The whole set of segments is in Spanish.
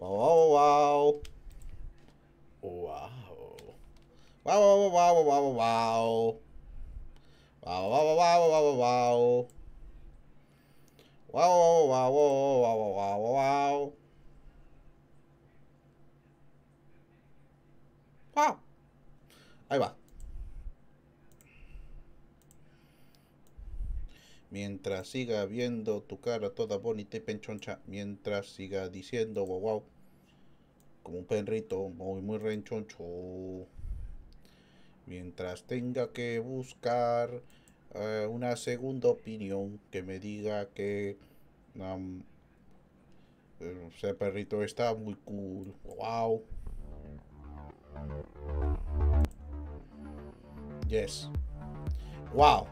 Wow, wow, wow. Wow. Wow, wow, wow, wow, wow. Wow, wow, wow, wow, wow. Wow, wow, wow, wow, wow, wow, wow. Wow. Wow, wow. Wow. Ahí va. Mientras siga viendo tu cara toda bonita y penchoncha, mientras siga diciendo wow wow, como un perrito muy muy renchoncho, mientras tenga que buscar uh, una segunda opinión que me diga que um, ese perrito está muy cool, wow. Yes. Wow.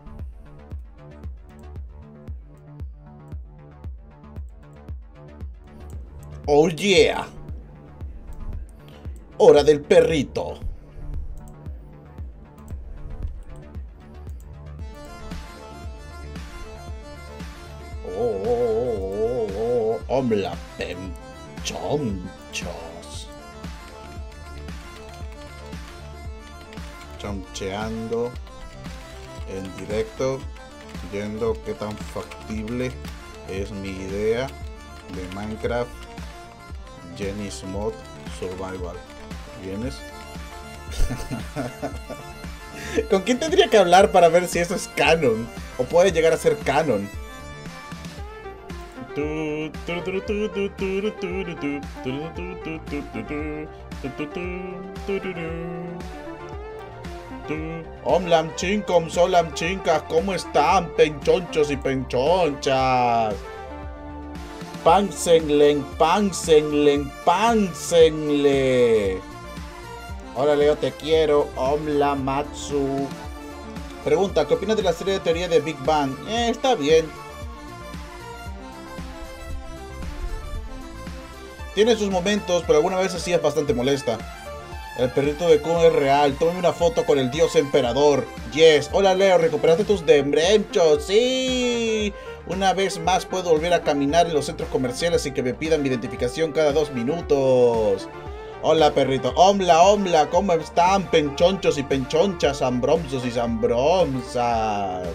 Oh yeah. Hora del perrito. Oh, oh, oh, oh. Homla penchonchos. Choncheando en directo, viendo qué tan factible es mi idea de Minecraft Jenny's Mod Survival. ¿Vienes? ¿Con quién tendría que hablar para ver si eso es canon? O puede llegar a ser canon. Omlam chincom, solam chincas, ¿cómo están, penchonchos y penchonchas? Pansenlen, pansenlen, pansenle. Hola Leo, te quiero. Omla Matsu. Pregunta, ¿qué opinas de la serie de teoría de Big Bang? Eh, está bien. Tiene sus momentos, pero alguna vez sí es bastante molesta. El perrito de Kun es real. Tómame una foto con el dios emperador. Yes. Hola Leo, ¿recuperaste tus dembrechos? Sí. Una vez más puedo volver a caminar en los centros comerciales sin que me pidan mi identificación cada dos minutos. Hola perrito. Hola, hola, ¿cómo están penchonchos y penchonchas, zambromsos y zambromsas?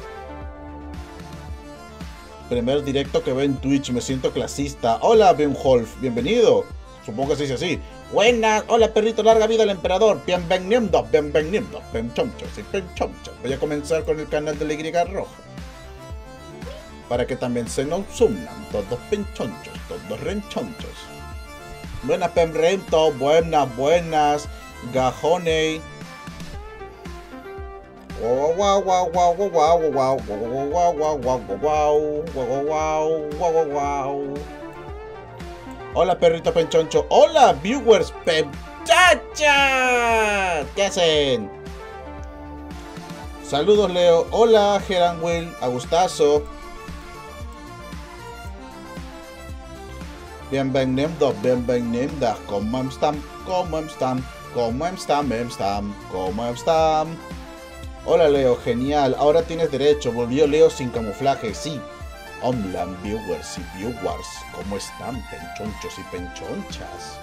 Primer directo que veo en Twitch, me siento clasista. Hola, Benholf, bienvenido. Supongo que se dice así. Buenas, hola perrito, larga vida al emperador. Bienvenido, bienvenido, penchonchos y penchonchas. Voy a comenzar con el canal de la Y Roja para que también se nos suman todos penchonchos, todos renchonchos. Buenas Pemrento, buenas, buenas, gajone. Hola perrito penchoncho, hola viewers penchachas, ¿qué hacen? Saludos Leo, hola Geranwil, a gustazo. Will, Agustazo, Bienvenido, bienvenida. ¿Cómo están? ¿Cómo están? ¿Cómo están? están? ¿Cómo están? Hola Leo, genial. Ahora tienes derecho. Volvió Leo sin camuflaje, sí. Homeland viewers y viewers. ¿Cómo están, penchonchos y penchonchas?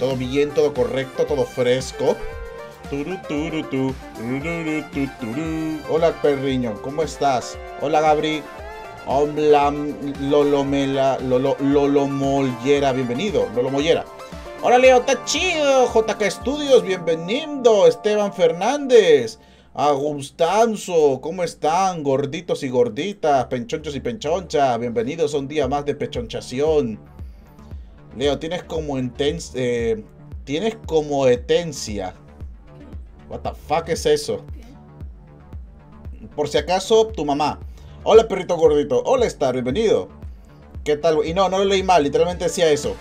¿Todo bien? ¿Todo correcto? ¿Todo fresco? Hola perriño, ¿cómo estás? Hola Gabri, Hola, Lolo Mela, Lolo, Lolo Mollera, bienvenido, Lolo Mollera. Hola Leo, está chido, JK Studios, bienvenido, Esteban Fernández. Agustanzo, ¿cómo están? Gorditos y gorditas, penchonchos y penchonchas, bienvenidos a un día más de pechonchación. Leo, tienes como intens eh, tienes como etencia. What the fuck es eso? Por si acaso, tu mamá. Hola perrito gordito. Hola Star, bienvenido. ¿Qué tal? Y no, no lo leí mal, literalmente decía eso.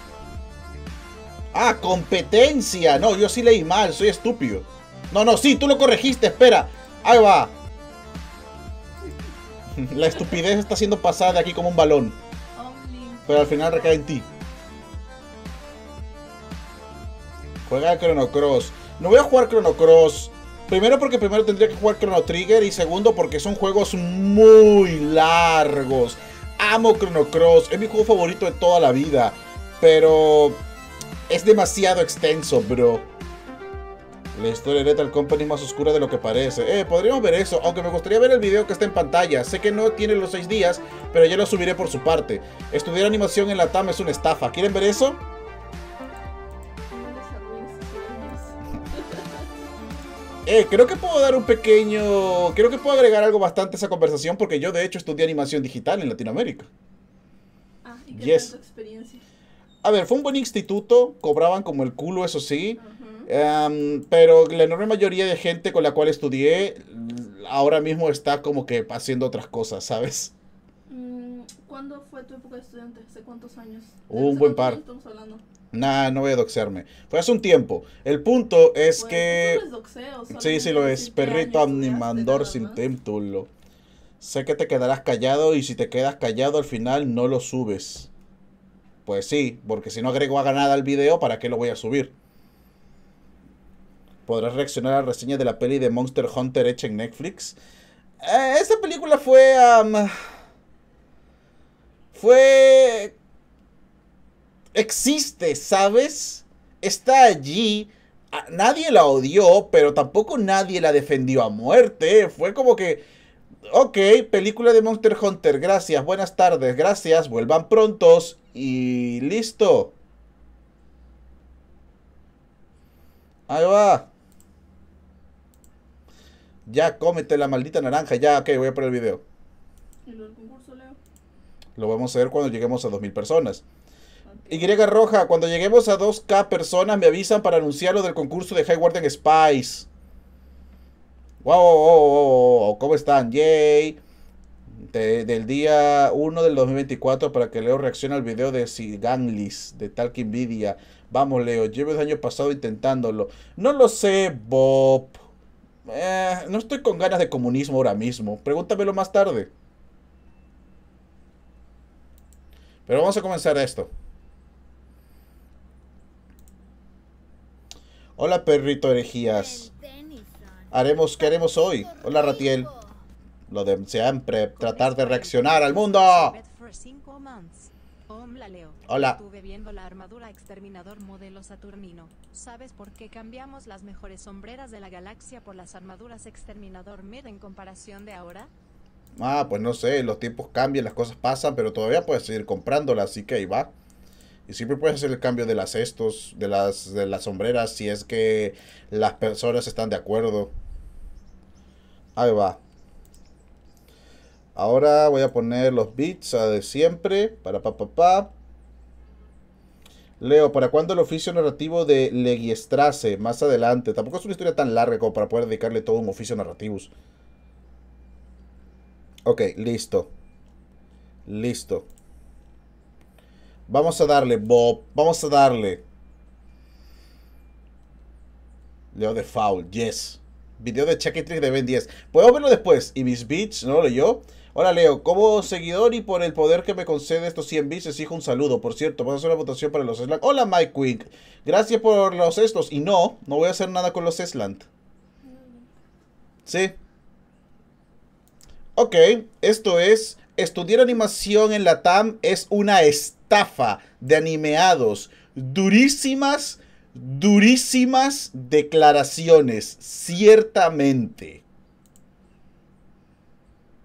Ah, competencia. No, yo sí leí mal, soy estúpido. No, no, sí, tú lo corregiste, espera. Ahí va. La estupidez está siendo pasada de aquí como un balón. Pero al final recae en ti. Juega el Chrono Cross. No voy a jugar Chrono Cross. Primero porque primero tendría que jugar Chrono Trigger y segundo porque son juegos muy largos. Amo Chrono Cross, es mi juego favorito de toda la vida. Pero Es demasiado extenso, bro. La historia de Lethal Company es más oscura de lo que parece. Eh, podríamos ver eso, aunque me gustaría ver el video que está en pantalla. Sé que no tiene los 6 días, pero ya lo subiré por su parte. Estudiar animación en la TAM es una estafa. ¿Quieren ver eso? Eh, creo que puedo dar un pequeño... Creo que puedo agregar algo bastante a esa conversación porque yo de hecho estudié animación digital en Latinoamérica. Ah, ¿y qué yes. tu experiencia? A ver, fue un buen instituto, cobraban como el culo, eso sí. Em, pero la enorme mayoría de gente con la cual estudié ahora mismo está como que haciendo otras cosas, ¿sabes? Mm, ¿Cuándo fue tu época de estudiante? ¿Hace cuántos años? un buen par. Nah, no voy a doxearme. Fue hace un tiempo. El punto es que... sí, sí lo es. Perrito animador sin título. Sé que te quedarás callado y si te quedas callado al final no lo subes. Pues sí, porque si no agrego a nada al video, ¿para qué lo voy a subir? Podrás reaccionar a la reseña de la peli de Monster Hunter hecha en Netflix. Eh, esa película fue... fue existe, ¿sabes? Está allí. Nadie la odió, pero tampoco nadie la defendió a muerte. Fue como que, ok, película de Monster Hunter, gracias, buenas tardes, gracias, vuelvan prontos y listo. Ahí va. Ya, cómete la maldita naranja, ya, ok, voy a poner el video. ¿Y lo del concurso, Leo? Lo vamos a ver cuando lleguemos a 2000 personas. Y Roja, cuando lleguemos a 2K personas me avisan para anunciar lo del concurso de High Warden Spice. Wow, wow, wow, ¿cómo están? Yay. del día 1 del 2024 para que Leo reaccione al video de Siganglis de Talk Nvidia. Vamos, Leo, llevo el año pasado intentándolo. No lo sé, Bob. Eh, no estoy con ganas de comunismo ahora mismo. Pregúntamelo más tarde. Pero vamos a comenzar esto. Hola perrito herejías. Haremos, ¿qué haremos hoy? Hola Ratiel. Lo de siempre, tratar de reaccionar al mundo. Hola. Estuve viendo la armadura exterminador modelo Saturnino. ¿Sabes por qué cambiamos las mejores sombreras de la galaxia por las armaduras exterminador Mid en comparación de ahora? Ah, pues no sé, los tiempos cambian, las cosas pasan, pero todavía puedes seguir comprándolas, así que ahí va. Y siempre puedes hacer el cambio de las estos, de las, de las sombreras, si es que las personas están de acuerdo. Ahí va. Ahora voy a poner los bits a de siempre. Para pa, pa, pa. Leo, ¿para cuándo el oficio narrativo de Legiestrace? Más adelante. Tampoco es una historia tan larga como para poder dedicarle todo un oficio narrativo. Ok, listo. Listo. Vamos a darle, Bob. Vamos a darle. Leo de Foul, yes. Video de Chucky Trick de Ben 10. Puedo verlo después. Y mis beats, ¿no lo leyó? Hola Leo, como seguidor y por el poder que me concede estos 100 bits, exijo un saludo. Por cierto, vamos a hacer una votación para los Slant. Hola Mike Quink. Gracias por los estos. Y no, no voy a hacer nada con los Slant. ¿Sí? Ok, esto es estudiar animación en la TAM es una estafa de animeados. Durísimas, durísimas declaraciones, ciertamente.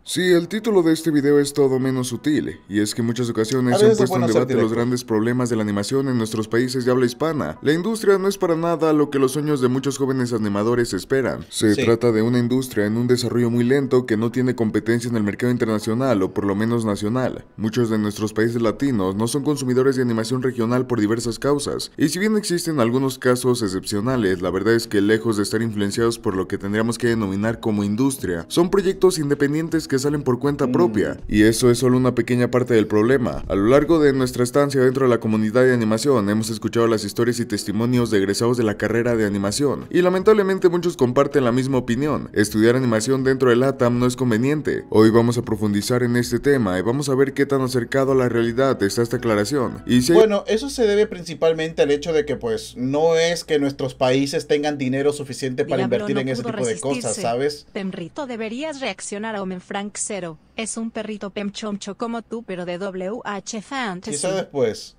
Sí, el título de este video es todo menos sutil, y es que en muchas ocasiones se han puesto en debate los grandes problemas de la animación en nuestros países de habla hispana. La industria no es para nada lo que los sueños de muchos jóvenes animadores esperan. Se trata de una industria en un desarrollo muy lento que no tiene competencia en el mercado internacional o por lo menos nacional. Muchos de nuestros países latinos no son consumidores de animación regional por diversas causas, y si bien existen algunos casos excepcionales, la verdad es que lejos de estar influenciados por lo que tendríamos que denominar como industria, son proyectos independientes que salen por cuenta propia. Mm. Y eso es solo una pequeña parte del problema. A lo largo de nuestra estancia dentro de la comunidad de animación, hemos escuchado las historias y testimonios de egresados de la carrera de animación. Y lamentablemente muchos comparten la misma opinión. Estudiar animación dentro del ATAM no es conveniente. Hoy vamos a profundizar en este tema y vamos a ver qué tan acercado a la realidad está esta aclaración. Y Bueno, eso se debe principalmente al hecho de que pues no es que nuestros países tengan dinero suficiente para invertir en ese tipo de cosas, ¿sabes? Pemrito, deberías reaccionar a Omen Frank Frank Es un perrito pemchomcho como tú, pero de WH Fantasy. Quizá después.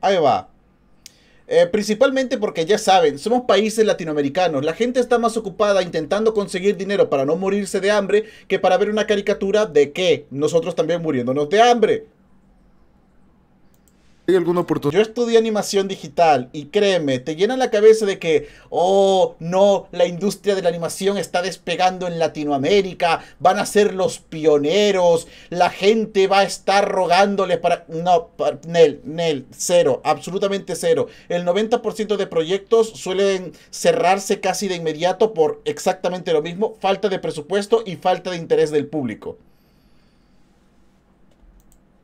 Ahí va. Eh, principalmente porque ya saben, somos países latinoamericanos. La gente está más ocupada intentando conseguir dinero para no morirse de hambre que para ver una caricatura de que nosotros también muriéndonos de hambre Yo estudié animación digital y créeme, te llena la cabeza de que, oh, no, la industria de la animación está despegando en Latinoamérica, van a ser los pioneros, la gente va a estar rogándoles para... No, Nel, Nel, cero, absolutamente cero. El 90% de proyectos suelen cerrarse casi de inmediato por exactamente lo mismo, falta de presupuesto y falta de interés del público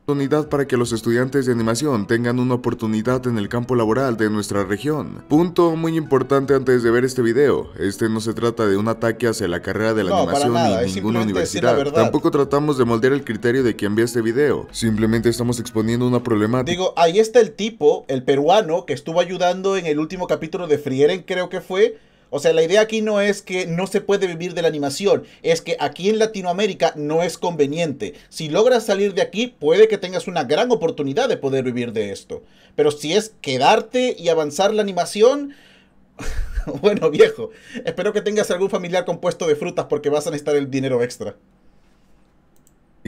oportunidad para que los estudiantes de animación tengan una oportunidad en el campo laboral de nuestra región. Punto muy importante antes de ver este video, este no se trata de un ataque hacia la carrera de la animación ni ninguna universidad. Tampoco tratamos de moldear el criterio de quien vea este video, simplemente estamos exponiendo una problemática. Digo, ahí está el tipo, el peruano, que estuvo ayudando en el último capítulo de Frieren creo que fue, o sea, la idea aquí no es que no se puede vivir de la animación, es que aquí en Latinoamérica no es conveniente. Si logras salir de aquí, puede que tengas una gran oportunidad de poder vivir de esto. Pero si es quedarte y avanzar la animación, bueno viejo, espero que tengas algún familiar compuesto de frutas porque vas a necesitar el dinero extra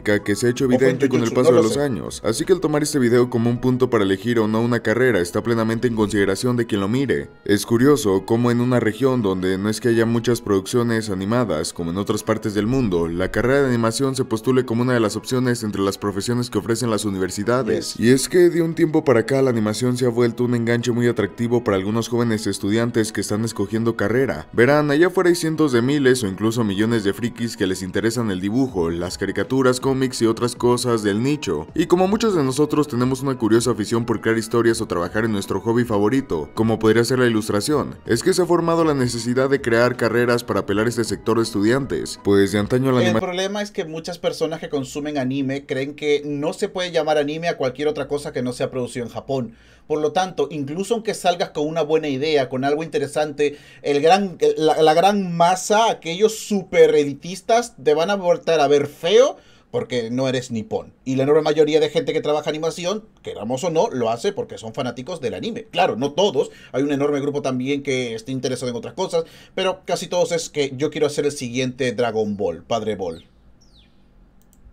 que se ha hecho evidente con el paso de los años, así que el tomar este video como un punto para elegir o no una carrera está plenamente en consideración de quien lo mire. Es curioso cómo en una región donde no es que haya muchas producciones animadas como en otras partes del mundo, la carrera de animación se postule como una de las opciones entre las profesiones que ofrecen las universidades. Y es que de un tiempo para acá la animación se ha vuelto un enganche muy atractivo para algunos jóvenes estudiantes que están escogiendo carrera. Verán, allá afuera hay cientos de miles o incluso millones de frikis que les interesan el dibujo, las caricaturas, cómics y otras cosas del nicho. Y como muchos de nosotros tenemos una curiosa afición por crear historias o trabajar en nuestro hobby favorito, como podría ser la ilustración, es que se ha formado la necesidad de crear carreras para apelar a este sector de estudiantes, pues de antaño la El problema es que muchas personas que consumen anime creen que no se puede llamar anime a cualquier otra cosa que no sea producido en Japón. Por lo tanto, incluso aunque salgas con una buena idea, con algo interesante, el gran, la, la gran masa, aquellos super elitistas, te van a voltar a ver feo porque no eres nipón. Y la enorme mayoría de gente que trabaja animación, queramos o no, lo hace porque son fanáticos del anime. Claro, no todos, hay un enorme grupo también que está interesado en otras cosas, pero casi todos es que yo quiero hacer el siguiente Dragon Ball, Padre Ball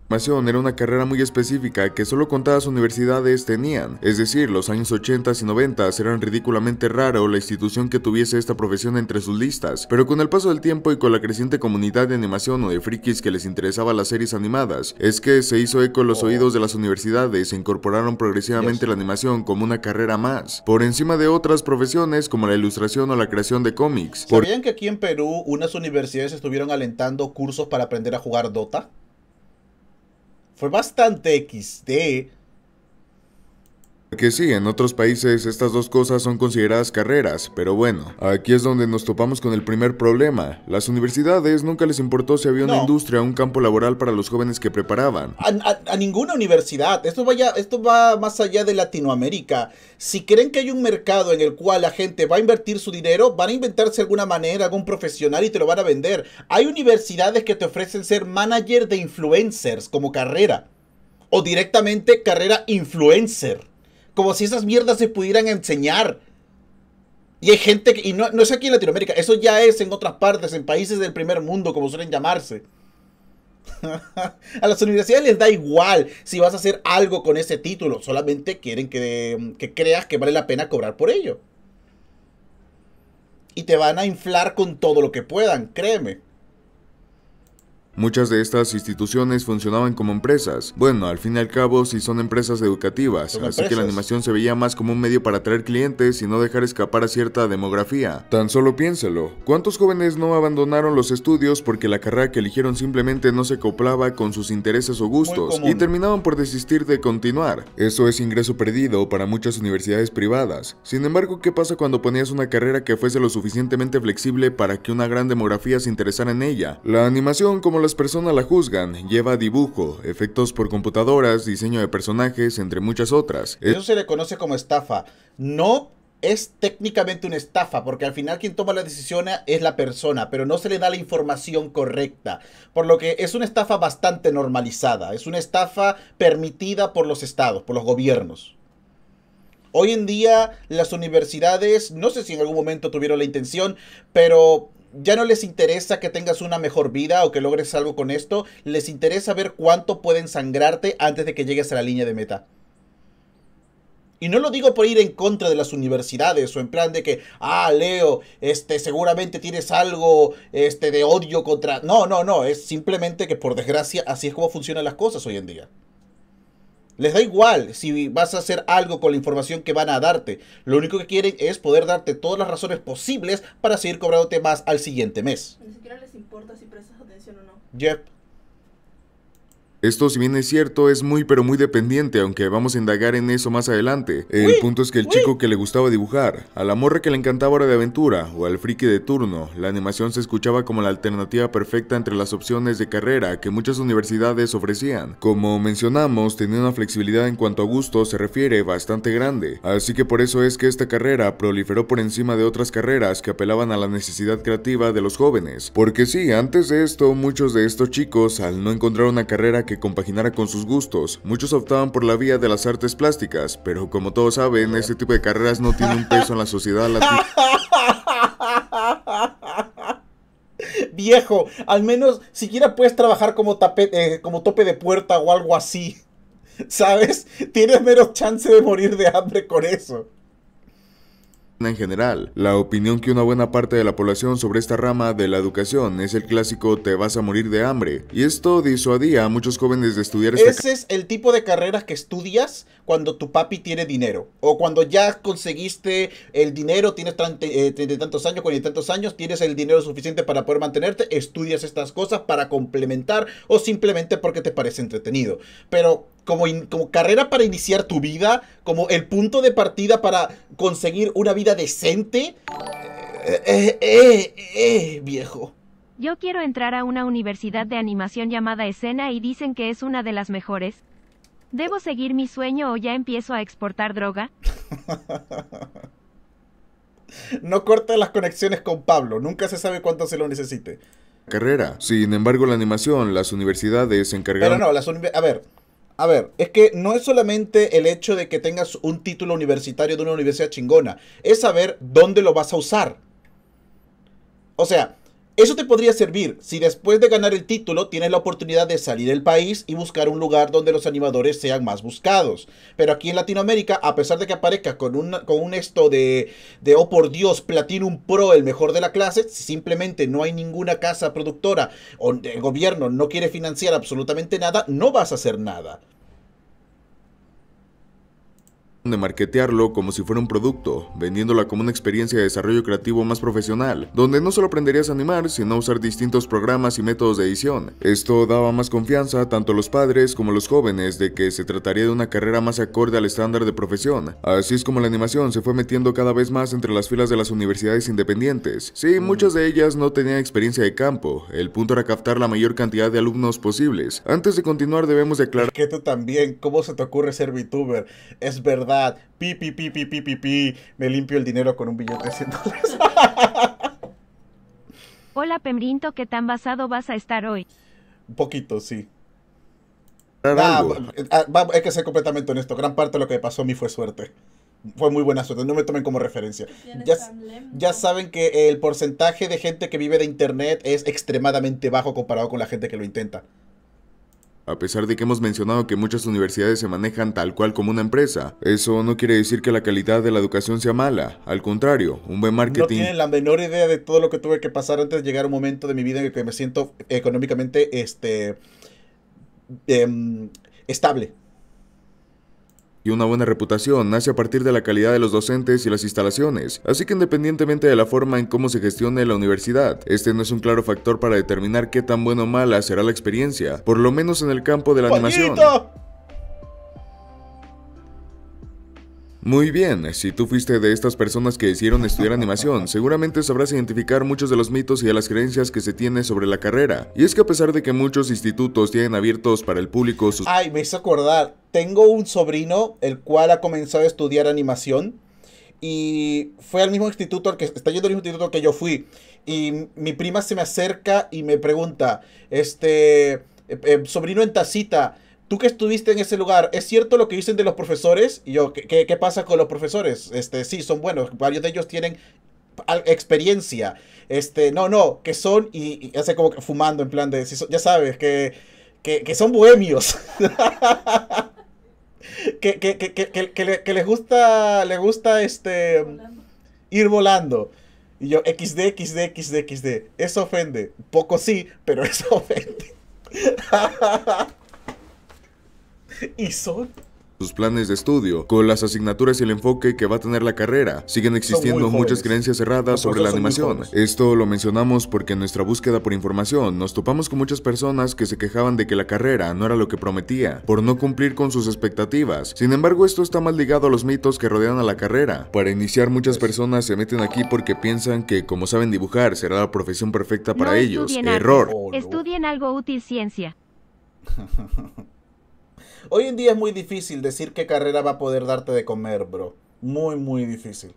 era una carrera muy específica que solo contadas universidades tenían, es decir, los años 80 y 90 eran ridículamente raro la institución que tuviese esta profesión entre sus listas, pero con el paso del tiempo y con la creciente comunidad de animación o de frikis que les interesaba las series animadas, es que se hizo eco en los oh. oídos de las universidades e incorporaron progresivamente la animación como una carrera más, por encima de otras profesiones como la ilustración o la creación de cómics. ¿Sabían que aquí en Perú unas universidades estuvieron alentando cursos para aprender a jugar Dota? Fue bastante XD que sí, en otros países estas dos cosas son consideradas carreras, pero bueno, aquí es donde nos topamos con el primer problema. Las universidades nunca les importó si había una industria o un campo laboral para los jóvenes que preparaban. A, ninguna universidad, esto, vaya, esto va más allá de Latinoamérica. Si creen que hay un mercado en el cual la gente va a invertir su dinero, van a inventarse alguna manera, algún profesional y te lo van a vender. Hay universidades que te ofrecen ser manager de influencers como carrera. O directamente carrera influencer como si esas mierdas se pudieran enseñar. Y hay gente que, y no, no es aquí en Latinoamérica, eso ya es en otras partes, en países del primer mundo, como suelen llamarse. a las universidades les da igual si vas a hacer algo con ese título, solamente quieren que, que creas que vale la pena cobrar por ello. Y te van a inflar con todo lo que puedan, créeme. Muchas de estas instituciones funcionaban como empresas. Bueno, al fin y al cabo sí son empresas educativas, así que la animación se veía más como un medio para atraer clientes y no dejar escapar a cierta demografía. Tan solo piénselo, ¿cuántos jóvenes no abandonaron los estudios porque la carrera que eligieron simplemente no se acoplaba con sus intereses o gustos y terminaban por desistir de continuar? Eso es ingreso perdido para muchas universidades privadas. Sin embargo, ¿qué pasa cuando ponías una carrera que fuese lo suficientemente flexible para que una gran demografía se interesara en ella? La animación como la las personas la juzgan, lleva dibujo, efectos por computadoras, diseño de personajes, entre muchas otras. Eso se le conoce como estafa. No es técnicamente una estafa, porque al final quien toma la decisión es la persona, pero no se le da la información correcta. Por lo que es una estafa bastante normalizada, es una estafa permitida por los estados, por los gobiernos. Hoy en día las universidades, no sé si en algún momento tuvieron la intención, pero ya no les interesa que tengas una mejor vida o que logres algo con esto, les interesa ver cuánto pueden sangrarte antes de que llegues a la línea de meta. Y no lo digo por ir en contra de las universidades o en plan de que, ah, Leo, este, seguramente tienes algo, este, de odio contra... No, no, no, es simplemente que por desgracia así es como funcionan las cosas hoy en día. Les da igual si vas a hacer algo con la información que van a darte. Lo único que quieren es poder darte todas las razones posibles para seguir cobrándote más al siguiente mes. Ni siquiera les importa si prestas atención o no. Yep. Esto, si bien es cierto, es muy pero muy dependiente, aunque vamos a indagar en eso más adelante. El punto es que el chico que le gustaba dibujar, a la morra que le encantaba hora de aventura o al friki de turno, la animación se escuchaba como la alternativa perfecta entre las opciones de carrera que muchas universidades ofrecían. Como mencionamos, tenía una flexibilidad en cuanto a gusto se refiere bastante grande, así que por eso es que esta carrera proliferó por encima de otras carreras que apelaban a la necesidad creativa de los jóvenes. Porque sí, antes de esto, muchos de estos chicos, al no encontrar una carrera que compaginara con sus gustos. Muchos optaban por la vía de las artes plásticas, pero como todos saben, este tipo de carreras no tiene un peso en la sociedad latina. Viejo, al menos siquiera puedes trabajar como, tapete, eh, como tope de puerta o algo así. ¿Sabes? Tienes menos chance de morir de hambre con eso en general. La opinión que una buena parte de la población sobre esta rama de la educación es el clásico te vas a morir de hambre. Y esto disuadía a muchos jóvenes de estudiar Ese es el tipo de carreras que estudias cuando tu papi tiene dinero. O cuando ya conseguiste el dinero, tienes eh, tantos años, cuarenta tantos años, tienes el dinero suficiente para poder mantenerte, estudias estas cosas para complementar o simplemente porque te parece entretenido. Pero como, como carrera para iniciar tu vida, como el punto de partida para conseguir una vida decente. Eh, eh, eh, eh, viejo. Yo quiero entrar a una universidad de animación llamada Escena y dicen que es una de las mejores. ¿Debo seguir mi sueño o ya empiezo a exportar droga? no corte las conexiones con Pablo, nunca se sabe cuánto se lo necesite. Carrera. Sin embargo, la animación, las universidades se encargaron... Pero no, las a ver, a ver, es que no es solamente el hecho de que tengas un título universitario de una universidad chingona, es saber dónde lo vas a usar. O sea, eso te podría servir si después de ganar el título tienes la oportunidad de salir del país y buscar un lugar donde los animadores sean más buscados. Pero aquí en Latinoamérica, a pesar de que aparezca con un, con un esto de, de, oh por Dios, Platinum Pro, el mejor de la clase, si simplemente no hay ninguna casa productora o el gobierno no quiere financiar absolutamente nada, no vas a hacer nada de marketearlo como si fuera un producto, vendiéndola como una experiencia de desarrollo creativo más profesional, donde no solo aprenderías a animar, sino a usar distintos programas y métodos de edición. Esto daba más confianza tanto a los padres como a los jóvenes de que se trataría de una carrera más acorde al estándar de profesión. Así es como la animación se fue metiendo cada vez más entre las filas de las universidades independientes. Sí, muchas de ellas no tenían experiencia de campo, el punto era captar la mayor cantidad de alumnos posibles. Antes de continuar debemos declarar... que tú también, ¿cómo se te ocurre ser VTuber? Es verdad Pi, pi, pi, pi, pi, pi, pi. Me limpio el dinero con un billete de 100 dólares. Hola, Pemrinto, ¿qué tan basado vas a estar hoy? Un poquito, sí. Ah, ah, hay que ser completamente honesto. Gran parte de lo que pasó a mí fue suerte. Fue muy buena suerte, no me tomen como referencia. Ya, ya, saben que el porcentaje de gente que vive de internet es extremadamente bajo comparado con la gente que lo intenta. A pesar de que hemos mencionado que muchas universidades se manejan tal cual como una empresa, eso no quiere decir que la calidad de la educación sea mala. Al contrario, un buen marketing... No tienen la menor idea de todo lo que tuve que pasar antes de llegar a un momento de mi vida en el que me siento económicamente este, em, estable y una buena reputación nace a partir de la calidad de los docentes y las instalaciones, así que independientemente de la forma en cómo se gestione la universidad, este no es un claro factor para determinar qué tan buena o mala será la experiencia, por lo menos en el campo de la animación. Muy bien, si tú fuiste de estas personas que decidieron estudiar animación, seguramente sabrás identificar muchos de los mitos y de las creencias que se tiene sobre la carrera. Y es que a pesar de que muchos institutos tienen abiertos para el público sus... Ay, me hizo acordar, tengo un sobrino el cual ha comenzado a estudiar animación y fue al mismo instituto al que está yendo mismo instituto que yo fui y mi prima se me acerca y me pregunta, este, eh, eh, sobrino en tacita, tú que estuviste en ese lugar, ¿es cierto lo que dicen de los profesores? Y yo, ¿qué, qué pasa con los profesores? Este, sí, son buenos, varios de ellos tienen experiencia. Este, no, no, que son, y, hace como que fumando en plan de, ya sabes, que, que, son bohemios. que, que, que, les gusta, les gusta este, ir volando. Y yo, XD, XD, XD, XD. Eso ofende. Poco sí, pero eso ofende. y son sus planes de estudio, con las asignaturas y el enfoque que va a tener la carrera. Siguen existiendo muchas creencias cerradas sobre la animación. Esto lo mencionamos porque en nuestra búsqueda por información nos topamos con muchas personas que se quejaban de que la carrera no era lo que prometía, por no cumplir con sus expectativas. Sin embargo, esto está más ligado a los mitos que rodean a la carrera. Para iniciar, muchas personas se meten aquí porque piensan que como saben dibujar será la profesión perfecta para ellos. Error. Oh, Estudien algo útil ciencia. Hoy en día es muy difícil decir qué carrera va a poder darte de comer, bro. Muy, muy difícil.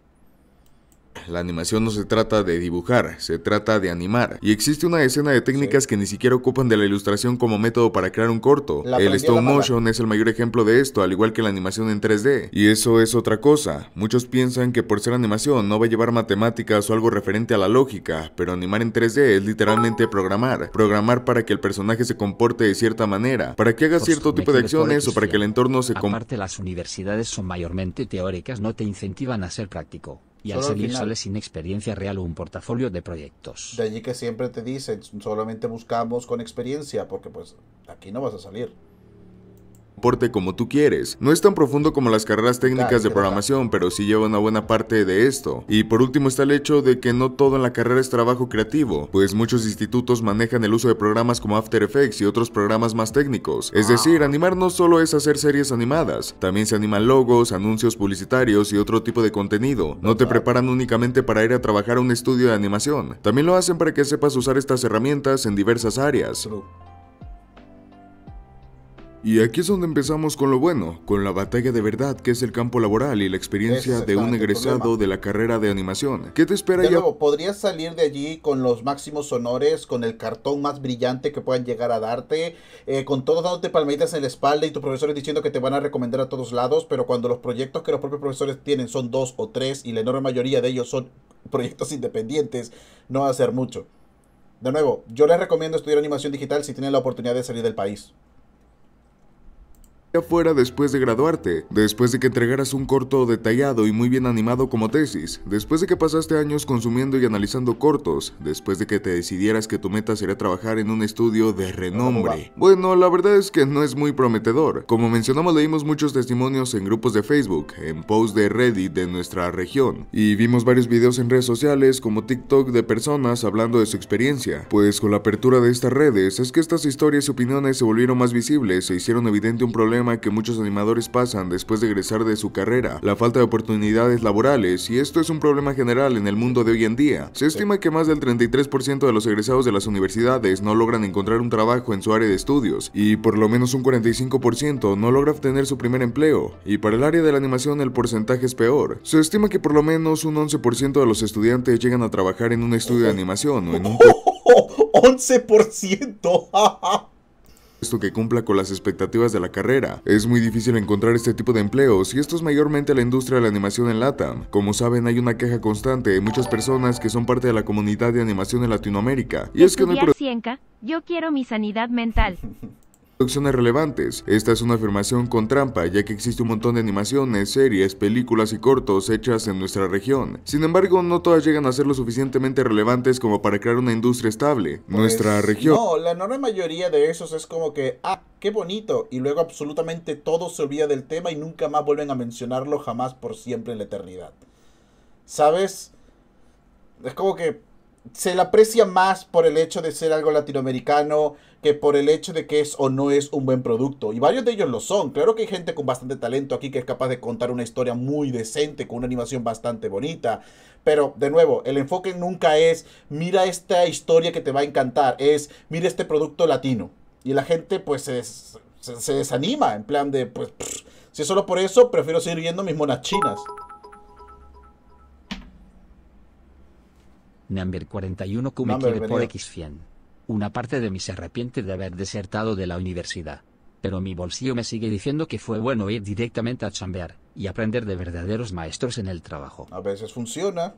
La animación no se trata de dibujar, se trata de animar. Y existe una escena de técnicas que ni siquiera ocupan de la ilustración como método para crear un corto. el stop motion es el mayor ejemplo de esto, al igual que la animación en 3D. Y eso es otra cosa. Muchos piensan que por ser animación no va a llevar matemáticas o algo referente a la lógica, pero animar en 3D es literalmente programar. Programar para que el personaje se comporte de cierta manera, para que haga cierto tipo de acciones o para que el entorno se... Aparte las universidades son mayormente teóricas, no te incentivan a ser práctico y al salir sales sin experiencia real o un portafolio de proyectos. De allí que siempre te dicen, solamente buscamos con experiencia, porque pues aquí no vas a salir como tú quieres. No es tan profundo como las carreras técnicas de programación, pero sí lleva una buena parte de esto. Y por último está el hecho de que no todo en la carrera es trabajo creativo, pues muchos institutos manejan el uso de programas como After Effects y otros programas más técnicos. Es decir, animar no solo es hacer series animadas, también se animan logos, anuncios publicitarios y otro tipo de contenido. No te preparan únicamente para ir a trabajar a un estudio de animación, también lo hacen para que sepas usar estas herramientas en diversas áreas. Y aquí es donde empezamos con lo bueno, con la batalla de verdad que es el campo laboral y la experiencia de un egresado de la carrera de animación. ¿Qué te espera de Nuevo, podrías salir de allí con los máximos honores, con el cartón más brillante que puedan llegar a darte, eh, con todos dándote palmaditas en la espalda y tus profesores diciendo que te van a recomendar a todos lados, pero cuando los proyectos que los propios profesores tienen son dos o tres y la enorme mayoría de ellos son proyectos independientes, no va a ser mucho. De nuevo, yo les recomiendo estudiar animación digital si tienen la oportunidad de salir del país afuera después de graduarte, después de que entregaras un corto detallado y muy bien animado como tesis, después de que pasaste años consumiendo y analizando cortos, después de que te decidieras que tu meta sería trabajar en un estudio de renombre. Bueno, la verdad es que no es muy prometedor. Como mencionamos, leímos muchos testimonios en grupos de Facebook, en posts de Reddit de nuestra región, y vimos varios videos en redes sociales como TikTok de personas hablando de su experiencia. Pues con la apertura de estas redes es que estas historias y opiniones se volvieron más visibles e hicieron evidente un problema que muchos animadores pasan después de egresar de su carrera, la falta de oportunidades laborales, y esto es un problema general en el mundo de hoy en día. Se estima que más del 33% de los egresados de las universidades no logran encontrar un trabajo en su área de estudios, y por lo menos un 45% no logra obtener su primer empleo, y para el área de la animación el porcentaje es peor. Se estima que por lo menos un 11% de los estudiantes llegan a trabajar en un estudio de animación o en un... ¡11%! esto que cumpla con las expectativas de la carrera. Es muy difícil encontrar este tipo de empleos y esto es mayormente la industria de la animación en LATAM. Como saben, hay una queja constante de muchas personas que son parte de la comunidad de animación en Latinoamérica. Y es que no hay... Yo quiero mi sanidad mental. producciones relevantes. Esta es una afirmación con trampa, ya que existe un montón de animaciones, series, películas y cortos hechas en nuestra región. Sin embargo, no todas llegan a ser lo suficientemente relevantes como para crear una industria estable. Pues, nuestra región... No, la enorme mayoría de esos es como que, ah, qué bonito, y luego absolutamente todo se olvida del tema y nunca más vuelven a mencionarlo jamás por siempre en la eternidad. ¿Sabes? Es como que se le aprecia más por el hecho de ser algo latinoamericano que por el hecho de que es o no es un buen producto. Y varios de ellos lo son. Claro que hay gente con bastante talento aquí que es capaz de contar una historia muy decente, con una animación bastante bonita. Pero, de nuevo, el enfoque nunca es, mira esta historia que te va a encantar, es, mira este producto latino. Y la gente pues se, se, desanima, en plan de, pues, si es solo por eso, prefiero seguir viendo mis monas chinas. Number 41 que me quiere por X Una parte de mí se arrepiente de haber desertado de la universidad. pero mi bolsillo me sigue diciendo que fue bueno ir directamente a chambear y aprender de verdaderos maestros en el trabajo. A veces funciona.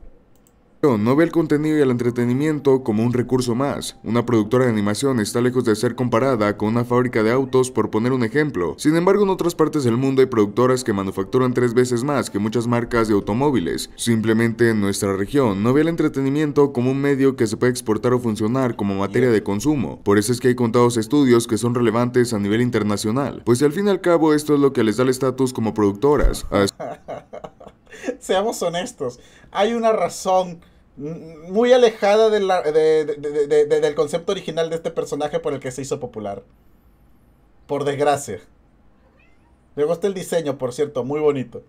No ve el contenido y el entretenimiento como un recurso más. Una productora de animación está lejos de ser comparada con una fábrica de autos por poner un ejemplo. Sin embargo, en otras partes del mundo hay productoras que manufacturan tres veces más que muchas marcas de automóviles. Simplemente en nuestra región no ve el entretenimiento como un medio que se puede exportar o funcionar como materia de consumo. Por eso es que hay contados estudios que son relevantes a nivel internacional. Pues al fin y al cabo esto es lo que les da el estatus como productoras. Seamos honestos, hay una razón muy alejada del concepto original de este personaje por el que se hizo popular. Por desgracia. Me gusta el diseño, por cierto, muy bonito.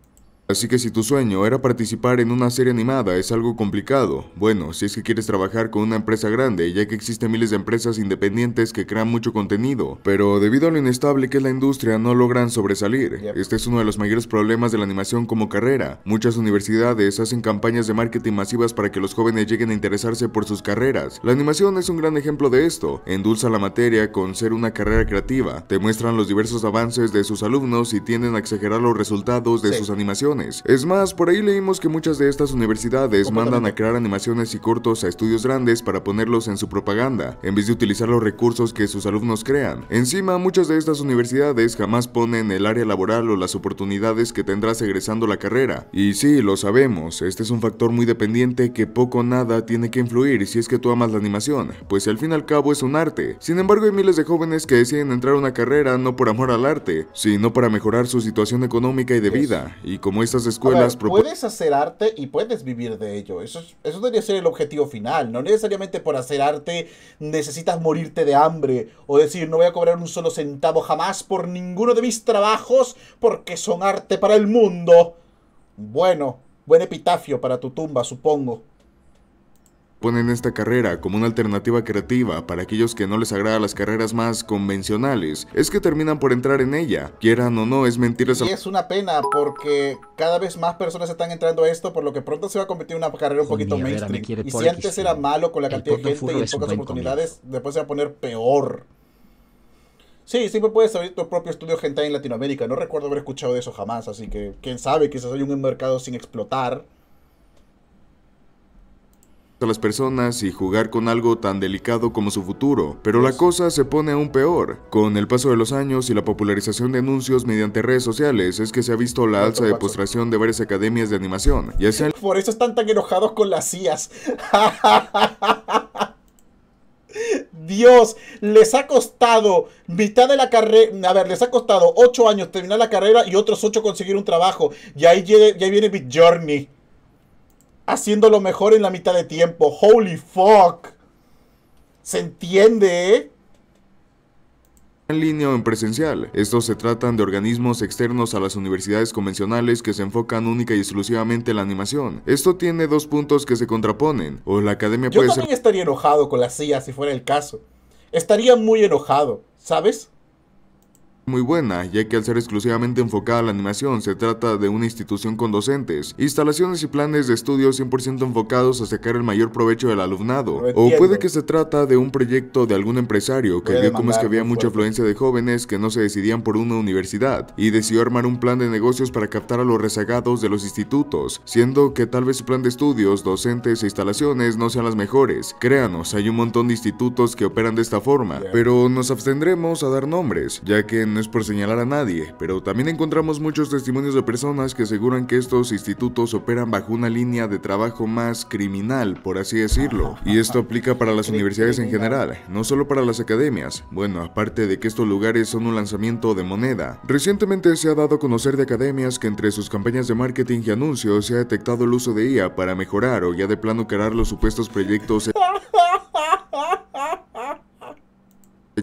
Así que si tu sueño era participar en una serie animada es algo complicado. Bueno, si es que quieres trabajar con una empresa grande, ya que existen miles de empresas independientes que crean mucho contenido, pero debido a lo inestable que es la industria no logran sobresalir. Este es uno de los mayores problemas de la animación como carrera. Muchas universidades hacen campañas de marketing masivas para que los jóvenes lleguen a interesarse por sus carreras. La animación es un gran ejemplo de esto. Endulza la materia con ser una carrera creativa. Te muestran los diversos avances de sus alumnos y tienden a exagerar los resultados de sus animaciones es más, por ahí leímos que muchas de estas universidades mandan a crear animaciones y cortos a estudios grandes para ponerlos en su propaganda, en vez de utilizar los recursos que sus alumnos crean. Encima, muchas de estas universidades jamás ponen el área laboral o las oportunidades que tendrás egresando la carrera. Y sí, lo sabemos, este es un factor muy dependiente que poco o nada tiene que influir si es que tú amas la animación, pues al fin y al cabo es un arte. Sin embargo, hay miles de jóvenes que deciden entrar a una carrera no por amor al arte, sino para mejorar su situación económica y de vida, y como estas escuelas... puedes hacer arte y puedes vivir de ello. Eso, eso debería ser el objetivo final. No necesariamente por hacer arte necesitas morirte de hambre o decir no voy a cobrar un solo centavo jamás por ninguno de mis trabajos porque son arte para el mundo. Bueno, buen epitafio para tu tumba, supongo ponen esta carrera como una alternativa creativa para aquellos que no les agradan las carreras más convencionales, es que terminan por entrar en ella, quieran o no, es mentira. Y es una pena porque cada vez más personas están entrando a esto, por lo que pronto se va a convertir en una carrera un poquito mainstream. Y si antes era malo con la cantidad de gente y pocas oportunidades, después se va a poner peor. Sí, siempre puedes abrir tu propio estudio hentai en Latinoamérica. No recuerdo haber escuchado de eso jamás, así que quién sabe, quizás hay un mercado sin explotar a las personas y jugar con algo tan delicado como su futuro. Pero la cosa se pone aún peor. Con el paso de los años y la popularización de anuncios mediante redes sociales es que se ha visto la alza de postración de varias academias de animación. Ya sea Por eso están tan enojados con las CIAs. Dios, les ha costado mitad de la carrera, a ver, les ha costado 8 años terminar la carrera y otros 8 conseguir un trabajo. Y ahí, viene Big Journey haciendo lo mejor en la mitad de tiempo. Holy fuck. ¿Se entiende, eh? en línea o en presencial. Estos se tratan de organismos externos a las universidades convencionales que se enfocan única y exclusivamente en la animación. Esto tiene dos puntos que se contraponen, o la academia Yo puede ser... Yo estaría enojado con la CIA si fuera el caso. Estaría muy enojado, ¿sabes? Muy buena, ya que al ser exclusivamente enfocada a la animación se trata de una institución con docentes, instalaciones y planes de estudio 100% enfocados a sacar el mayor provecho del alumnado. O puede que se trata de un proyecto de algún empresario que vio como es que había mucha afluencia de jóvenes que no se decidían por una universidad y decidió armar un plan de negocios para captar a los rezagados de los institutos, siendo que tal vez su plan de estudios, docentes e instalaciones no sean las mejores. Créanos, hay un montón de institutos que operan de esta forma, pero nos abstendremos a dar nombres, ya que no es por señalar a nadie, pero también encontramos muchos testimonios de personas que aseguran que estos institutos operan bajo una línea de trabajo más criminal, por así decirlo. Y esto aplica para las universidades en general, no solo para las academias. Bueno, aparte de que estos lugares son un lanzamiento de moneda. Recientemente se ha dado a conocer de academias que entre sus campañas de marketing y anuncios se ha detectado el uso de IA para mejorar o ya de plano crear los supuestos proyectos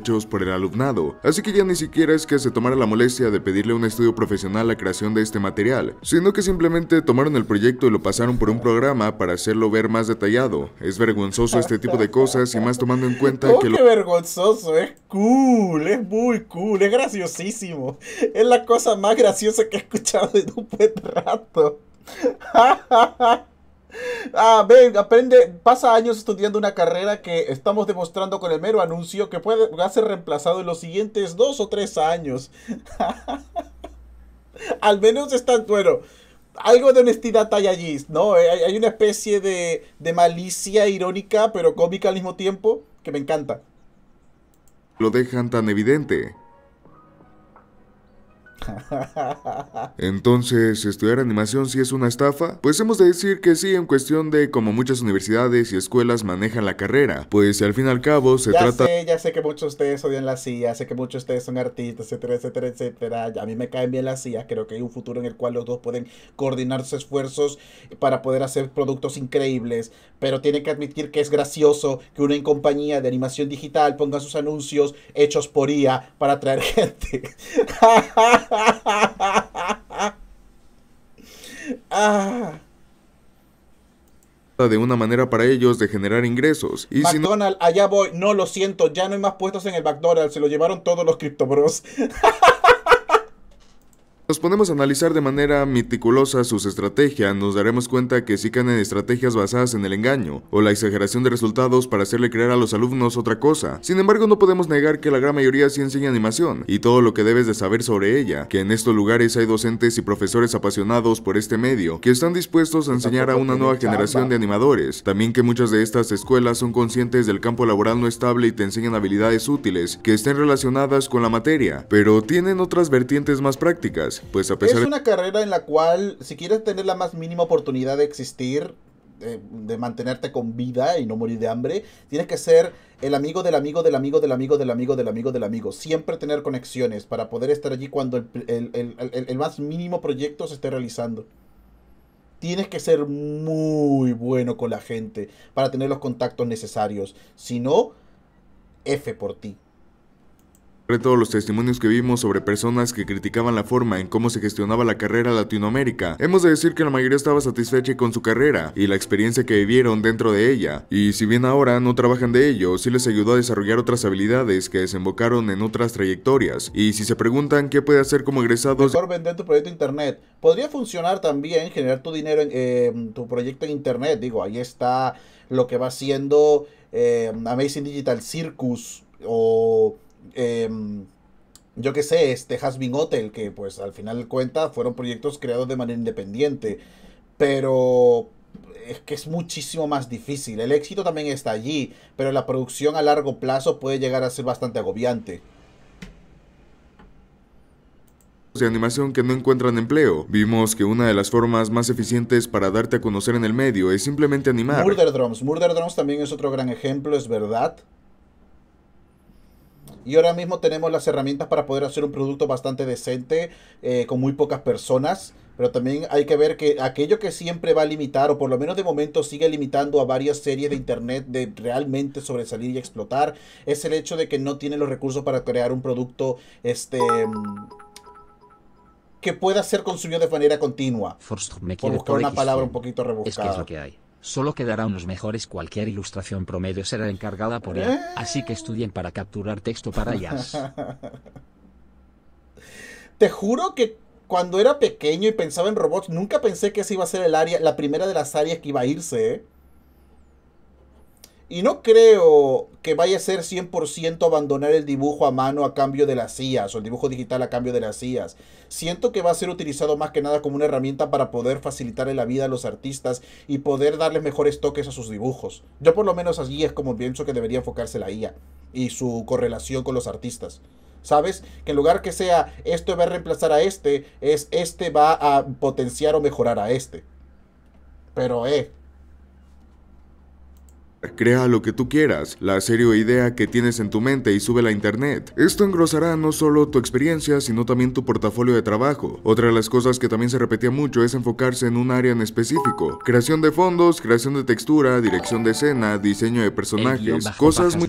hechos por el alumnado, así que ya ni siquiera es que se tomara la molestia de pedirle a un estudio profesional la creación de este material, sino que simplemente tomaron el proyecto y lo pasaron por un programa para hacerlo ver más detallado. Es vergonzoso este tipo de cosas y más tomando en cuenta que lo... ¡Qué vergonzoso! Es cool, es muy cool, es graciosísimo. Es la cosa más graciosa que he escuchado en un buen rato. Ah, ven, aprende, pasa años estudiando una carrera que estamos demostrando con el mero anuncio que puede ser reemplazado en los siguientes dos o tres años. Al menos está, bueno, algo de honestidad hay allí, ¿no? Hay, una especie de, de malicia irónica, pero cómica al mismo tiempo, que me encanta. Lo dejan tan evidente. Entonces, ¿estudiar animación sí es una estafa? Pues hemos de decir que sí en cuestión de cómo muchas universidades y escuelas manejan la carrera, pues al fin y al cabo se ya trata... Sé, ya sé que muchos de ustedes odian la CIA, sé que muchos de ustedes son artistas, etcétera, etcétera, etcétera. A mí me caen bien las CIA, creo que hay un futuro en el cual los dos pueden coordinar sus esfuerzos para poder hacer productos increíbles, pero tienen que admitir que es gracioso que una compañía de animación digital ponga sus anuncios hechos por IA para atraer gente. De una manera para ellos de generar ingresos. Y McDonald's, allá voy. No, lo siento, ya no hay más puestos en el McDonald's. Se lo llevaron todos los criptobros. nos ponemos a analizar de manera meticulosa sus estrategias, nos daremos cuenta que sí caen en estrategias basadas en el engaño o la exageración de resultados para hacerle creer a los alumnos otra cosa. Sin embargo, no podemos negar que la gran mayoría sí enseña animación y todo lo que debes de saber sobre ella, que en estos lugares hay docentes y profesores apasionados por este medio, que están dispuestos a enseñar a una nueva generación de animadores. También que muchas de estas escuelas son conscientes del campo laboral no estable y te enseñan habilidades útiles que estén relacionadas con la materia, pero tienen otras vertientes más prácticas pues a pesar Es una carrera en la cual, si quieres tener la más mínima oportunidad de existir, de, mantenerte con vida y no morir de hambre, tienes que ser el amigo del amigo del amigo del amigo del amigo del amigo del amigo. Siempre tener conexiones para poder estar allí cuando el, más mínimo proyecto se esté realizando. Tienes que ser muy bueno con la gente para tener los contactos necesarios. Si no, F por ti todos los testimonios que vimos sobre personas que criticaban la forma en cómo se gestionaba la carrera Latinoamérica, hemos de decir que la mayoría estaba satisfecha con su carrera y la experiencia que vivieron dentro de ella. Y si bien ahora no trabajan de ello, sí les ayudó a desarrollar otras habilidades que desembocaron en otras trayectorias. Y si se preguntan qué puede hacer como egresados... Mejor vender tu proyecto internet. Podría funcionar también generar tu dinero en eh, tu proyecto en internet. Digo, ahí está lo que va siendo eh, Amazing Digital Circus o Em, yo que sé, este Hasbin Hotel, que pues al final cuenta fueron proyectos creados de manera independiente, pero es que es muchísimo más difícil. El éxito también está allí, pero la producción a largo plazo puede llegar a ser bastante agobiante de animación que no encuentran empleo. Vimos que una de las formas más eficientes para darte a conocer en el medio es simplemente animar. Murder Drums. Murder Drums también es otro gran ejemplo, es verdad. Y ahora mismo tenemos las herramientas para poder hacer un producto bastante decente eh, con muy pocas personas. Pero también hay que ver que aquello que siempre va a limitar, o por lo menos de momento sigue limitando a varias series de internet de realmente sobresalir y explotar, es el hecho de que no tiene los recursos para crear un producto este que pueda ser consumido de manera continua. por buscar una palabra un poquito rebuscada. Es que es lo que hay. Solo quedará unos mejores. Cualquier ilustración promedio será encargada por él. Así que estudien para capturar texto para ellas. Te juro que cuando era pequeño y pensaba en robots, nunca pensé que esa iba a ser el área, la primera de las áreas que iba a irse. ¿eh? Y no creo que vaya a ser 100% abandonar el dibujo a mano a cambio de las IAS o el dibujo digital a cambio de las IAS. Siento que va a ser utilizado más que nada como una herramienta para poder facilitarle la vida a los artistas y poder darles mejores toques a sus dibujos. Yo por lo menos allí es como pienso que debería enfocarse la IA y su correlación con los artistas. ¿Sabes? Que en lugar que sea esto va a reemplazar a este, es este va a potenciar o mejorar a este. Pero eh, Crea lo que tú quieras, la serie o idea que tienes en tu mente y sube a internet. Esto engrosará no solo tu experiencia, sino también tu portafolio de trabajo. Otra de las cosas que también se repetía mucho es enfocarse en un área en específico. Creación de fondos, creación de textura, dirección de escena, diseño de personajes, cosas muy...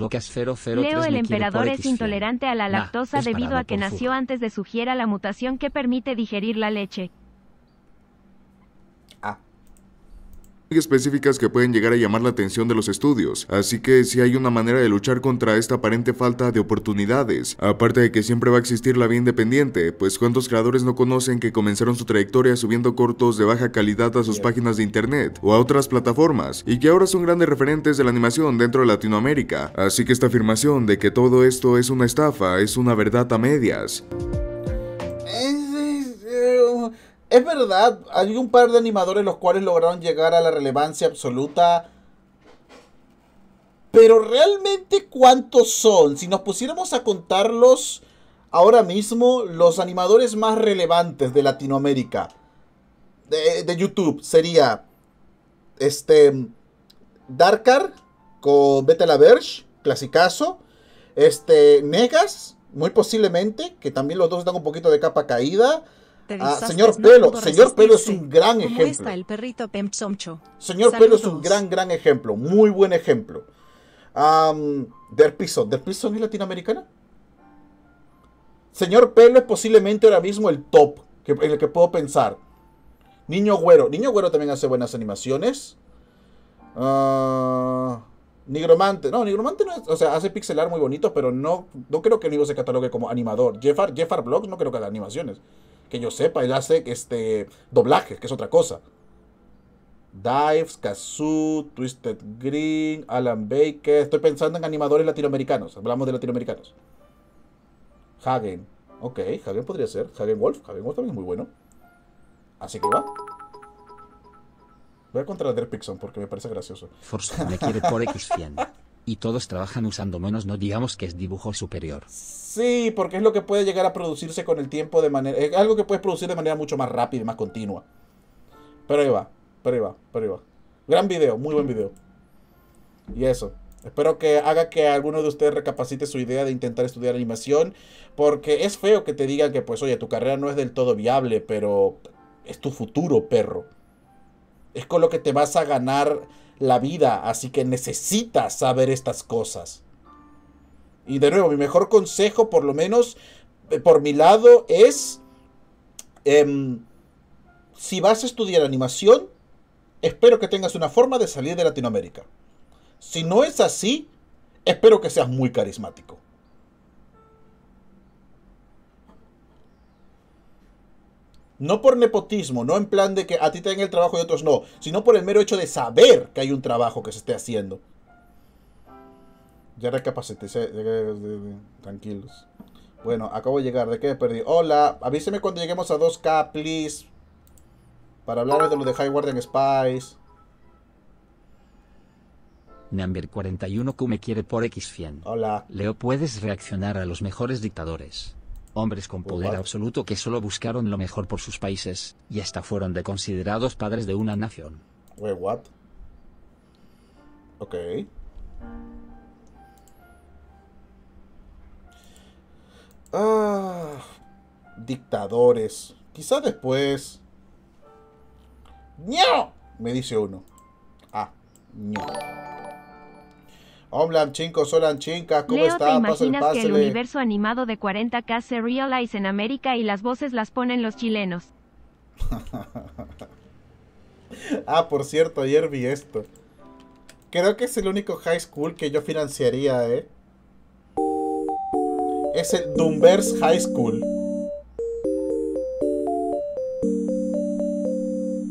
Leo el emperador es intolerante a la lactosa debido a que nació antes de sugiera la mutación que permite digerir la leche. Específicas que pueden llegar a llamar la atención de los estudios, así que si hay una manera de luchar contra esta aparente falta de oportunidades, aparte de que siempre va a existir la vía independiente, pues cuántos creadores no conocen que comenzaron su trayectoria subiendo cortos de baja calidad a sus páginas de internet o a otras plataformas, y que ahora son grandes referentes de la animación dentro de Latinoamérica, así que esta afirmación de que todo esto es una estafa es una verdad a medias. Es verdad, hay un par de animadores los cuales lograron llegar a la relevancia absoluta. Pero realmente cuántos son? Si nos pusiéramos a contarlos ahora mismo, los animadores más relevantes de Latinoamérica. De, YouTube sería este Darkar con Beta la Verge, clasicazo. Este Negas, muy posiblemente, que también los dos dan un poquito de capa caída. Ah, señor Pelo, señor Pelo es un gran ejemplo. el perrito Señor Pelo es un gran, gran ejemplo, muy buen ejemplo. Um, Derpison, ¿Derpison es latinoamericana? Señor Pelo es posiblemente ahora mismo el top que, en el que puedo pensar. Niño Güero, Niño Güero también hace buenas animaciones. Uh, Nigromante, no, Nigromante no es, o sea, hace pixelar muy bonito, pero no, no creo que Nigo se catalogue como animador. Jeffar, Jeffar Vlogs no creo que haga animaciones que yo sepa, él hace este, doblaje, que es otra cosa. Dives, Kazoo, Twisted Green, Alan Baker. Estoy pensando en animadores latinoamericanos. Hablamos de latinoamericanos. Hagen. Ok, Hagen podría ser. Hagen Wolf. Hagen Wolf también es muy bueno. Así que va. Voy a contratar Pixon porque me parece gracioso. Forza me quiere por X Y todos trabajan usando menos, no digamos que es dibujo superior. Sí, porque es lo que puede llegar a producirse con el tiempo de manera... Es algo que puedes producir de manera mucho más rápida y más continua. Pero ahí va, pero ahí va, pero ahí va. Gran video, muy buen video. Y eso. Espero que haga que alguno de ustedes recapacite su idea de intentar estudiar animación. Porque es feo que te digan que, pues, oye, tu carrera no es del todo viable, pero es tu futuro, perro. Es con lo que te vas a ganar la vida, así que necesitas saber estas cosas. Y de nuevo, mi mejor consejo, por lo menos eh, por mi lado, es, em, si vas a estudiar animación, espero que tengas una forma de salir de Latinoamérica. Si no es así, espero que seas muy carismático. No por nepotismo, no en plan de que a ti te den el trabajo y otros no, sino por el mero hecho de saber que hay un trabajo que se esté haciendo. Ya recapacité, tranquilos. Bueno, acabo de llegar, ¿de qué he perdido? Hola, avíseme cuando lleguemos a 2K, please. Para hablar de lo de High Guardian Spice. Number 41Q me quiere por X100. Hola. Leo, puedes reaccionar a los mejores dictadores. Hombres con poder absoluto que solo buscaron lo mejor por sus países, y hasta fueron de considerados padres de una nación. Wait, what? Ok. Ah, dictadores. Quizá después. ¡No! Me dice uno. Ah, ¡No! Hola, chicos, hola, chicas, ¿cómo Leo, ¿te imaginas que el universo animado de 40K se realize en América y las voces las ponen los chilenos? ah, por cierto, ayer vi esto. Creo que es el único high school que yo financiaría, ¿eh? Es el Dunvers High School.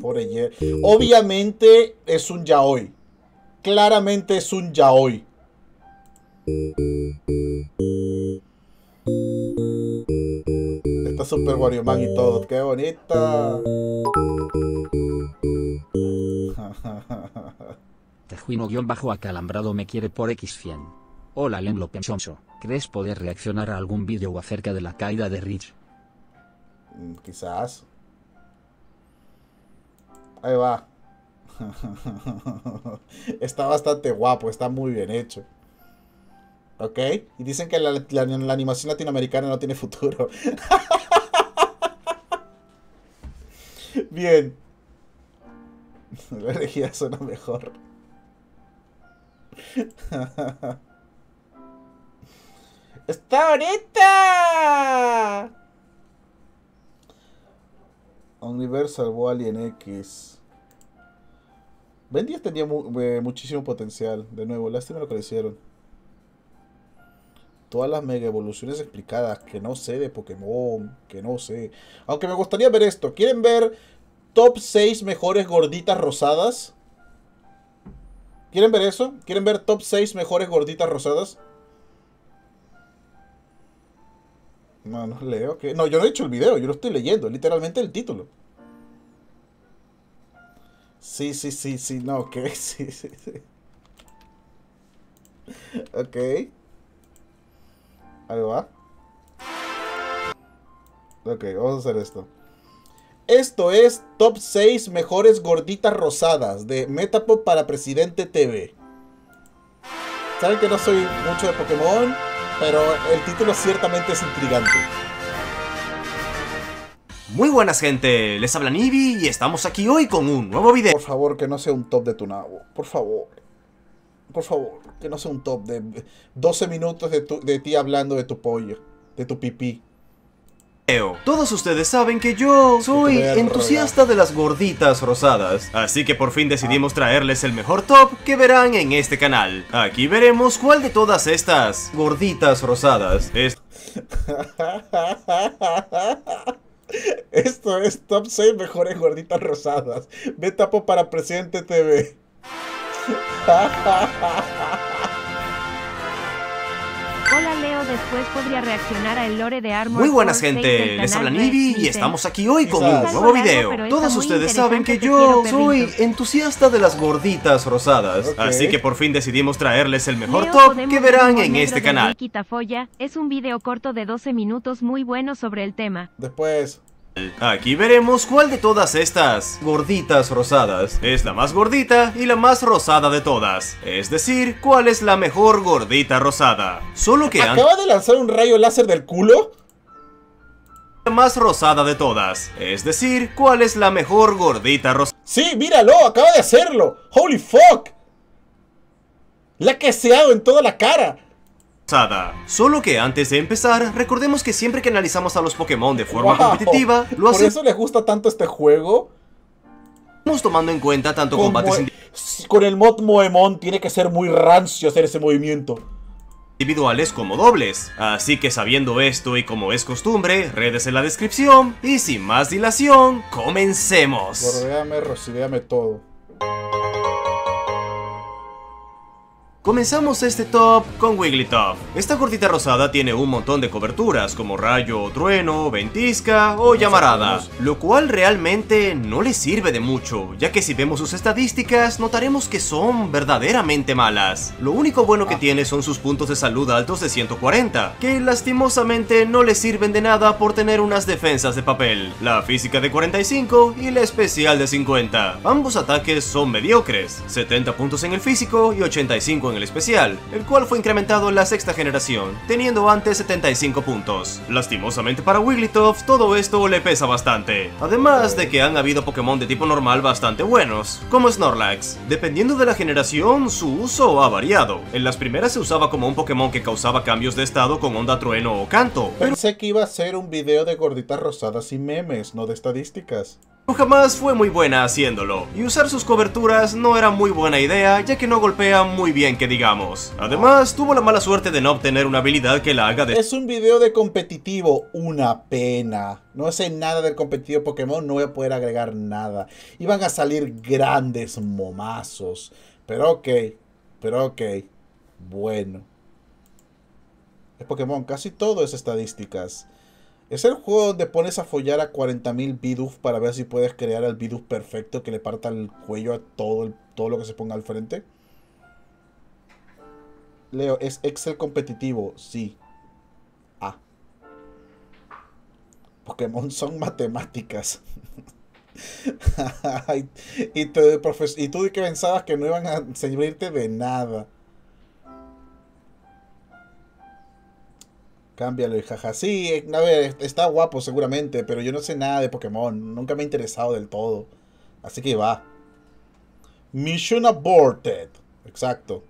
Por ayer. Obviamente es un yaoi. Claramente es un yaoi. Está Super Wario Man y todo. Qué bonita. Tejuino-bajo acalambrado me quiere por X100. Hola Len Lopensonso. ¿Crees poder reaccionar a algún vídeo acerca de la caída de Rich? Mm, quizás. Ahí va. está bastante guapo, está muy bien hecho. ¿Ok? Y dicen que la, animación latinoamericana no tiene futuro. bien. La energía suena mejor. ¡Está ahorita! Universal o Alien X. Ben 10 tenía eh, muchísimo potencial. De nuevo, lástima lo que le hicieron. Todas las mega evoluciones explicadas. Que no sé de Pokémon. Que no sé. Aunque me gustaría ver esto. ¿Quieren ver top 6 mejores gorditas rosadas? ¿Quieren ver eso? ¿Quieren ver top 6 mejores gorditas rosadas? No, no leo. que No, yo no he hecho el video, yo lo estoy leyendo, literalmente el título. Sí, sí, sí, sí, no, ok, sí, sí, sí. Ok. Ahí va. Ok, vamos a hacer esto. Esto es Top 6 Mejores Gorditas Rosadas de Metapop para Presidente TV. Saben que no soy mucho de Pokémon, pero el título ciertamente es intrigante. Muy buenas gente, les habla Nibi y estamos aquí hoy con un nuevo video. Por favor, que no sea un top de tu nabo, por favor. Por favor, que no sea un top de 12 minutos de, de ti hablando de tu pollo, de tu pipí. Todos ustedes saben que yo soy entusiasta de las gorditas rosadas, así que por fin decidimos traerles el mejor top que verán en este canal. Aquí veremos cuál de todas estas gorditas rosadas es... Esto es top 6 mejores gorditas rosadas. Me tapo para Presidente TV. Hola Leo, después podría reaccionar a el lore de Armor Muy buenas gente, les habla Nibi y estamos aquí hoy con un nuevo video. Todos ustedes saben que yo soy entusiasta de las gorditas rosadas, así que por fin decidimos traerles el mejor top que verán en este canal. Es un video corto de 12 minutos muy bueno sobre el tema. Después... Aquí veremos cuál de todas estas gorditas rosadas es la más gordita y la más rosada de todas. Es decir, cuál es la mejor gordita rosada. Solo que... ¿Acaba de lanzar un rayo láser del culo? La más rosada de todas. Es decir, cuál es la mejor gordita rosada. Sí, míralo, acaba de hacerlo. Holy fuck. La que se ha en toda la cara. Solo que antes de empezar, recordemos que siempre que analizamos a los Pokémon de forma competitiva, lo hacemos... ¿Por eso les gusta tanto este juego? Estamos tomando en cuenta tanto combates Con el mod Moemon tiene que ser muy rancio hacer ese movimiento individuales como dobles. Así que sabiendo esto y como es costumbre, redes en la descripción y sin más dilación, comencemos. Bordeame, todo. Comenzamos este top con Wigglytuff. Esta gordita rosada tiene un montón de coberturas como rayo, trueno, ventisca o llamarada, lo cual realmente no le sirve de mucho, ya que si vemos sus estadísticas notaremos que son verdaderamente malas. Lo único bueno que ah. tiene son sus puntos de salud altos de 140, que lastimosamente no le sirven de nada por tener unas defensas de papel, la física de 45 y la especial de 50. Ambos ataques son mediocres, 70 puntos en el físico y 85 en el especial, el cual fue incrementado en la sexta generación, teniendo antes 75 puntos. Lastimosamente para Wigglytuff, todo esto le pesa bastante, además de que han habido Pokémon de tipo normal bastante buenos, como Snorlax. Dependiendo de la generación, su uso ha variado. En las primeras se usaba como un Pokémon que causaba cambios de estado con onda trueno o canto. Pensé que iba a ser un video de gorditas rosadas y memes, no de estadísticas jamás fue muy buena haciéndolo, y usar sus coberturas no era muy buena idea ya que no golpea muy bien que digamos. Además, tuvo la mala suerte de no obtener una habilidad que la haga de... Es un video de competitivo, una pena. No sé nada del competitivo Pokémon, no voy a poder agregar nada. Iban a salir grandes momazos. Pero ok, pero ok, bueno. Es Pokémon, casi todo es estadísticas. ¿Es el juego donde pones a follar a 40.000 Bidoof para ver si puedes crear el Bidoof perfecto que le parta el cuello a todo, todo lo que se ponga al frente? Leo, ¿es Excel competitivo? Sí. Ah. Pokémon son matemáticas. y, tú, y tú que pensabas que no iban a servirte de nada. Cámbialo, jaja. Sí, eh, a ver, está guapo seguramente, pero yo no sé nada de Pokémon. Nunca me ha interesado del todo. Así que va. Mission aborted. Exacto.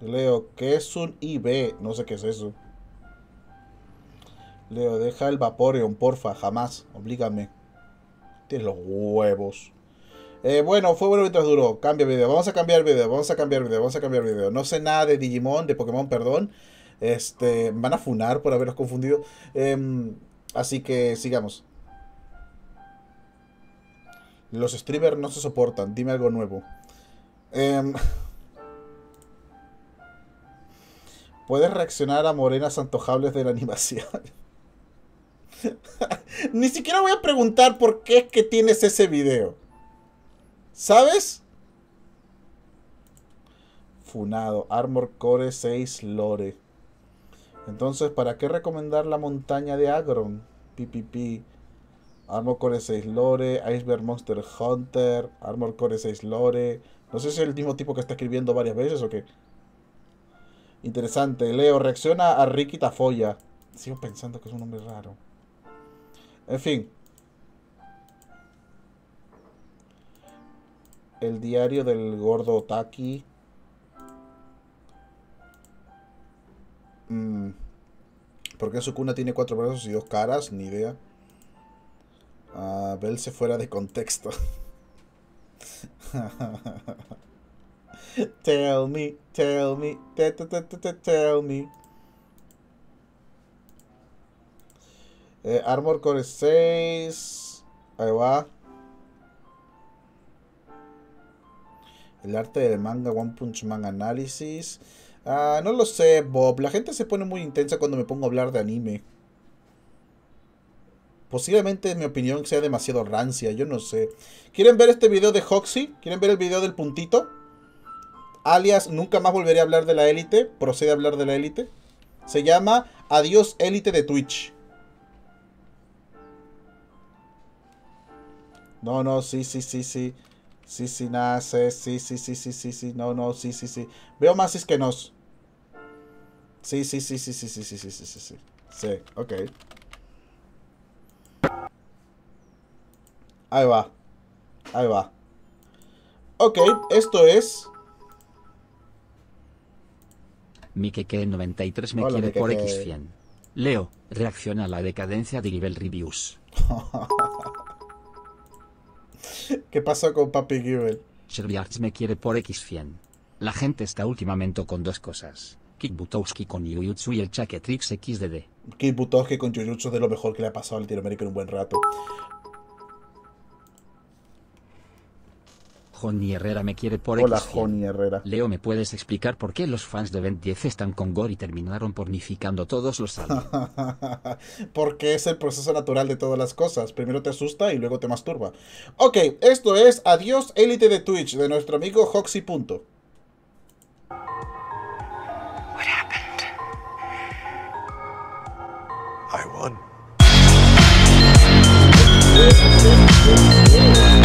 Leo, ¿qué es un IB? No sé qué es eso. Leo, deja el Vaporeon, porfa, jamás. Oblígame. Tienes los huevos. Eh, bueno, fue bueno mientras duró. Cambia video. Vamos a cambiar video. Vamos a cambiar video. Vamos a cambiar video. No sé nada de Digimon, de Pokémon, perdón. Este, van a funar por haberlos confundido. Em, así que sigamos. Los streamers no se soportan. Dime algo nuevo. Em, Puedes reaccionar a morenas antojables de la animación. Ni siquiera voy a preguntar por qué es que tienes ese video. ¿Sabes? Funado. Armor Core 6 Lore. Entonces, ¿para qué recomendar la montaña de Agron? PPP. Armor Core 6 Lore. Iceberg Monster Hunter. Armor Core 6 Lore. No sé si es el mismo tipo que está escribiendo varias veces o qué. Interesante. Leo, reacciona a Ricky Tafoya. Sigo pensando que es un nombre raro. En fin. El diario del gordo Taki. Mm. ¿Por qué su cuna tiene cuatro brazos y dos caras? Ni idea. Ah, Bell se fuera de contexto. Tell me, tell me, tell me. Eh, Armor Core 6. Ahí va. El arte del manga One Punch Man Análisis. Ah, no lo sé, Bob. La gente se pone muy intensa cuando me pongo a hablar de anime. Posiblemente, en mi opinión, sea demasiado rancia. Yo no sé. ¿Quieren ver este video de Hoxie? ¿Quieren ver el video del puntito? alias Nunca más volveré a hablar de la élite, procede a hablar de la élite. Se llama Adiós élite de Twitch. No, no, sí, sí, sí, sí. Sí, sí, nada, sí, sí, sí, sí, sí, sí, no, no, sí, sí, sí. Veo más es que nos. Sí, sí, sí, sí, sí, sí, sí, sí, sí, sí, sí. Sí, ok. Ahí va. Ahí va. Ok, esto es Mikeke93 me quiere por X100. Leo, reacciona a la decadencia de Givel Reviews. ¿Qué pasó con Papi Givel? Sherbiarts me quiere por X100. La gente está últimamente con dos cosas. Kik Butowski con Yuyutsu y el Chaketrix XDD. Kik Butowski con Yuyutsu es de lo mejor que le ha pasado al Latinoamérica en un buen rato. Johnny Herrera me quiere por Hola, Johnny Herrera. Leo, ¿me puedes explicar por qué los fans de Ben 10 están con Gore y terminaron pornificando todos los aliens? Porque es el proceso natural de todas las cosas. Primero te asusta y luego te masturba. Ok, esto es Adiós Élite de Twitch de nuestro amigo Hoxy. Punto. I won.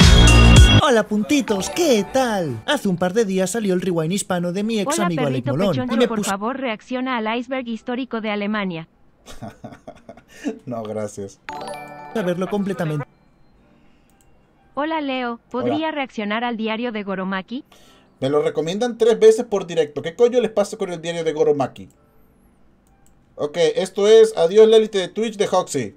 Hola puntitos, ¿qué tal? Hace un par de días salió el rewind hispano de mi ex amigo Alec Molón. Y me por favor reacciona al iceberg histórico de Alemania. no, gracias. A verlo completamente. Hola Leo, ¿podría reaccionar al diario de Goromaki? Me lo recomiendan tres veces por directo. ¿Qué coño les pasa con el diario de Goromaki? Ok, esto es Adiós la élite de Twitch de Hoxie.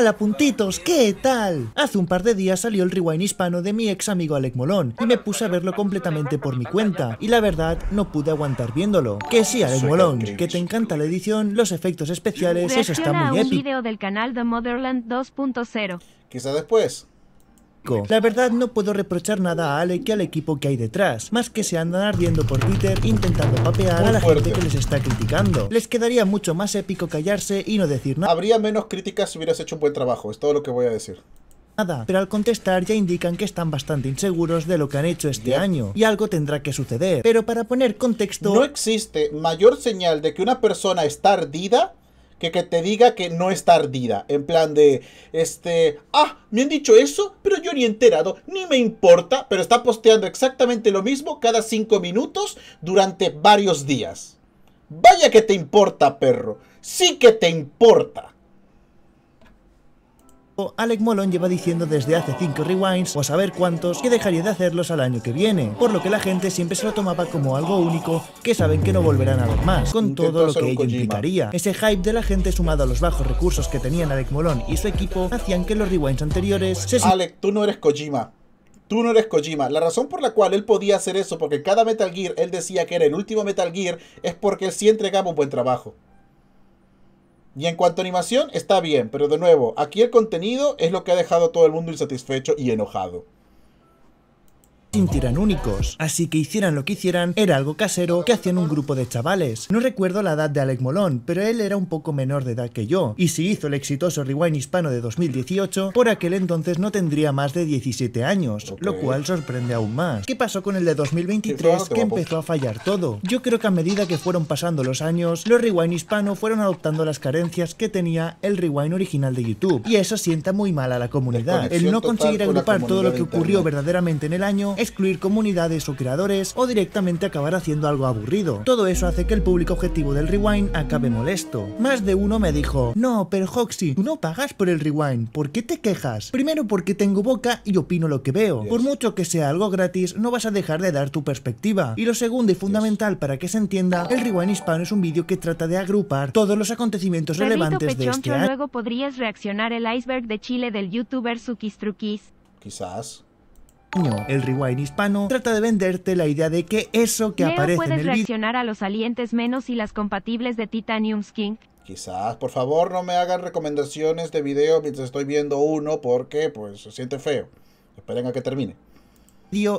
Hola puntitos, ¿qué tal? Hace un par de días salió el rewind hispano de mi ex amigo Alec Molón y me puse a verlo completamente por mi cuenta y la verdad no pude aguantar viéndolo. Que sí, Alec Molón, que te encanta la edición, los efectos especiales, eso está muy épico. un video del canal de Motherland 2.0. Quizá después. La verdad no puedo reprochar nada a Alec y al equipo que hay detrás, más que se andan ardiendo por Twitter intentando papear a la gente que les está criticando. Les quedaría mucho más épico callarse y no decir nada. Habría menos críticas si hubieras hecho un buen trabajo, es todo lo que voy a decir. Nada, pero al contestar ya indican que están bastante inseguros de lo que han hecho este año, y algo tendrá que suceder. Pero para poner contexto... No existe mayor señal de que una persona está ardida que, que te diga que no está ardida. En plan de, este, ah, me han dicho eso, pero yo ni he enterado, ni me importa, pero está posteando exactamente lo mismo cada cinco minutos durante varios días. Vaya que te importa, perro. Sí que te importa. Alec Molon lleva diciendo desde hace 5 rewinds, o a saber cuántos, que dejaría de hacerlos al año que viene, por lo que la gente siempre se lo tomaba como algo único que saben que no volverán a ver más, con todo lo que ello implicaría. Ese hype de la gente sumado a los bajos recursos que tenían Alec Molon y su equipo hacían que los rewinds anteriores se... Alec, tú no eres Kojima. Tú no eres Kojima. La razón por la cual él podía hacer eso, porque cada Metal Gear él decía que era el último Metal Gear, es porque él sí entregaba un buen trabajo. Y en cuanto a animación, está bien, pero de nuevo, aquí el contenido es lo que ha dejado a todo el mundo insatisfecho y enojado sintieran únicos. Así que hicieran lo que hicieran, era algo casero que hacían un grupo de chavales. No recuerdo la edad de Alec Molón, pero él era un poco menor de edad que yo. Y si hizo el exitoso Rewind hispano de 2018, por aquel entonces no tendría más de 17 años, lo cual sorprende aún más. ¿Qué pasó con el de 2023 que empezó a fallar todo? Yo creo que a medida que fueron pasando los años, los Rewind hispano fueron adoptando las carencias que tenía el Rewind original de YouTube. Y eso sienta muy mal a la comunidad. El no conseguir agrupar todo lo que ocurrió verdaderamente en el año excluir comunidades o creadores o directamente acabar haciendo algo aburrido. Todo eso hace que el público objetivo del rewind acabe molesto. Más de uno me dijo, no, pero Hoxie, tú no pagas por el rewind, ¿por qué te quejas? Primero porque tengo boca y opino lo que veo. Por mucho que sea algo gratis, no vas a dejar de dar tu perspectiva. Y lo segundo y fundamental para que se entienda, el rewind hispano es un vídeo que trata de agrupar todos los acontecimientos relevantes de este año. luego podrías reaccionar el iceberg de Chile del youtuber Sukis Quizás. El rewind hispano trata de venderte la idea de que eso que aparece en el reaccionar a los salientes menos y las compatibles de Titanium Skin. Quizás, por favor, no me hagan recomendaciones de video mientras estoy viendo uno porque pues se siente feo. Esperen a que termine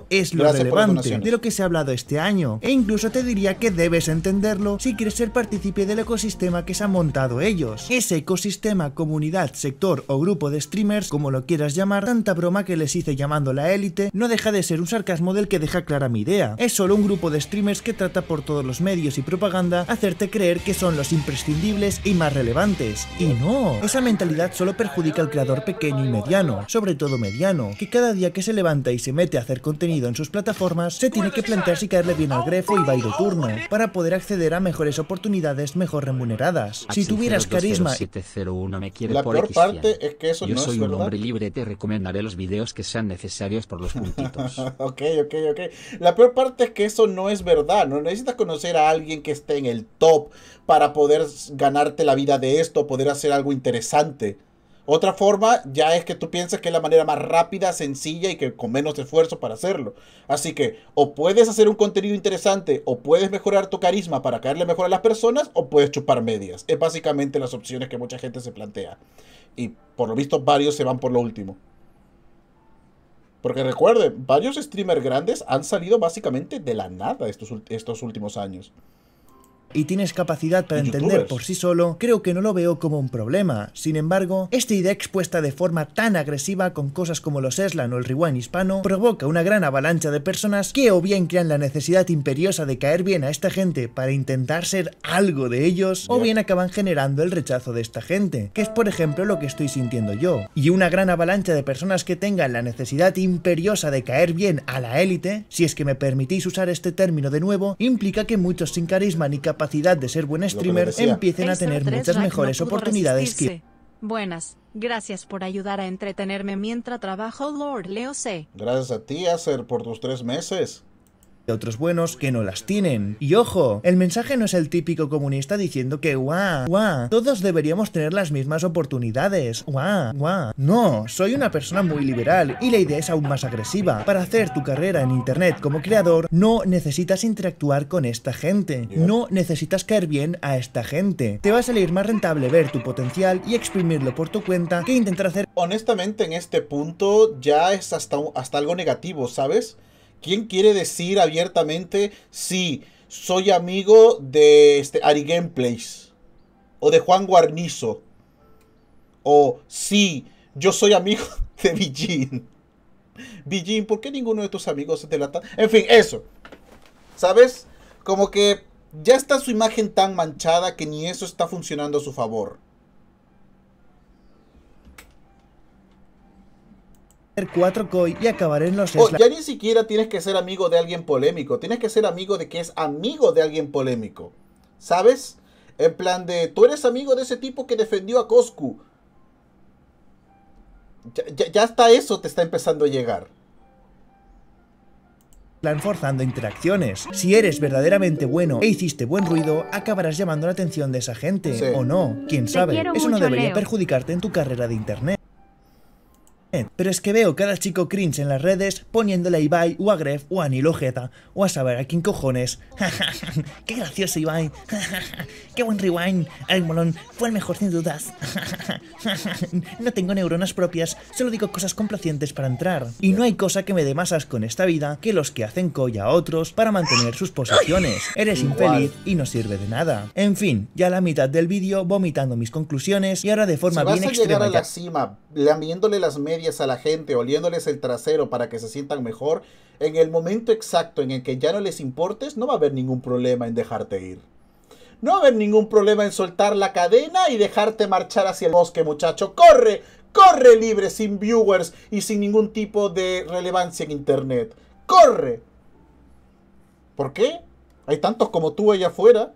es lo relevante de lo que se ha hablado este año, e incluso te diría que debes entenderlo si quieres ser partícipe del ecosistema que se han montado ellos. Ese ecosistema, comunidad, sector o grupo de streamers, como lo quieras llamar, tanta broma que les hice llamando la élite, no deja de ser un sarcasmo del que deja clara mi idea. Es solo un grupo de streamers que trata por todos los medios y propaganda hacerte creer que son los imprescindibles y más relevantes. Y no, esa mentalidad solo perjudica al creador pequeño y mediano, sobre todo mediano, que cada día que se levanta y se mete a hacer contenido en sus plataformas, se tiene que plantear si caerle bien al grefo y va de turno, para poder acceder a mejores oportunidades mejor remuneradas. Si tuvieras carisma... La peor parte es que eso Yo no soy un hombre libre, te recomendaré los videos que sean necesarios por los puntitos. ok, ok, ok. La peor parte es que eso no es verdad. No necesitas conocer a alguien que esté en el top para poder ganarte la vida de esto, poder hacer algo interesante. Otra forma ya es que tú pienses que es la manera más rápida, sencilla y que con menos esfuerzo para hacerlo. Así que o puedes hacer un contenido interesante o puedes mejorar tu carisma para caerle mejor a las personas o puedes chupar medias. Es básicamente las opciones que mucha gente se plantea. Y por lo visto varios se van por lo último. Porque recuerden, varios streamers grandes han salido básicamente de la nada estos, estos últimos años y tienes capacidad para entender por sí solo, creo que no lo veo como un problema. Sin embargo, esta idea expuesta de forma tan agresiva con cosas como los Eslan o el Rewind hispano provoca una gran avalancha de personas que o bien crean la necesidad imperiosa de caer bien a esta gente para intentar ser algo de ellos, o bien acaban generando el rechazo de esta gente, que es por ejemplo lo que estoy sintiendo yo. Y una gran avalancha de personas que tengan la necesidad imperiosa de caer bien a la élite, si es que me permitís usar este término de nuevo, implica que muchos sin carisma ni capacidad capacidad de ser buen streamer empiecen a tener muchas mejores oportunidades que... Buenas, gracias por ayudar a entretenerme mientras trabajo Lord Leo C. Gracias a ti, Acer, por tus tres meses otros buenos que no las tienen. Y ojo, el mensaje no es el típico comunista diciendo que guau, guau, todos deberíamos tener las mismas oportunidades. Guau, guau. No, soy una persona muy liberal y la idea es aún más agresiva. Para hacer tu carrera en internet como creador, no necesitas interactuar con esta gente. No necesitas caer bien a esta gente. Te va a salir más rentable ver tu potencial y exprimirlo por tu cuenta que intentar hacer... Honestamente, en este punto ya es hasta, hasta algo negativo, ¿sabes? ¿Quién quiere decir abiertamente si soy amigo de este, Ari Gameplays? O de Juan Guarnizo. O si yo soy amigo de Bijin. Bijin, ¿por qué ninguno de tus amigos se delata? En fin, eso. ¿Sabes? Como que ya está su imagen tan manchada que ni eso está funcionando a su favor. 4 koi y acabar en los... Oh, ya ni siquiera tienes que ser amigo de alguien polémico, tienes que ser amigo de que es amigo de alguien polémico. ¿Sabes? En plan de, tú eres amigo de ese tipo que defendió a Coscu. Ya, ya, hasta eso te está empezando a llegar. Plan forzando interacciones. Si eres verdaderamente bueno e hiciste buen ruido, acabarás llamando la atención de esa gente. O no, quién sabe. Eso no debería perjudicarte en tu carrera de internet. Pero es que veo cada chico cringe en las redes poniéndole a Ibai o a Gref o a Nilojeta o a saber a quién cojones. ¡Qué gracioso Ibai! ¡Qué buen rewind! El molón fue el mejor sin dudas. no tengo neuronas propias, solo digo cosas complacientes para entrar. Y no hay cosa que me dé más asco en esta vida que los que hacen colla a otros para mantener sus posiciones. Eres infeliz y no sirve de nada. En fin, ya la mitad del vídeo vomitando mis conclusiones y ahora de forma bien extrema. a la cima, lamiéndole las medias a la gente, oliéndoles el trasero para que se sientan mejor, en el momento exacto en el que ya no les importes, no va a haber ningún problema en dejarte ir. No va a haber ningún problema en soltar la cadena y dejarte marchar hacia el bosque, muchacho. ¡Corre! ¡Corre libre, sin viewers y sin ningún tipo de relevancia en internet! ¡Corre! ¿Por qué? Hay tantos como tú allá afuera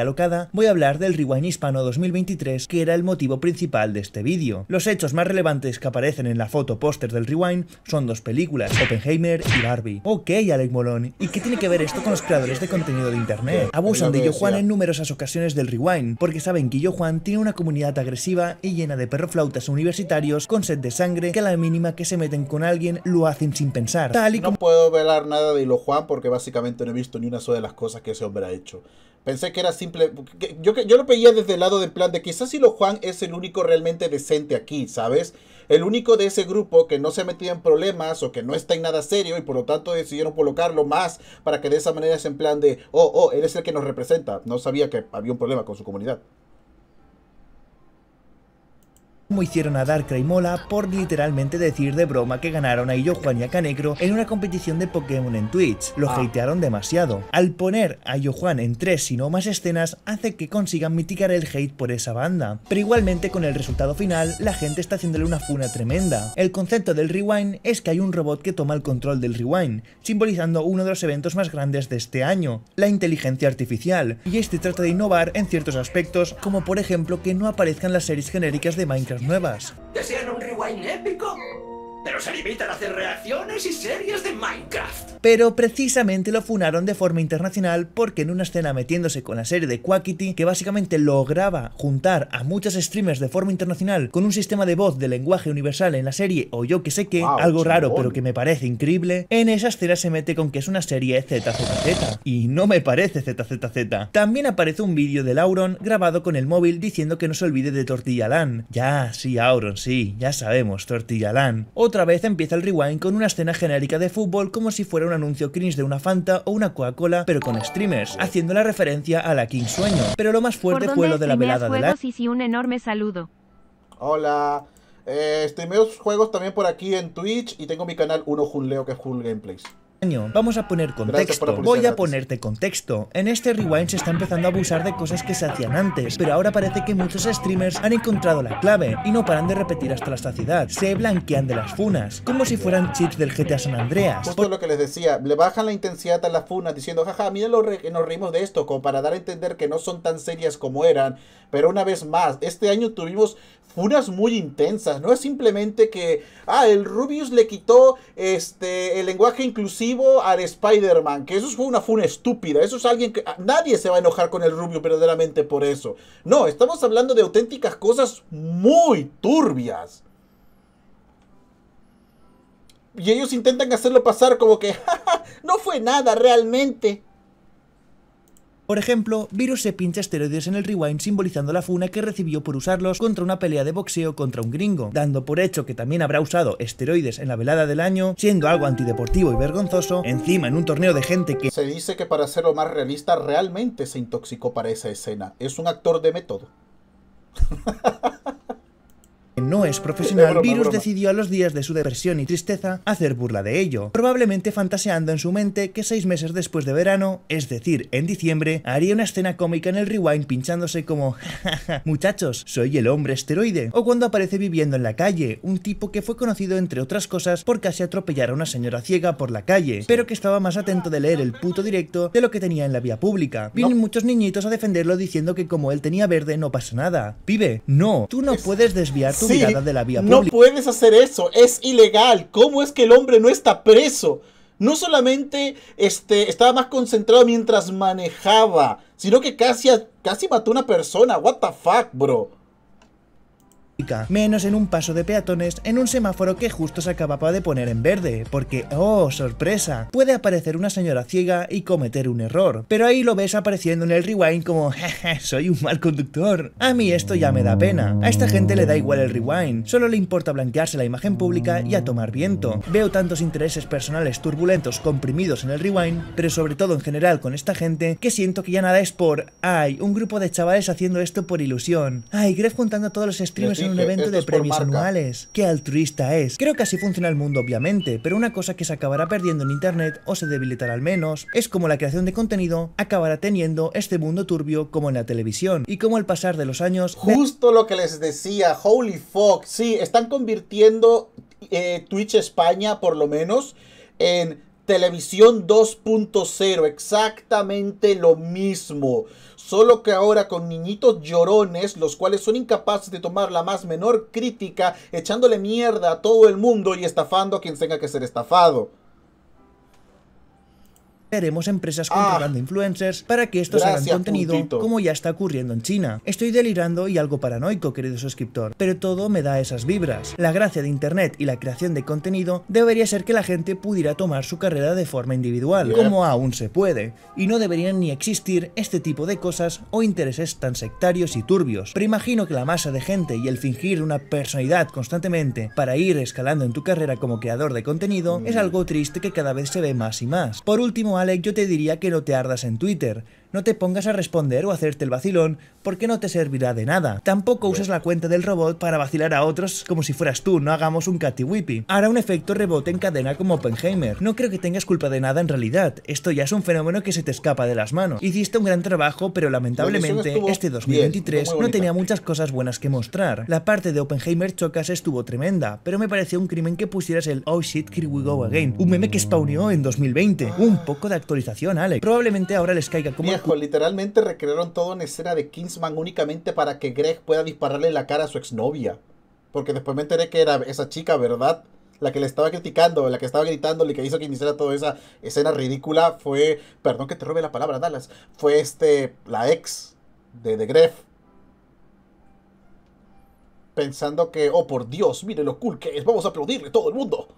alocada, voy a hablar del Rewind Hispano 2023, que era el motivo principal de este vídeo. Los hechos más relevantes que aparecen en la foto póster del Rewind son dos películas, Oppenheimer y Barbie. Ok, Alec Molón, ¿y qué tiene que ver esto con los creadores de contenido de internet? Abusan de Yo Juan en numerosas ocasiones del Rewind, porque saben que Yo Juan tiene una comunidad agresiva y llena de perroflautas universitarios con sed de sangre que a la mínima que se meten con alguien lo hacen sin pensar. Tal y no puedo velar nada de Yo Juan porque básicamente no he visto ni una sola de las cosas que ese hombre ha hecho. Pensé que era simple. Yo, yo lo veía desde el lado del plan de quizás lo Juan es el único realmente decente aquí, ¿sabes? El único de ese grupo que no se metido en problemas o que no está en nada serio y por lo tanto decidieron colocarlo más para que de esa manera es en plan de, oh, oh, él es el que nos representa. No sabía que había un problema con su comunidad como hicieron a Darkrai Mola por literalmente decir de broma que ganaron a Illo Juan y a Canecro en una competición de Pokémon en Twitch. Lo ah. hatearon demasiado. Al poner a Illo Juan en tres si no más escenas hace que consigan mitigar el hate por esa banda. Pero igualmente con el resultado final la gente está haciéndole una funa tremenda. El concepto del rewind es que hay un robot que toma el control del rewind, simbolizando uno de los eventos más grandes de este año, la inteligencia artificial. Y este trata de innovar en ciertos aspectos, como por ejemplo que no aparezcan las series genéricas de Minecraft nuevas. ¿Desean un rewind épico? Pero se limitan a hacer reacciones y series de Minecraft. Pero precisamente lo funaron de forma internacional porque en una escena metiéndose con la serie de Quackity, que básicamente lograba juntar a muchos streamers de forma internacional con un sistema de voz de lenguaje universal en la serie, o yo que sé qué, algo raro pero que me parece increíble, en esa escena se mete con que es una serie ZZZ. Y no me parece ZZZ. También aparece un vídeo de Lauron grabado con el móvil diciendo que no se olvide de Tortilla Lan. Ya, sí, Auron, sí, ya sabemos, Tortilla Lan. Otra vez empieza el rewind con una escena genérica de fútbol como si fuera un anuncio cringe de una Fanta o una Coca-Cola, pero con streamers, haciendo la referencia a la King Sueño. Pero lo más fuerte fue lo de la velada de la... Y sí, un enorme saludo. Hola. Eh, streameo juegos también por aquí en Twitch y tengo mi canal Uno Junleo que es Full Gameplays. Vamos a poner contexto. Voy a ponerte contexto. En este rewind se está empezando a abusar de cosas que se hacían antes, pero ahora parece que muchos streamers han encontrado la clave y no paran de repetir hasta la saciedad. Se blanquean de las funas, como si fueran chips del GTA San Andreas. Justo lo que les decía, le bajan la intensidad a las funas diciendo, jaja, miren lo que nos reímos de esto, como para dar a entender que no son tan serias como eran. Pero una vez más, este año tuvimos funas muy intensas, no es simplemente que, ah, el Rubius le quitó este, el lenguaje inclusivo al Spider-Man, que eso fue una funa estúpida, eso es alguien que, ah, nadie se va a enojar con el Rubius verdaderamente por eso. No, estamos hablando de auténticas cosas muy turbias. Y ellos intentan hacerlo pasar como que, no fue nada realmente. Por ejemplo, Virus se pincha esteroides en el rewind simbolizando la funa que recibió por usarlos contra una pelea de boxeo contra un gringo, dando por hecho que también habrá usado esteroides en la velada del año, siendo algo antideportivo y vergonzoso, encima en un torneo de gente que... Se dice que para hacerlo más realista realmente se intoxicó para esa escena. Es un actor de método. no es profesional, Virus decidió a los días de su depresión y tristeza hacer burla de ello, probablemente fantaseando en su mente que seis meses después de verano, es decir, en diciembre, haría una escena cómica en el rewind pinchándose como muchachos, soy el hombre esteroide, o cuando aparece viviendo en la calle, un tipo que fue conocido entre otras cosas por casi atropellar a una señora ciega por la calle, pero que estaba más atento de leer el puto directo de lo que tenía en la vía pública. Vienen muchos niñitos a defenderlo diciendo que como él tenía verde no pasa nada. Pibe, no, tú no puedes desviar tu mirada de la vía pública. No puedes hacer eso, es ilegal. ¿Cómo es que el hombre no está preso? No solamente este, estaba más concentrado mientras manejaba, sino que casi, casi mató a una persona. What the fuck, bro menos en un paso de peatones en un semáforo que justo se acababa de poner en verde, porque, oh, sorpresa, puede aparecer una señora ciega y cometer un error, pero ahí lo ves apareciendo en el rewind como, jeje, soy un mal conductor. A mí esto ya me da pena, a esta gente le da igual el rewind, solo le importa blanquearse la imagen pública y a tomar viento. Veo tantos intereses personales turbulentos comprimidos en el rewind, pero sobre todo en general con esta gente, que siento que ya nada es por, ay, un grupo de chavales haciendo esto por ilusión, ay, Gref juntando todos los streamers un evento de premios anuales. Qué altruista es. Creo que así funciona el mundo, obviamente, pero una cosa que se acabará perdiendo en internet o se debilitará al menos es como la creación de contenido acabará teniendo este mundo turbio como en la televisión y como al pasar de los años. Justo lo que les decía, holy fuck. Sí, están convirtiendo eh, Twitch España, por lo menos, en televisión 2.0. Exactamente lo mismo. Solo que ahora con niñitos llorones, los cuales son incapaces de tomar la más menor crítica, echándole mierda a todo el mundo y estafando a quien tenga que ser estafado veremos empresas contratando ah, influencers para que estos hagan contenido como ya está ocurriendo en China. Estoy delirando y algo paranoico, querido suscriptor, pero todo me da esas vibras. La gracia de internet y la creación de contenido debería ser que la gente pudiera tomar su carrera de forma individual, como aún se puede, y no deberían ni existir este tipo de cosas o intereses tan sectarios y turbios. Pero imagino que la masa de gente y el fingir una personalidad constantemente para ir escalando en tu carrera como creador de contenido es mm. algo triste que cada vez se ve más y más. Por último, Alec, yo te diría que no te ardas en Twitter. No te pongas a responder o hacerte el vacilón porque no te servirá de nada. Tampoco uses la cuenta del robot para vacilar a otros como si fueras tú, no hagamos un catty whippy. Hará un efecto rebote en cadena como Oppenheimer. No creo que tengas culpa de nada en realidad. Esto ya es un fenómeno que se te escapa de las manos. Hiciste un gran trabajo, pero lamentablemente este 2023 no tenía muchas cosas buenas que mostrar. La parte de Oppenheimer Chocas estuvo tremenda, pero me pareció un crimen que pusieras el Oh shit, here we go again. Un meme que spawneó en 2020. Un poco de actualización, Alex. Probablemente ahora les caiga como literalmente recrearon todo en escena de Kingsman únicamente para que Greg pueda dispararle la cara a su exnovia. Porque después me enteré que era esa chica, ¿verdad? La que le estaba criticando, la que estaba gritando, y que hizo que iniciara toda esa escena ridícula fue, perdón que te robe la palabra, Dallas, fue este, la ex de, de Gref. Pensando que, oh por Dios, mire lo cool que es, vamos a aplaudirle todo el mundo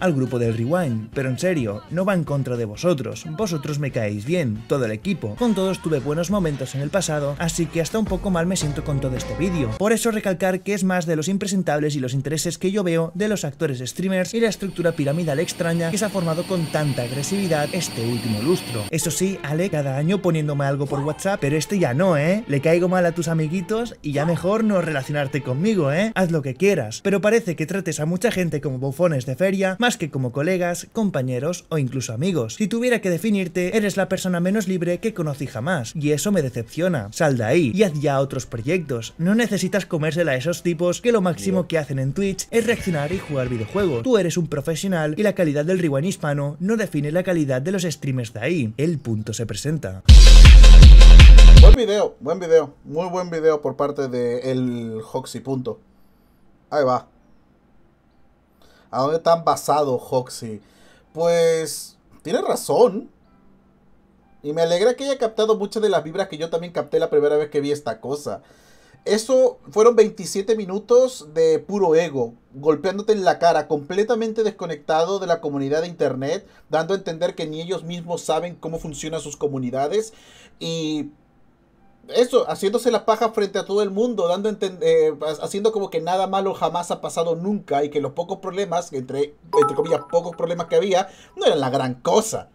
al grupo del Rewind, pero en serio, no va en contra de vosotros, vosotros me caéis bien, todo el equipo, con todos tuve buenos momentos en el pasado, así que hasta un poco mal me siento con todo este vídeo. Por eso recalcar que es más de los impresentables y los intereses que yo veo de los actores streamers y la estructura piramidal extraña que se ha formado con tanta agresividad este último lustro. Eso sí, Ale, cada año poniéndome algo por WhatsApp, pero este ya no, ¿eh? Le caigo mal a tus amiguitos y ya mejor no relacionarte conmigo, ¿eh? Haz lo que quieras, pero parece que trates a mucha gente como bufones de feria más que como colegas, compañeros o incluso amigos. Si tuviera que definirte, eres la persona menos libre que conocí jamás, y eso me decepciona. Sal de ahí y haz ya otros proyectos. No necesitas comérsela a esos tipos que lo máximo que hacen en Twitch es reaccionar y jugar videojuegos. Tú eres un profesional y la calidad del rewind hispano no define la calidad de los streamers de ahí. El punto se presenta. Buen video, buen video, muy buen video por parte de el Hoxy punto. Ahí va. ¿A dónde están basado Hoxie? Pues tiene razón. Y me alegra que haya captado muchas de las vibras que yo también capté la primera vez que vi esta cosa. Eso fueron 27 minutos de puro ego, golpeándote en la cara, completamente desconectado de la comunidad de internet, dando a entender que ni ellos mismos saben cómo funcionan sus comunidades. Y eso, haciéndose la paja frente a todo el mundo, dando eh, haciendo como que nada malo jamás ha pasado nunca y que los pocos problemas, entre, entre comillas, pocos problemas que había, no eran la gran cosa.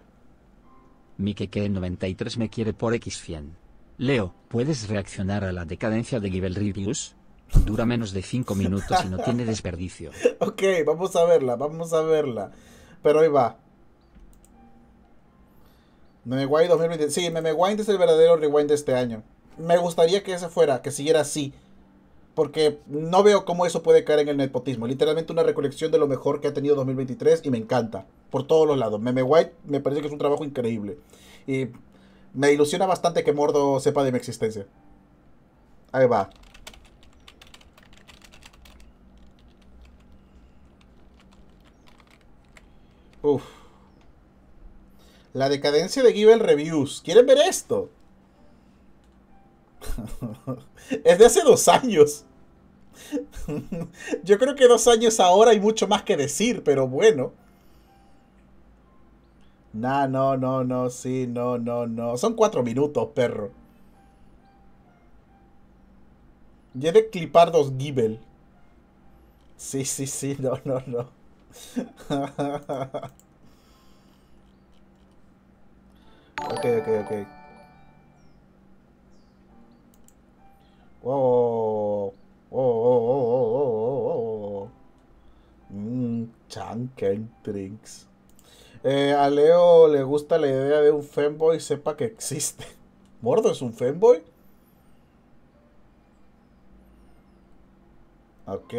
Mikeke93 me quiere por X100. Leo, ¿puedes reaccionar a la decadencia de Givel Reviews? Dura menos de 5 minutos y no tiene desperdicio. ok, vamos a verla, vamos a verla. Pero ahí va. Memewind 2020. Sí, Memewind es el verdadero rewind de este año. Me gustaría que ese fuera, que siguiera así. Porque no veo cómo eso puede caer en el nepotismo. Literalmente una recolección de lo mejor que ha tenido 2023 y me encanta. Por todos los lados. Meme White me parece que es un trabajo increíble. Y me ilusiona bastante que Mordo sepa de mi existencia. Ahí va. Uf. La decadencia de Givel Reviews. ¿Quieren ver esto? es de hace dos años. Yo creo que dos años ahora hay mucho más que decir, pero bueno. Nah, no, no, no, sí, no, no, no. Son cuatro minutos, perro. Ya de clipar dos Gibbel. Sí, sí, sí, no, no, no. ok, ok, ok. Oh, oh, oh, oh, oh, Mmm, Drinks. Eh, a Leo le gusta la idea de un fanboy, sepa que existe. ¿Mordo es un fanboy? Ok.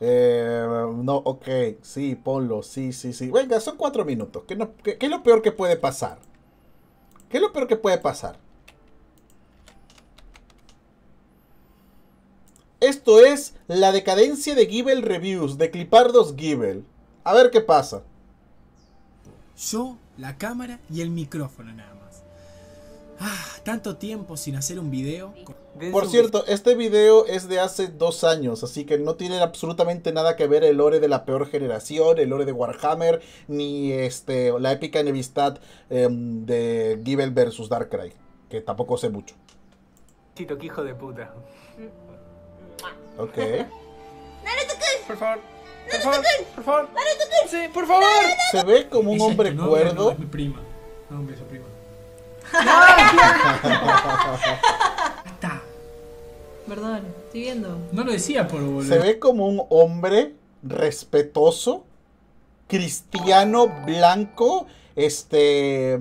Eh, no, ok, sí, ponlo, sí, sí, sí. Venga, son cuatro minutos. ¿Qué, no, qué es lo peor que puede pasar? ¿Qué es lo peor que puede pasar? Esto es la decadencia de Givel Reviews, de Clipardos Givel. A ver qué pasa. Yo, la cámara y el micrófono nada más. Ah, tanto tiempo sin hacer un video. Por cierto, este video es de hace dos años, así que no tiene absolutamente nada que ver el lore de la peor generación, el lore de Warhammer, ni este la épica enemistad em, de Givel versus Darkrai, que tampoco sé mucho. Tito, que hijo de puta. Ok. Por favor. Por favor, por favor. Sí, por favor. Se ve como un hombre cuerdo. es mi prima. No, prima. Está. Perdón, estoy viendo. No lo decía por volver. Se ve como un hombre respetuoso, cristiano, blanco, este...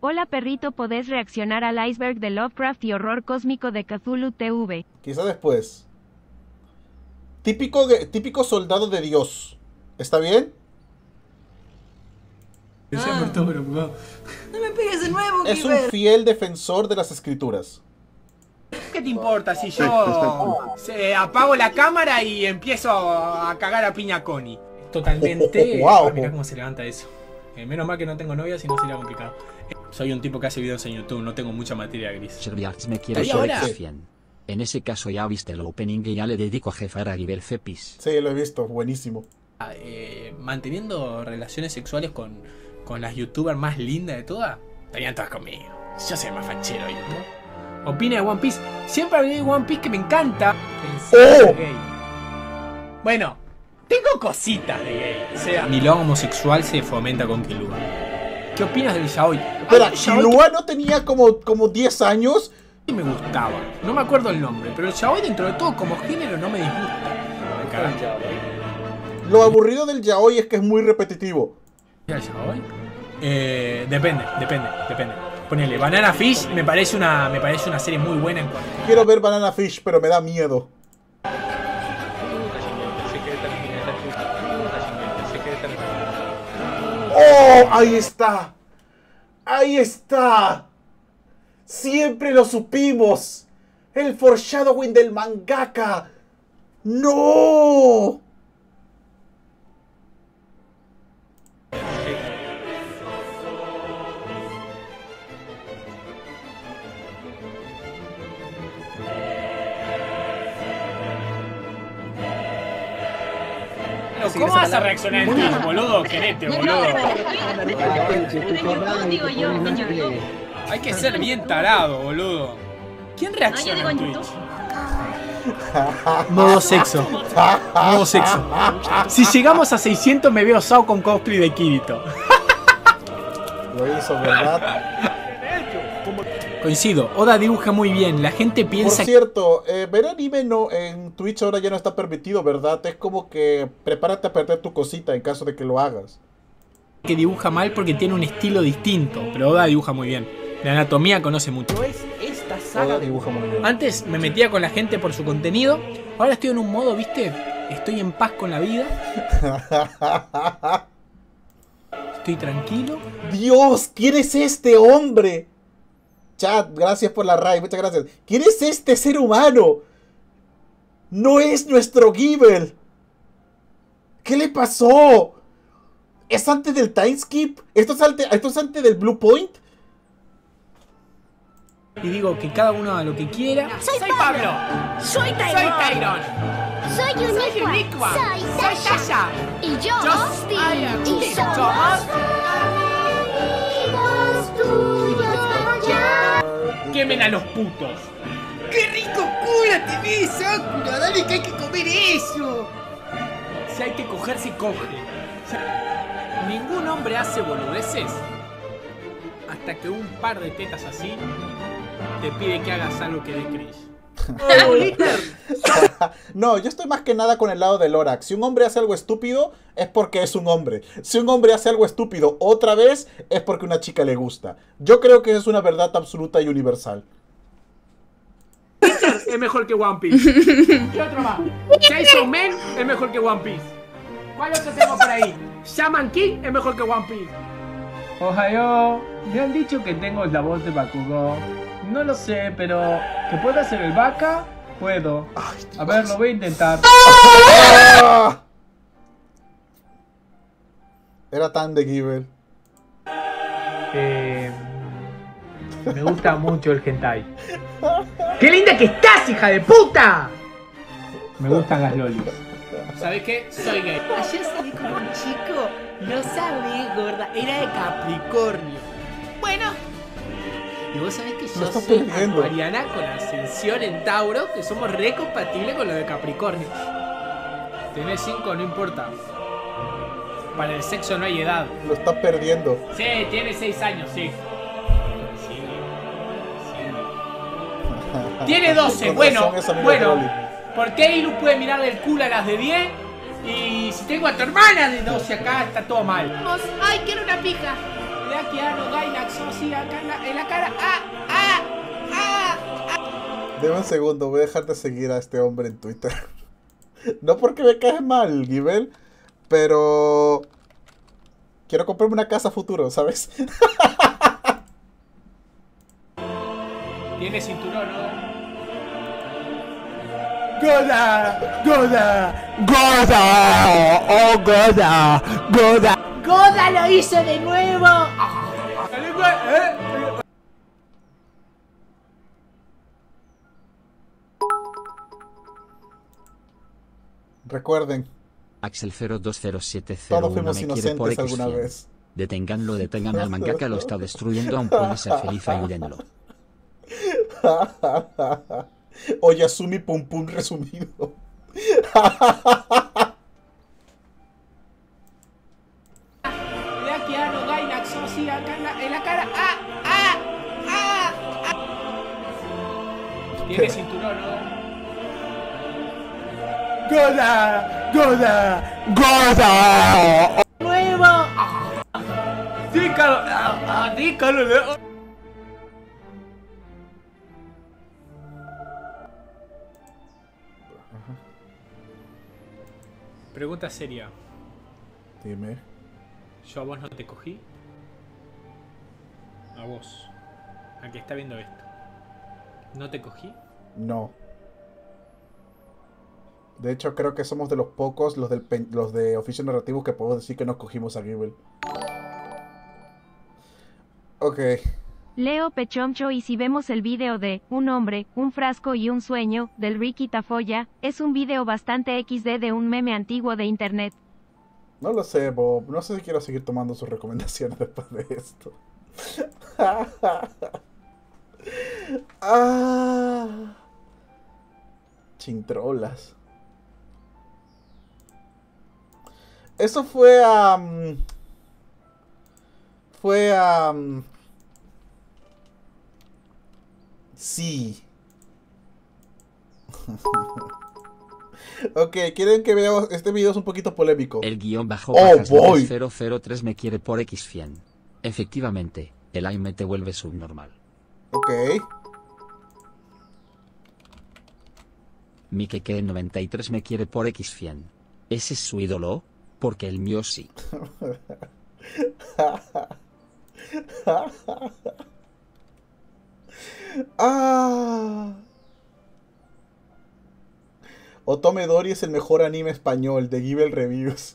Hola perrito, podés reaccionar al iceberg de Lovecraft y horror cósmico de Cthulhu TV. Quizá después. Típico, típico soldado de Dios. ¿Está bien? Ah. No me pegues de nuevo, Es un fiel defensor de las escrituras. ¿Qué te importa si yo se apago la cámara y empiezo a cagar a piña Connie? Totalmente. wow. mira cómo se levanta eso. Eh, menos mal que no tengo novia, si no sería complicado. Eh, soy un tipo que hace videos en YouTube, no tengo mucha materia gris. me quiere En ese caso ya viste el opening y ya le dedico a jefar a Giver Cepis. Sí, lo he visto, buenísimo. Ah, eh, manteniendo relaciones sexuales con, con las youtubers más lindas de todas, estarían todas conmigo. Yo soy más fanchero de YouTube. Opina de One Piece. Siempre hablé de One Piece que me encanta. ¡Oh! gay. Bueno, tengo cositas de gay. O sea, mi lado homosexual se fomenta con Kilua. ¿Qué opinas del yaoi? Espera, ¿Kilua no tenía como, como 10 años? Y me gustaba. No me acuerdo el nombre, pero el yaoi dentro de todo como género no me disgusta. Lo aburrido del yaoi es que es muy repetitivo. Eh, depende, depende, depende. Ponele, Banana Fish me parece una, me parece una serie muy buena en cuanto. Quiero ver Banana Fish, pero me da miedo. ¡Oh! Ahí está. Ahí está. Siempre lo supimos. El foreshadowing del mangaka. ¡No! ¿Cómo vas a reaccionar en Twitch, boludo? Querete, boludo. Hay que ser bien tarado, boludo. ¿Quién reacciona en Twitch? Modo sexo. Modo sexo. Si llegamos a 600 me veo Sao con cosplay de Kirito. Lo hizo, ¿verdad? Coincido. Oda dibuja muy bien. La gente piensa. Por cierto, eh, ver anime no, en Twitch ahora ya no está permitido, ¿verdad? Es como que prepárate a perder tu cosita en caso de que lo hagas. Que dibuja mal porque tiene un estilo distinto. Pero Oda dibuja muy bien. La anatomía conoce mucho. Es esta saga dibuja muy bien. Antes me metía con la gente por su contenido. Ahora estoy en un modo, ¿viste? Estoy en paz con la vida. Estoy tranquilo. Dios, ¿quién es este hombre? Chat, gracias por la raid, muchas gracias. ¿Quién es este ser humano? No es nuestro Givel. ¿Qué le pasó? ¿Es antes del timeskip? ¿Esto es antes, ¿Esto es antes del Blue Point? Y digo que cada uno haga lo que quiera. Soy, Pablo. Soy Tyron. Soy Tyron. Soy Uniqua. Soy Soy Sasha. Y yo, Austin. Y somos amigos. ¡Quemen a los putos! ¡Qué rico cura te ves, Sakura! ¡Dale que hay que comer eso! Si hay que coger, se coge. Ningún hombre hace boludeces hasta que un par de tetas así te pide que hagas algo que dé cringe. no, yo estoy más que nada con el lado del Lorax. Si un hombre hace algo estúpido, es porque es un hombre. Si un hombre hace algo estúpido otra vez, es porque una chica le gusta. Yo creo que es una verdad absoluta y universal. es mejor que One Piece. ¿Qué otro más? Jason Man es mejor que One Piece. ¿Cuál otro tengo por ahí? Shaman King es mejor que One Piece. Ohayo, me han dicho que tengo la voz de Bakugo. No lo sé, pero ¿que puedo hacer el vaca? Puedo. a ver, lo voy a intentar. Era tan de Giver. Eh, me gusta mucho el hentai. ¡Qué linda que estás, hija de puta! Me gustan las lolis. ¿Sabes qué? Soy gay. Ayer salí con un chico, no sabés, gorda, era de Capricornio. Bueno, y vos sabés que yo soy Mariana con ascensión en Tauro, que somos re compatibles con lo de Capricornio. Tenés 5, no importa. Para el sexo no hay edad. Lo está perdiendo. Sí, tiene 6 años, sí. Sí, sí. tiene 12, bueno, bueno. ¿Por qué Ilu puede mirarle el culo a las de 10? Y si tengo a tu hermana de 12 acá, está todo mal. ¡Ay, quiero una pija! Gainax, Gainax, sí, acá en la, en la cara. ¡Ah! ¡Ah! ¡Ah! ¡Ah! Deme un segundo, voy a dejar de seguir a este hombre en Twitter. no porque me cae mal, Givel, pero quiero comprarme una casa futuro, ¿sabes? Tiene cinturón, ¿no? ¡Goda! ¡Goda! ¡Goda! ¡Oh, Goda! ¡Goda! ¡Goda lo hizo de nuevo! Recuerden. Axel 02070 Todos fuimos inocentes alguna vez. Deténganlo, detengan al mangaka, lo está destruyendo, aún puede ser feliz, ayúdenlo. Oyasumi Pum Pum resumido. ¡Goda! ¡Goda! ¡Goda! ¡Nuevo! ¡Dícalo! ¡Ah! ¡Dícalo! Pregunta seria. Dime. ¿Yo a vos no te cogí? A vos. A que está viendo esto. ¿No te cogí? No. De hecho, creo que somos de los pocos, los, del, los de oficio narrativo, que podemos decir que nos cogimos a Gibel. Ok. Leo Pechomcho y si vemos el video de Un hombre, un frasco y un sueño, del Ricky Tafoya, es un video bastante XD de un meme antiguo de internet. No lo sé, Bob. No sé si quiero seguir tomando sus recomendaciones después de esto. ah. Chintrolas. Eso fue a... fue a... sí. ok, quieren que veamos. Este video es un poquito polémico. El guion bajo oh, 003 me quiere por X100. Efectivamente, el AIM te vuelve subnormal. Ok. Mi Keke 93 me quiere por X100. ¿Ese es su ídolo? Porque el mío sí. ah. Otome es el mejor anime español de Givel Reviews.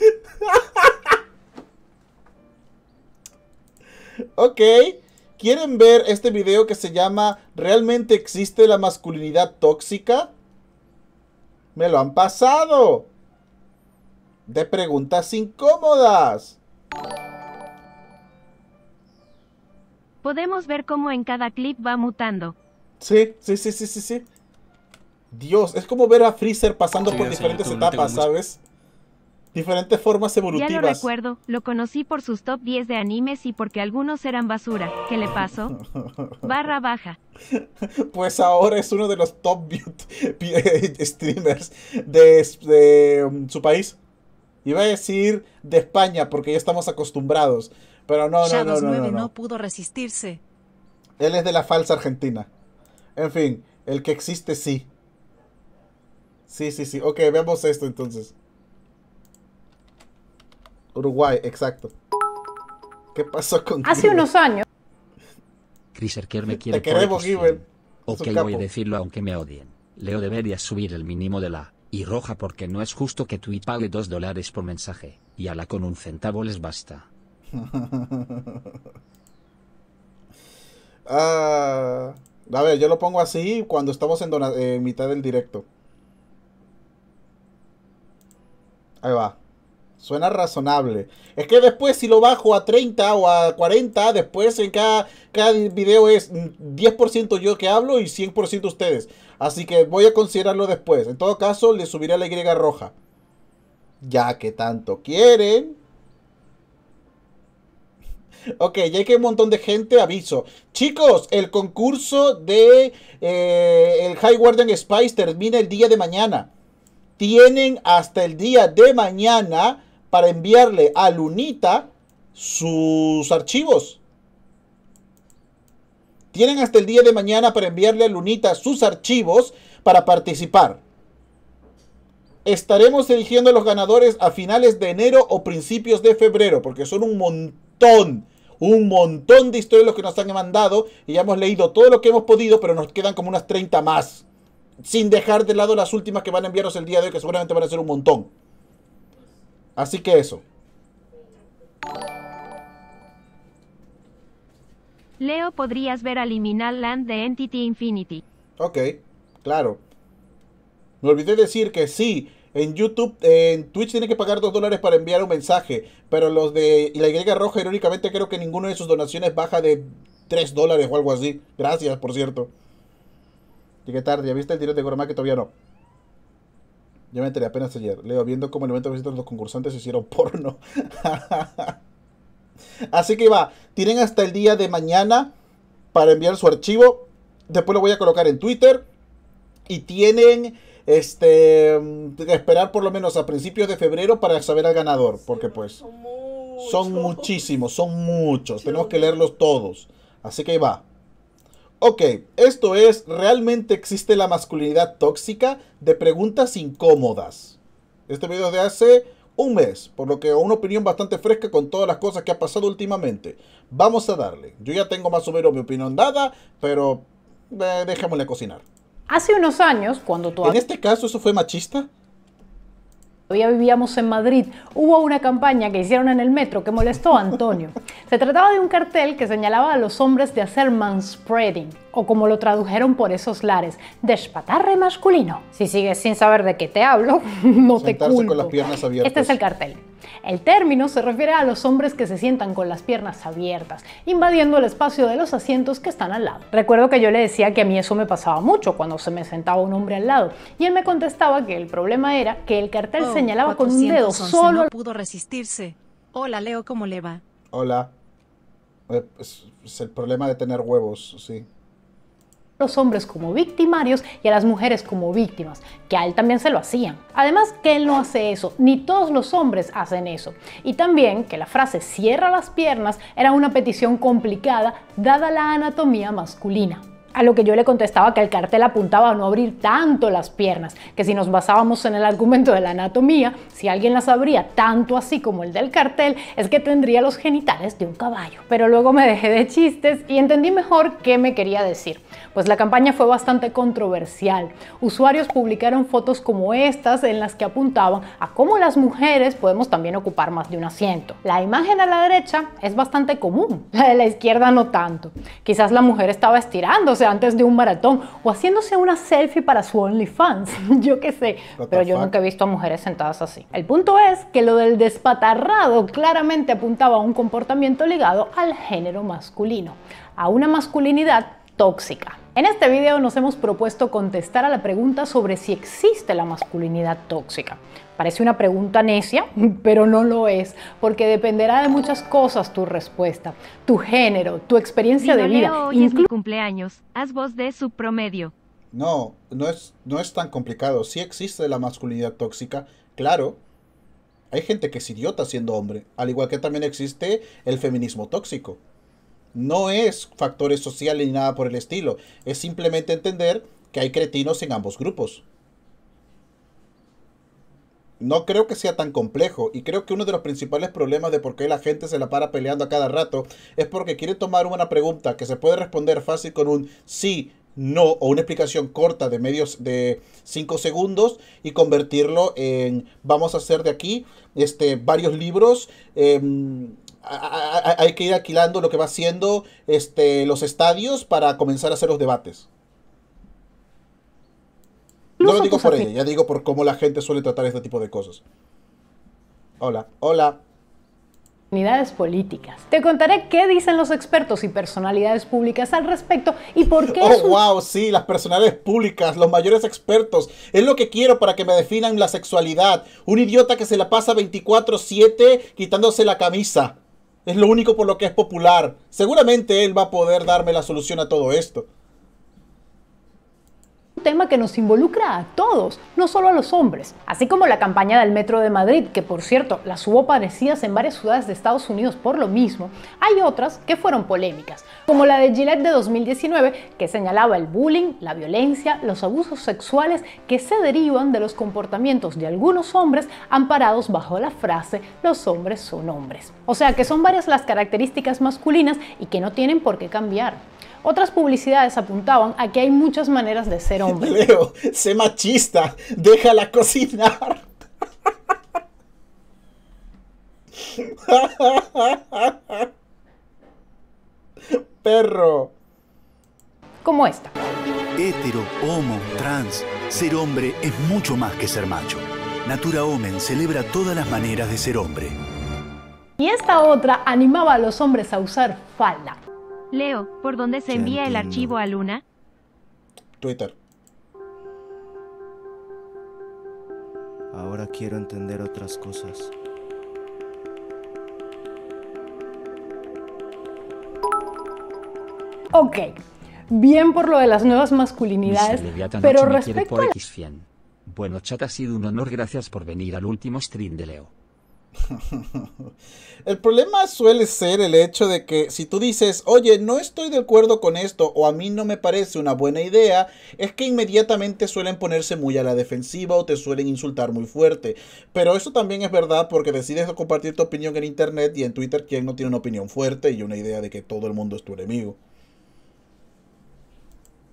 ok. ¿Quieren ver este video que se llama ¿Realmente existe la masculinidad tóxica? Me lo han pasado. De preguntas incómodas. Podemos ver cómo en cada clip va mutando. Sí, sí, sí, sí, sí, sí. Dios, es como ver a Freezer pasando por diferentes etapas, ¿sabes? Diferentes formas evolutivas. Ya lo recuerdo, lo conocí por sus top 10 de animes y porque algunos eran basura. ¿Qué le pasó? Barra baja. Pues ahora es uno de los top streamers de, um, su país. Iba a decir de España porque ya estamos acostumbrados. Pero no, no, no, no, no, no pudo resistirse. Él es de la falsa Argentina. En fin, el que existe sí. Sí, sí, sí. Ok, veamos esto entonces. Uruguay, exacto. ¿Qué pasó con Hace unos años. Chris me quiere Te queremos. Ok, voy a decirlo aunque me odien. Leo debería subir el mínimo de la y roja porque no es justo que Tweet pague dos dólares por mensaje, y a la con un centavo les basta. ah, a ver, yo lo pongo así cuando estamos en, en mitad del directo. Ahí va. Suena razonable. Es que después si lo bajo a 30 o a 40, después en cada, cada video es 10% yo que hablo y 100% ustedes. Así que voy a considerarlo después. En todo caso, le subiré la Y roja. Ya que tanto quieren. Ok, ya que hay un montón de gente, aviso. Chicos, el concurso de eh, el High Guardian Spice termina el día de mañana tienen hasta el día de mañana para enviarle a Lunita sus archivos. Tienen hasta el día de mañana para enviarle a Lunita sus archivos para participar. Estaremos eligiendo a los ganadores a finales de enero o principios de febrero, porque son un montón, un montón de historias los que nos han mandado y ya hemos leído todo lo que hemos podido, pero nos quedan como unas 30 más sin dejar de lado las últimas que van a enviarnos el día de hoy, que seguramente van a ser un montón. Así que eso. Leo, podrías ver a Liminal Land de Entity Infinity. Ok, claro. Me olvidé decir que sí, en YouTube, en Twitch tiene que pagar 2 dólares para enviar un mensaje, pero los de la Y Roja, irónicamente, creo que ninguno de sus donaciones baja de 3 dólares o algo así. Gracias, por cierto. Llegué tarde, ¿ya viste el directo de Gorama que todavía no? Yo me enteré apenas ayer. Leo, viendo cómo el evento de visitas los concursantes hicieron porno. Así que va, tienen hasta el día de mañana para enviar su archivo. Después lo voy a colocar en Twitter. Y tienen este que esperar por lo menos a principios de febrero para saber al ganador. Porque pues son muchísimos, son muchos. Tenemos que leerlos todos. Así que va. Ok, esto es, ¿realmente existe la masculinidad tóxica? De preguntas incómodas. Este video de hace un mes, por lo que una opinión bastante fresca con todas las cosas que ha pasado últimamente. Vamos a darle. Yo ya tengo más o menos mi opinión dada, pero eh, dejémosle cocinar. Hace unos años, cuando tú... En este caso, ¿eso fue machista? Todavía vivíamos en Madrid, hubo una campaña que hicieron en el metro que molestó a Antonio. Se trataba de un cartel que señalaba a los hombres de hacer manspreading, o como lo tradujeron por esos lares, despatarre masculino. Si sigues sin saber de qué te hablo, no te culpo. con las piernas abiertas. Este es el cartel. El término se refiere a los hombres que se sientan con las piernas abiertas, invadiendo el espacio de los asientos que están al lado. Recuerdo que yo le decía que a mí eso me pasaba mucho cuando se me sentaba un hombre al lado, y él me contestaba que el problema era que el cartel oh, señalaba con un dedo solo. No pudo resistirse. Hola Leo, ¿cómo le va? Hola. Eh, es, el problema de tener huevos, sí. Los hombres como victimarios y a las mujeres como víctimas, que a él también se lo hacían. Además que él no hace eso, ni todos los hombres hacen eso. Y también que la frase cierra las piernas era una petición complicada dada la anatomía masculina. A lo que yo le contestaba que el cartel apuntaba a no abrir tanto las piernas, que si nos basábamos en el argumento de la anatomía, si alguien las abría tanto así como el del cartel, es que tendría los genitales de un caballo. Pero luego me dejé de chistes y entendí mejor qué me quería decir pues la campaña fue bastante controversial. Usuarios publicaron fotos como estas en las que apuntaban a cómo las mujeres podemos también ocupar más de un asiento. La imagen a la derecha es bastante común, la de la izquierda no tanto. Quizás la mujer estaba estirándose antes de un maratón o haciéndose una selfie para su OnlyFans, yo qué sé, pero yo nunca he visto a mujeres sentadas así. El punto es que lo del despatarrado claramente apuntaba a un comportamiento ligado al género masculino, a una masculinidad tóxica. En este video nos hemos propuesto contestar a la pregunta sobre si existe la masculinidad tóxica. Parece una pregunta necia, pero no lo es, porque dependerá de muchas cosas tu respuesta, tu género, tu experiencia de vida. hoy es mi cumpleaños, haz voz de su promedio. No, no es, no es tan complicado. Sí existe la masculinidad tóxica, claro. Hay gente que es idiota siendo hombre, al igual que también existe el feminismo tóxico. No es factores sociales ni nada por el estilo. Es simplemente entender que hay cretinos en ambos grupos. No creo que sea tan complejo y creo que uno de los principales problemas de por qué la gente se la para peleando a cada rato es porque quiere tomar una pregunta que se puede responder fácil con un sí, no o una explicación corta de medios de 5 segundos y convertirlo en vamos a hacer de aquí este varios libros hay que ir alquilando lo que va haciendo este, los estadios para comenzar a hacer los debates. No lo digo por ella, ya digo por cómo la gente suele tratar este tipo de cosas. Hola, hola. Unidades políticas. Te contaré qué dicen los expertos y personalidades públicas al respecto y por qué. Oh, wow, sí, las personalidades públicas, los mayores expertos. Es lo que quiero para que me definan la sexualidad. Un idiota que se la pasa 24-7 quitándose la camisa. Es lo único por lo que es popular. Seguramente él va a poder darme la solución a todo esto tema que nos involucra a todos, no solo a los hombres. Así como la campaña del Metro de Madrid, que por cierto las hubo padecidas en varias ciudades de Estados Unidos por lo mismo, hay otras que fueron polémicas, como la de Gillette de 2019, que señalaba el bullying, la violencia, los abusos sexuales que se derivan de los comportamientos de algunos hombres amparados bajo la frase los hombres son hombres. O sea que son varias las características masculinas y que no tienen por qué cambiar. Otras publicidades apuntaban a que hay muchas maneras de ser hombre. Leo, sé machista, déjala cocinar. Perro. Como esta. Hetero, homo, trans, ser hombre es mucho más que ser macho. Natura Omen celebra todas las maneras de ser hombre. Y esta otra animaba a los hombres a usar falda. Leo, ¿por dónde se envía el archivo a Luna? Twitter. Ahora quiero entender otras cosas. Ok, bien por lo de las nuevas masculinidades, pero respecto a... Bueno, chat, ha sido un honor, gracias por venir al último stream de Leo. el problema suele ser el hecho de que si tú dices, oye, no estoy de acuerdo con esto o a mí no me parece una buena idea, es que inmediatamente suelen ponerse muy a la defensiva o te suelen insultar muy fuerte. Pero eso también es verdad porque decides compartir tu opinión en internet y en Twitter quien no tiene una opinión fuerte y una idea de que todo el mundo es tu enemigo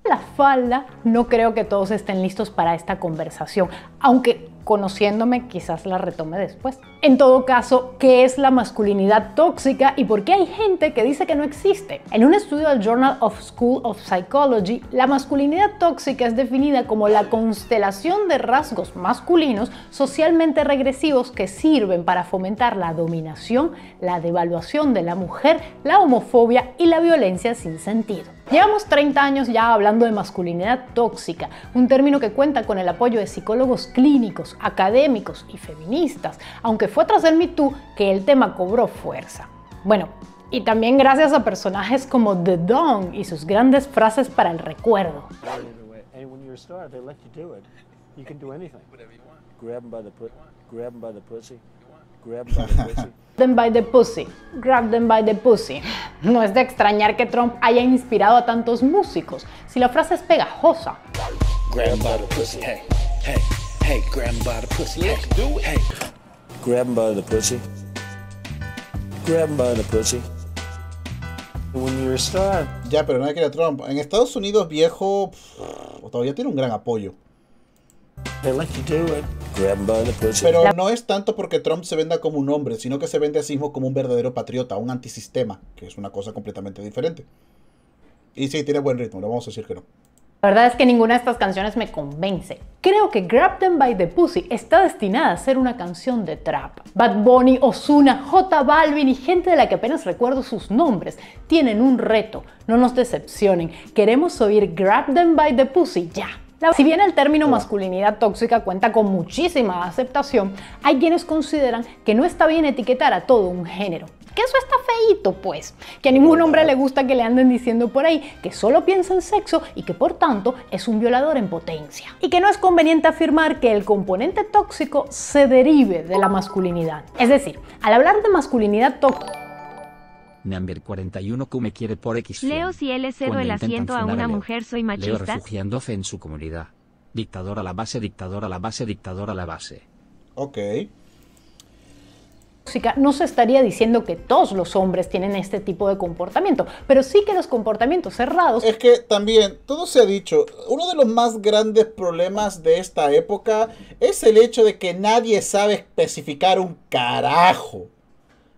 la falda, no creo que todos estén listos para esta conversación, aunque conociéndome quizás la retome después. En todo caso, ¿qué es la masculinidad tóxica y por qué hay gente que dice que no existe? En un estudio del Journal of School of Psychology, la masculinidad tóxica es definida como la constelación de rasgos masculinos socialmente regresivos que sirven para fomentar la dominación, la devaluación de la mujer, la homofobia y la violencia sin sentido. Llevamos 30 años ya hablando de masculinidad tóxica, un término que cuenta con el apoyo de psicólogos clínicos, académicos y feministas, aunque fue tras el Me Too que el tema cobró fuerza. Bueno, Y también gracias a personajes como The Don y sus grandes frases para el recuerdo. Grab them by the pussy. Grab them by the pussy. No es de extrañar que Trump haya inspirado a tantos músicos, si la frase es pegajosa. Grab them by the pussy. Hey, hey, hey, grab them by the pussy. Hey, do it. Hey. Grab them by the pussy. Grab them by the pussy. When you're a star. Ya, pero no hay que ir a Trump. En Estados Unidos, viejo, todavía tiene un gran apoyo. Pero no es tanto porque Trump se venda como un hombre, sino que se vende a sí mismo como un verdadero patriota, un antisistema, que es una cosa completamente diferente. Y sí, tiene buen ritmo, no vamos a decir que no. La verdad es que ninguna de estas canciones me convence. Creo que Grab Them by the Pussy está destinada a ser una canción de trap. Bad Bunny, Ozuna, J Balvin y gente de la que apenas recuerdo sus nombres tienen un reto. No nos decepcionen. Queremos oír Grab Them by the Pussy ya. Si bien el término masculinidad tóxica cuenta con muchísima aceptación, hay quienes consideran que no está bien etiquetar a todo un género. Que eso está feíto, pues. Que a ningún hombre le gusta que le anden diciendo por ahí que solo piensa en sexo y que por tanto es un violador en potencia. Y que no es conveniente afirmar que el componente tóxico se derive de la masculinidad. Es decir, al hablar de masculinidad tóxica, Number 41 que me quiere por X. Leo si él le cedo el asiento a una mujer soy machista. Leo refugiándose en su comunidad. Dictador a la base, dictador a la base, dictador a la base. Ok. No se estaría diciendo que todos los hombres tienen este tipo de comportamiento, pero sí que los comportamientos cerrados. Es que también, todo se ha dicho, uno de los más grandes problemas de esta época es el hecho de que nadie sabe especificar un carajo.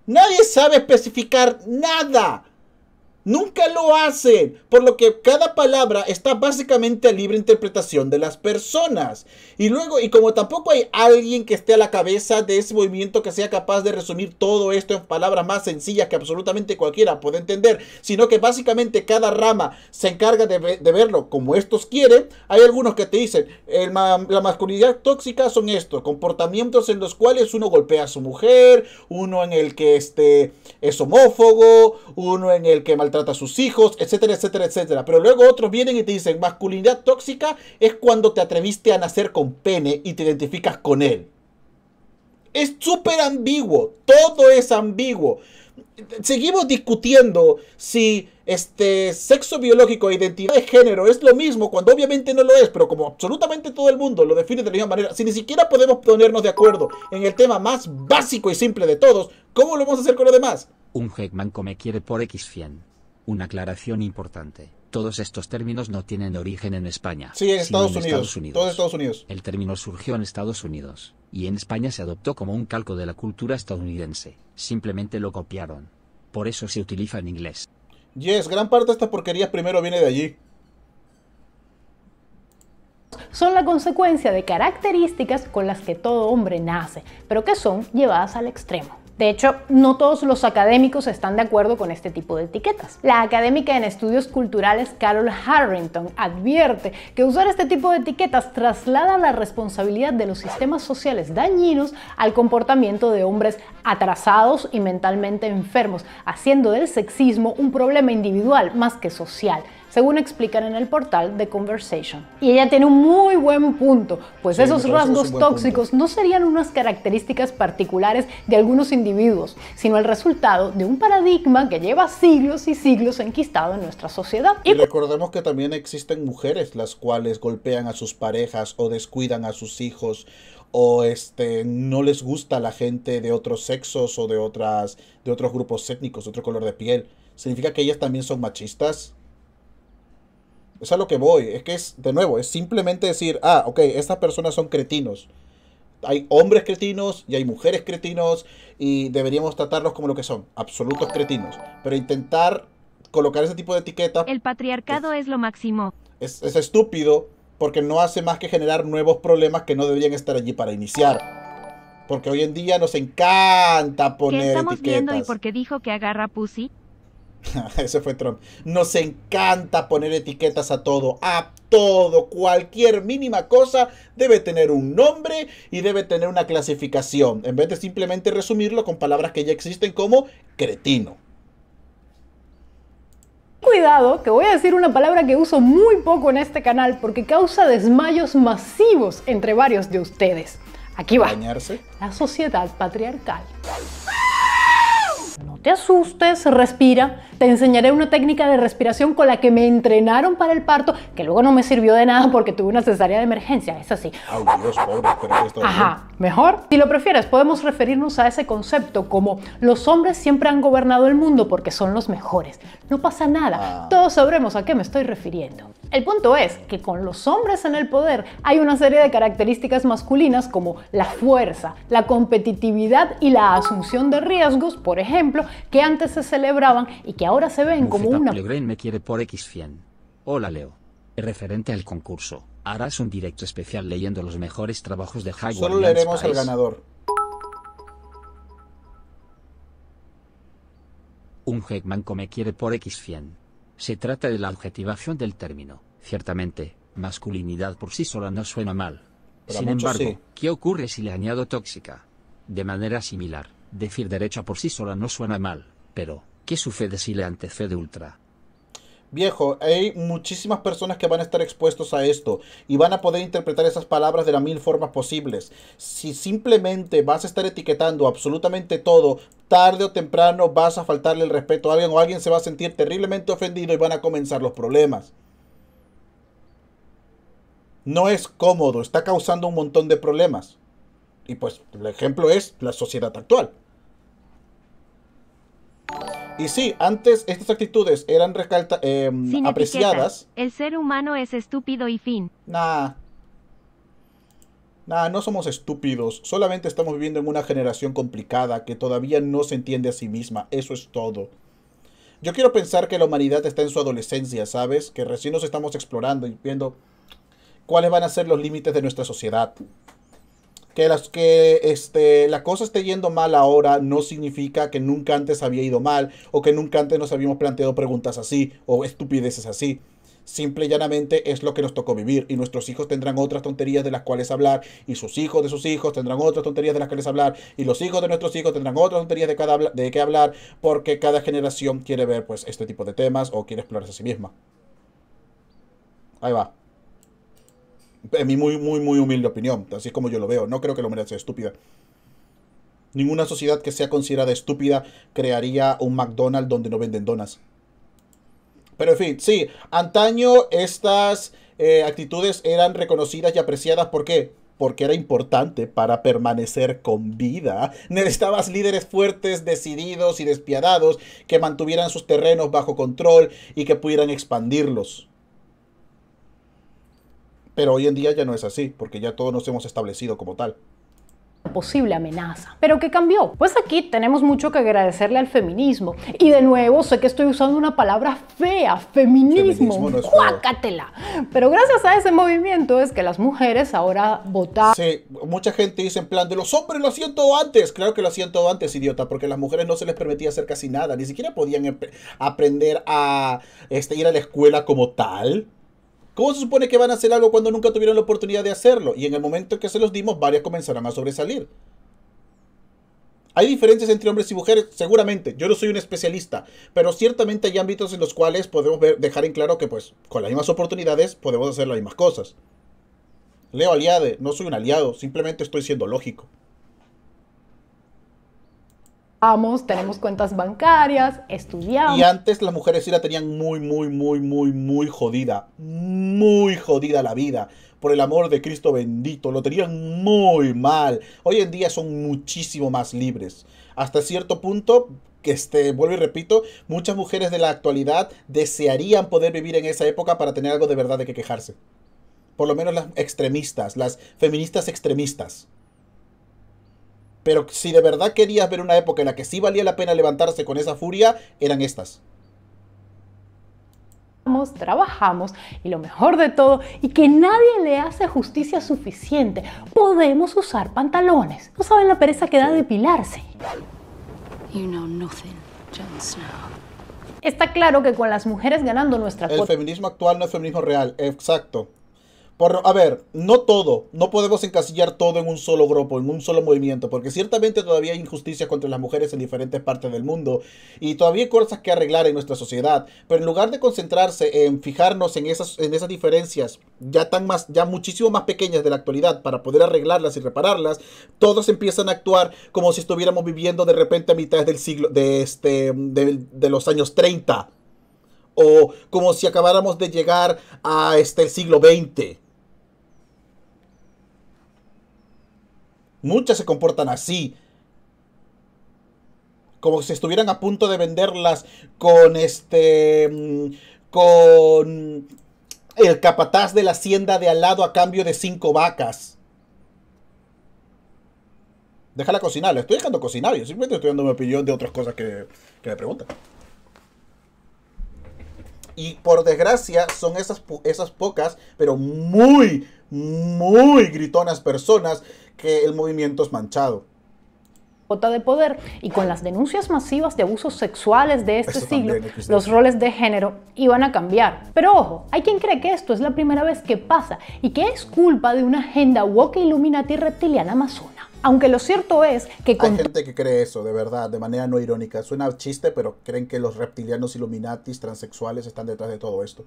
Nadie sabe especificar nada. Nunca lo hacen, por lo que cada palabra está básicamente a libre interpretación de las personas. Y luego, y como tampoco hay alguien que esté a la cabeza de ese movimiento que sea capaz de resumir todo esto en palabras más sencillas que absolutamente cualquiera puede entender, sino que básicamente cada rama se encarga de, verlo como estos quieren, hay algunos que te dicen, la masculinidad tóxica son estos, comportamientos en los cuales uno golpea a su mujer, uno en el que este, es homófobo, uno en el que mal trata a sus hijos, etcétera, etcétera, etcétera. Pero luego otros vienen y te dicen, masculinidad tóxica es cuando te atreviste a nacer con pene y te identificas con él. Es súper ambiguo, todo es ambiguo. Seguimos discutiendo si este sexo biológico e identidad de género es lo mismo cuando obviamente no lo es, pero como absolutamente todo el mundo lo define de la misma manera, si ni siquiera podemos ponernos de acuerdo en el tema más básico y simple de todos, ¿cómo lo vamos a hacer con lo demás? Un Heckman come quiere por X100. Una aclaración importante. Todos estos términos no tienen origen en España. Sí, en Estados, Unidos. Estados Unidos. El término surgió en Estados Unidos, y en España se adoptó como un calco de la cultura estadounidense. Simplemente lo copiaron. Por eso se utiliza en inglés. Yes, gran parte de estas porquerías primero viene de allí. Son la consecuencia de características con las que todo hombre nace, pero que son llevadas al extremo. De hecho, no todos los académicos están de acuerdo con este tipo de etiquetas. La académica en estudios culturales Carol Harrington advierte que usar este tipo de etiquetas traslada la responsabilidad de los sistemas sociales dañinos al comportamiento de hombres atrasados y mentalmente enfermos, haciendo del sexismo un problema individual más que social según explican en el portal The Conversation. Y ella tiene un muy buen punto, pues esos rasgos tóxicos no serían unas características particulares de algunos individuos, sino el resultado de un paradigma que lleva siglos y siglos enquistado en nuestra sociedad. Y, recordemos que también existen mujeres las cuales golpean a sus parejas o descuidan a sus hijos o este no les gusta la gente de otros sexos o de otras de otros grupos étnicos, otro color de piel. ¿Significa que ellas también son machistas? Es a lo que voy. Es que es, de nuevo, es simplemente decir, ah, ok, estas personas son cretinos. Hay hombres cretinos y hay mujeres cretinos y deberíamos tratarlos como lo que son, absolutos cretinos. Pero intentar colocar ese tipo de etiqueta... El patriarcado es, lo máximo. Es, es estúpido porque no hace más que generar nuevos problemas que no deberían estar allí para iniciar. Porque hoy en día nos encanta poner ¿Qué estamos viendo y porque dijo que agarra pussy? Ese fue Trump. Nos encanta poner etiquetas a todo, a todo, cualquier mínima cosa debe tener un nombre y debe tener una clasificación, en vez de simplemente resumirlo con palabras que ya existen como cretino. cuidado, que voy a decir una palabra que uso muy poco en este canal porque causa desmayos masivos entre varios de ustedes. Aquí va. La sociedad patriarcal. No te asustes, respira. Te enseñaré una técnica de respiración con la que me entrenaron para el parto, que luego no me sirvió de nada porque tuve una cesárea de emergencia, es así. Ay, Dios, pobre, pero Ajá, mejor. Si lo prefieres, podemos referirnos a ese concepto como los hombres siempre han gobernado el mundo porque son los mejores. No pasa nada, ah. todos sabremos a qué me estoy refiriendo. El punto es que con los hombres en el poder hay una serie de características masculinas como la fuerza, la competitividad y la asunción de riesgos, por ejemplo, que antes se celebraban y que ahora se ven como una... me quiere por X Hola Leo. Referente al concurso, harás un directo especial leyendo los mejores trabajos de High Solo leeremos al ganador. Un Heckmanco me quiere por X se trata de la adjetivación del término. Ciertamente, masculinidad por sí sola no suena mal. Sin embargo, ¿qué ocurre si le añado tóxica? De manera similar, decir derecha por sí sola no suena mal, pero, ¿qué sucede si le antecede ultra? Viejo, hay muchísimas personas que van a estar expuestos a esto y van a poder interpretar esas palabras de las mil formas posibles. Si simplemente vas a estar etiquetando absolutamente todo, tarde o temprano vas a faltarle el respeto a alguien o alguien se va a sentir terriblemente ofendido y van a comenzar los problemas. No es cómodo, está causando un montón de problemas. Y pues el ejemplo es la sociedad actual. Y sí, antes estas actitudes eran em, apreciadas. El ser humano es estúpido y fin. Nah. Nah, no somos estúpidos. Solamente estamos viviendo en una generación complicada que todavía no se entiende a sí misma. Eso es todo. Yo quiero pensar que la humanidad está en su adolescencia, ¿sabes? Que recién nos estamos explorando y viendo cuáles van a ser los límites de nuestra sociedad que, las, que este, la cosa esté yendo mal ahora no significa que nunca antes había ido mal o que nunca antes nos habíamos planteado preguntas así o estupideces así. Simple y llanamente es lo que nos tocó vivir y nuestros hijos tendrán otras tonterías de las cuales hablar y sus hijos de sus hijos tendrán otras tonterías de las cuales hablar y los hijos de nuestros hijos tendrán otras tonterías de, cada, de qué hablar porque cada generación quiere ver pues este tipo de temas o quiere explorarse a sí misma. Ahí va en mi muy, muy, muy humilde opinión, así es como yo lo veo. No creo que la humanidad sea estúpida. Ninguna sociedad que sea considerada estúpida crearía un McDonald's donde no venden donas. Pero en fin, sí, antaño estas eh, actitudes eran reconocidas y apreciadas. ¿Por qué? Porque era importante para permanecer con vida. Necesitabas líderes fuertes, decididos y despiadados que mantuvieran sus terrenos bajo control y que pudieran expandirlos. Pero hoy en día ya no es así, porque ya todos nos hemos establecido como tal posible amenaza. ¿Pero qué cambió? Pues aquí tenemos mucho que agradecerle al feminismo. Y de nuevo, sé que estoy usando una palabra fea, feminismo. feminismo Pero gracias a ese movimiento es que las mujeres ahora votan. Sí, mucha gente dice en plan de los hombres lo hacían todo antes. Claro que lo hacían todo antes, idiota, porque a las mujeres no se les permitía hacer casi nada. Ni siquiera podían aprender a este, ir a la escuela como tal. ¿Cómo se supone que van a hacer algo cuando nunca tuvieron la oportunidad de hacerlo? Y en el momento que se los dimos, varias comenzarán a sobresalir. ¿Hay diferencias entre hombres y mujeres? Seguramente. Yo no soy un especialista. Pero ciertamente hay ámbitos en los cuales podemos dejar en claro que, pues, con las mismas oportunidades podemos hacer las mismas cosas. Leo aliade. No soy un aliado. Simplemente estoy siendo lógico tenemos cuentas bancarias, estudiamos. Y antes las mujeres sí la tenían muy, muy, muy, muy, muy jodida. Muy jodida la vida. Por el amor de Cristo bendito. Lo tenían muy mal. Hoy en día son muchísimo más libres. Hasta cierto punto, que este, vuelvo y repito, muchas mujeres de la actualidad desearían poder vivir en esa época para tener algo de verdad de que quejarse. Por lo menos las extremistas, las feministas extremistas. Pero si de verdad querías ver una época en la que sí valía la pena levantarse con esa furia, eran estas. Trabajamos y lo mejor de todo, y que nadie le hace justicia suficiente, podemos usar pantalones. No saben la pereza que da depilarse. Está claro que con las mujeres ganando nuestra El feminismo actual no es feminismo real, exacto. A ver, no todo, no podemos encasillar todo en un solo grupo, en un solo movimiento, porque ciertamente todavía hay injusticias contra las mujeres en diferentes partes del mundo y todavía hay cosas que arreglar en nuestra sociedad, pero en lugar de concentrarse en fijarnos en esas, en esas diferencias ya tan más, ya muchísimo más pequeñas de la actualidad para poder arreglarlas y repararlas, todos empiezan a actuar como si estuviéramos viviendo de repente a mitad del siglo, de este, de los años 30 o como si acabáramos de llegar a este el siglo XX. Muchas se comportan así. Como si estuvieran a punto de venderlas con este. Mm, con el capataz de la hacienda de al lado a cambio de cinco vacas. Déjala cocinar, le estoy dejando cocinar. Yo simplemente estoy dando mi opinión de otras cosas que, me preguntan. Y por desgracia son esas pocas, pero muy, muy gritonas personas que el movimiento es manchado de poder y con las denuncias masivas de abusos sexuales de este siglo, los roles de género iban a cambiar. Pero ojo, hay quien cree que esto es la primera vez que pasa y que es culpa de una agenda woke illuminati reptiliana amazona. Aunque lo cierto es que... Hay gente que cree eso, de verdad, de manera no irónica. Suena chiste, pero creen que los reptilianos illuminatis transexuales están detrás de todo esto.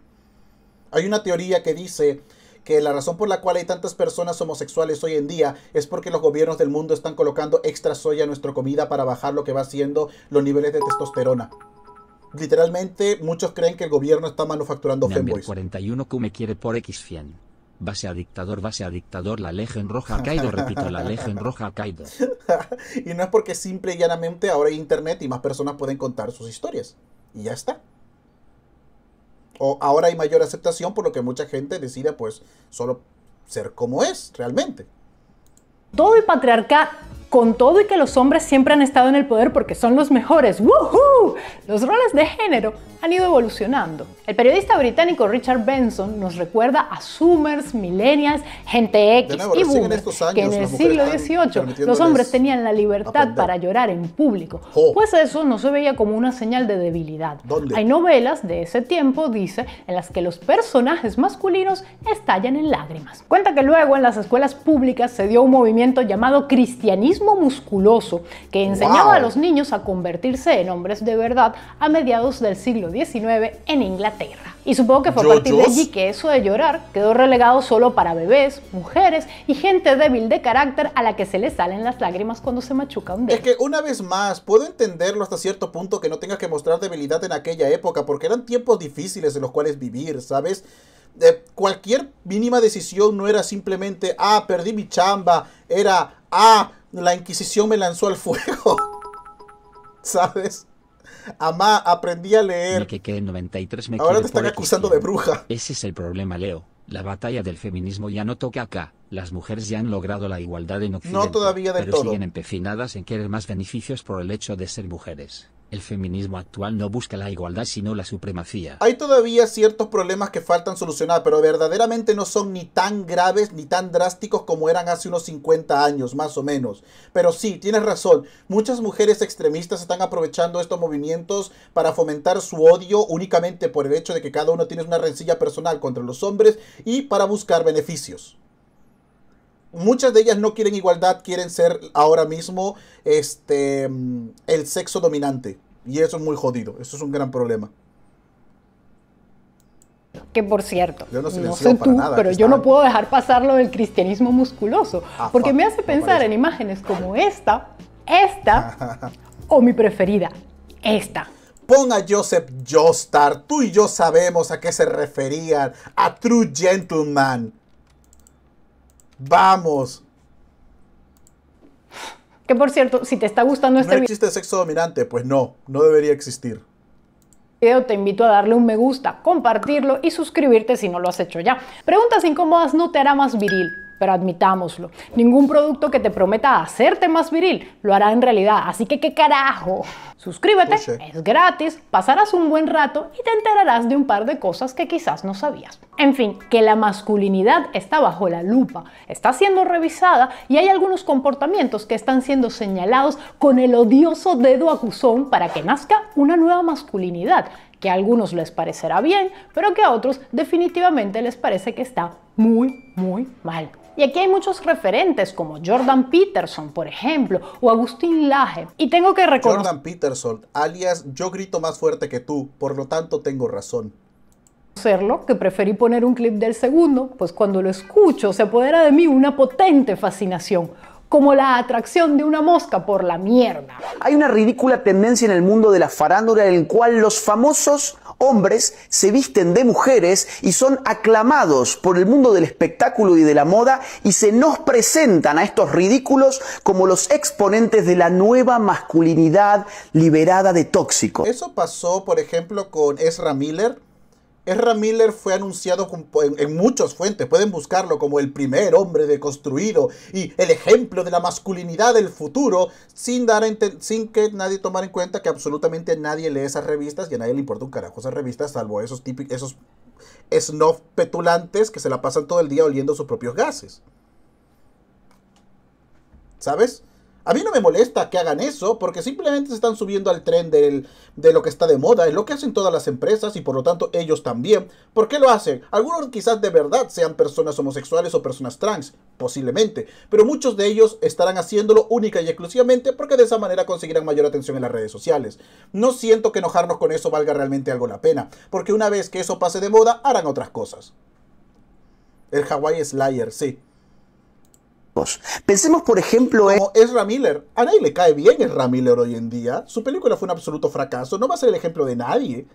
Hay una teoría que dice que la razón por la cual hay tantas personas homosexuales hoy en día es porque los gobiernos del mundo están colocando extra soya en nuestra comida para bajar lo que va haciendo los niveles de testosterona. Literalmente, muchos creen que el gobierno está manufacturando femboys. 41 Q me quiere por X Base a dictador, base a dictador, la Legión Roja ha caído, repito, la Legión Roja ha caído. y no es porque simple y llanamente ahora hay internet y más personas pueden contar sus historias. Y ya está. O ahora hay mayor aceptación por lo que mucha gente decide pues solo ser como es realmente. Todo el patriarcado con todo y que los hombres siempre han estado en el poder porque son los mejores, ¡Woohoo! los roles de género han ido evolucionando. El periodista británico Richard Benson nos recuerda a Zoomers, Millennials, gente X y Boomers que en el siglo XVIII los hombres tenían la libertad para llorar en público, pues eso no se veía como una señal de debilidad. Hay novelas de ese tiempo, dice, en las que los personajes masculinos estallan en lágrimas. Cuenta que luego en las escuelas públicas se dio un movimiento llamado cristianismo musculoso que enseñaba a los niños a convertirse en hombres de verdad a mediados del siglo XIX en Inglaterra. Y supongo que fue a partir de allí que eso de llorar quedó relegado solo para bebés, mujeres y gente débil de carácter a la que se le salen las lágrimas cuando se machuca un dedo. Es que una vez más, puedo entenderlo hasta cierto punto que no tengas que mostrar debilidad en aquella época porque eran tiempos difíciles en los cuales vivir, ¿sabes? De cualquier mínima decisión no era simplemente, ah, perdí mi chamba, era, ah, la Inquisición me lanzó al fuego. ¿Sabes? Amá, aprendí a leer. que, que 93 me Ahora te están acusando de bruja. Ese es el problema, Leo. La batalla del feminismo ya no toca acá. Las mujeres ya han logrado la igualdad en Occidente. No todavía del pero todo. siguen empecinadas en querer más beneficios por el hecho de ser mujeres. El feminismo actual no busca la igualdad sino la supremacía. Hay todavía ciertos problemas que faltan solucionar, pero verdaderamente no son ni tan graves ni tan drásticos como eran hace unos 50 años, más o menos. Pero sí, tienes razón, muchas mujeres extremistas están aprovechando estos movimientos para fomentar su odio únicamente por el hecho de que cada uno tiene una rencilla personal contra los hombres y para buscar beneficios muchas de ellas no quieren igualdad, quieren ser ahora mismo este el sexo dominante. Y eso es muy jodido, eso es un gran problema. Que por cierto, no, sé tú, pero yo no puedo dejar pasar lo del cristianismo musculoso, ah, porque me hace pensar en imágenes como esta, esta, o mi preferida, esta. Ponga Joseph Joestar, tú y yo sabemos a qué se referían, a True Gentleman. Vamos. Que por cierto, si te está gustando este video... ¿No existe sexo dominante? Pues no, no debería existir. Video, te invito a darle un me gusta, compartirlo y suscribirte si no lo has hecho ya. Preguntas incómodas no te hará más viril, pero admitámoslo. Ningún producto que te prometa hacerte más viril lo hará en realidad, así que qué carajo. Suscríbete, es gratis, pasarás un buen rato y te enterarás de un par de cosas que quizás no sabías. En fin, que la masculinidad está bajo la lupa, está siendo revisada y hay algunos comportamientos que están siendo señalados con el odioso dedo acusón para que nazca una nueva masculinidad, que a algunos les parecerá bien, pero que a otros definitivamente les parece que está muy, muy mal. Y aquí hay muchos referentes como Jordan Peterson, por ejemplo, o Agustín Laje. Y tengo que reconocer... Jordan Peterson, alias yo grito más fuerte que tú, por lo tanto tengo razón que preferí poner un clip del segundo, pues cuando lo escucho se apodera de mí una potente fascinación, como la atracción de una mosca por la mierda. Hay una ridícula tendencia en el mundo de la farándula en el cual los famosos hombres se visten de mujeres y son aclamados por el mundo del espectáculo y de la moda y se nos presentan a estos ridículos como los exponentes de la nueva masculinidad liberada de tóxicos. Eso pasó, por ejemplo, con Ezra Miller Ezra Miller fue anunciado en, muchas fuentes, pueden buscarlo como el primer hombre deconstruido y el ejemplo de la masculinidad del futuro, sin, dar sin que nadie tomara en cuenta que absolutamente nadie lee esas revistas y a nadie le importa un carajo esas revistas, salvo esos típicos, esos snob petulantes que se la pasan todo el día oliendo sus propios gases. ¿Sabes? A mí no me molesta que hagan eso porque simplemente se están subiendo al tren de lo que está de moda, es lo que hacen todas las empresas y por lo tanto ellos también. ¿Por qué lo hacen? Algunos quizás de verdad sean personas homosexuales o personas trans, posiblemente, pero muchos de ellos estarán haciéndolo única y exclusivamente porque de esa manera conseguirán mayor atención en las redes sociales. No siento que enojarnos con eso valga realmente algo la pena, porque una vez que eso pase de moda harán otras cosas. El Hawaii Slayer, sí. Pensemos, por ejemplo, en... Como Ezra Miller. A nadie le cae bien Ezra Miller hoy en día. Su película fue un absoluto fracaso. No va a ser el ejemplo de nadie.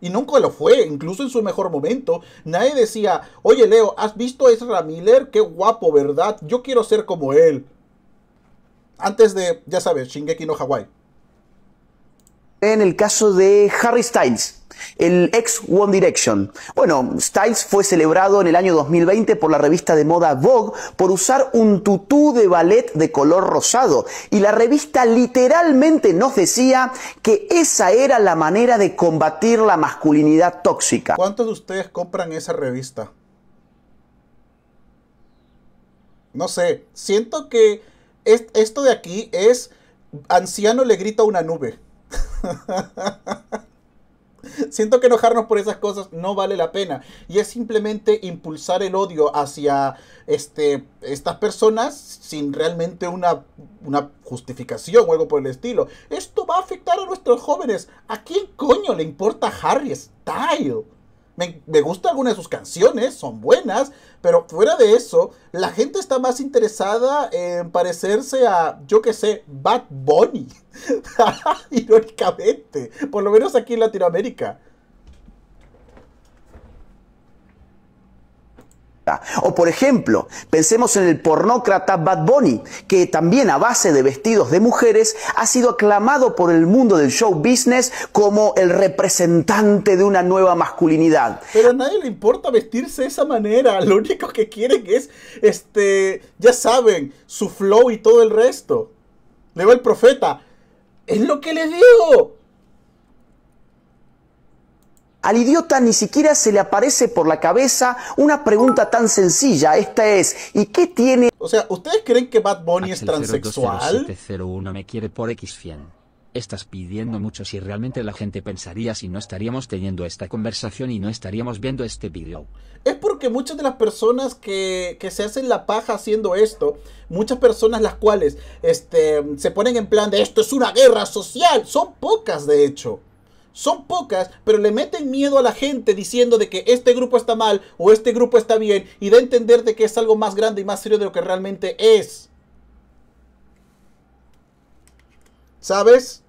Y nunca lo fue, incluso en su mejor momento. Nadie decía, oye Leo, ¿has visto a Ezra Miller? Qué guapo, ¿verdad? Yo quiero ser como él. Antes de, ya sabes, Shingeki no Hawaii. En el caso de Harry Styles el ex One Direction. Bueno, Styles fue celebrado en el año 2020 por la revista de moda Vogue por usar un tutú de ballet de color rosado y la revista literalmente nos decía que esa era la manera de combatir la masculinidad tóxica. ¿Cuántos de ustedes compran esa revista? No sé, siento que esto de aquí es anciano le grita una nube. Siento que enojarnos por esas cosas no vale la pena. Y es simplemente impulsar el odio hacia este, estas personas sin realmente una, una justificación o algo por el estilo. Esto va a afectar a nuestros jóvenes. ¿A quién coño le importa Harry Styles? Me, me gustan algunas de sus canciones, son buenas, pero fuera de eso, la gente está más interesada en parecerse a, yo que sé, Bad Bunny. Irónicamente, por lo menos aquí en Latinoamérica. O por ejemplo, pensemos en el pornócrata Bad Bunny, que también a base de vestidos de mujeres ha sido aclamado por el mundo del show business como el representante de una nueva masculinidad. Pero a nadie le importa vestirse de esa manera, lo único que quieren es, este, ya saben, su flow y todo el resto. Le va el profeta, es lo que le digo. Al idiota ni siquiera se le aparece por la cabeza una pregunta tan sencilla. Esta es, ¿y qué tiene? O sea, ¿ustedes creen que Bad Bunny es transexual? me quiere por X Estás pidiendo mucho si realmente la gente pensaría si no estaríamos teniendo esta conversación y no estaríamos viendo este video. Es porque muchas de las personas que, que se hacen la paja haciendo esto, muchas personas las cuales este, se ponen en plan de esto es una guerra social, son pocas de hecho son pocas, pero le meten miedo a la gente diciendo de que este grupo está mal o este grupo está bien y da a entender de que es algo más grande y más serio de lo que realmente es. ¿Sabes?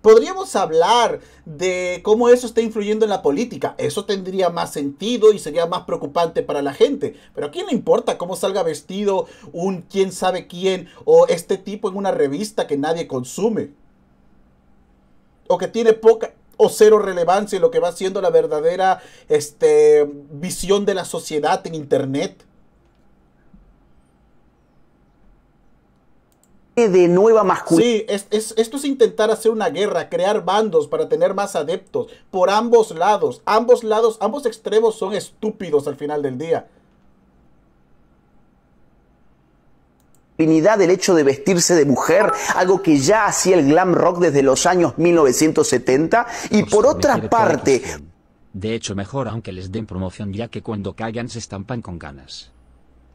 Podríamos hablar de cómo eso está influyendo en la política. Eso tendría más sentido y sería más preocupante para la gente. Pero a quién le importa cómo salga vestido un quién sabe quién o este tipo en una revista que nadie consume o que tiene poca o cero relevancia en lo que va siendo la verdadera este, visión de la sociedad en Internet. de nueva masculinidad. Sí, es, esto es intentar hacer una guerra, crear bandos para tener más adeptos por ambos lados. Ambos lados, ambos extremos son estúpidos al final del día. Del hecho de vestirse de mujer, algo que ya hacía el glam rock desde los años 1970, y por, otra parte... De hecho, mejor aunque les den promoción ya que cuando caigan se estampan con ganas.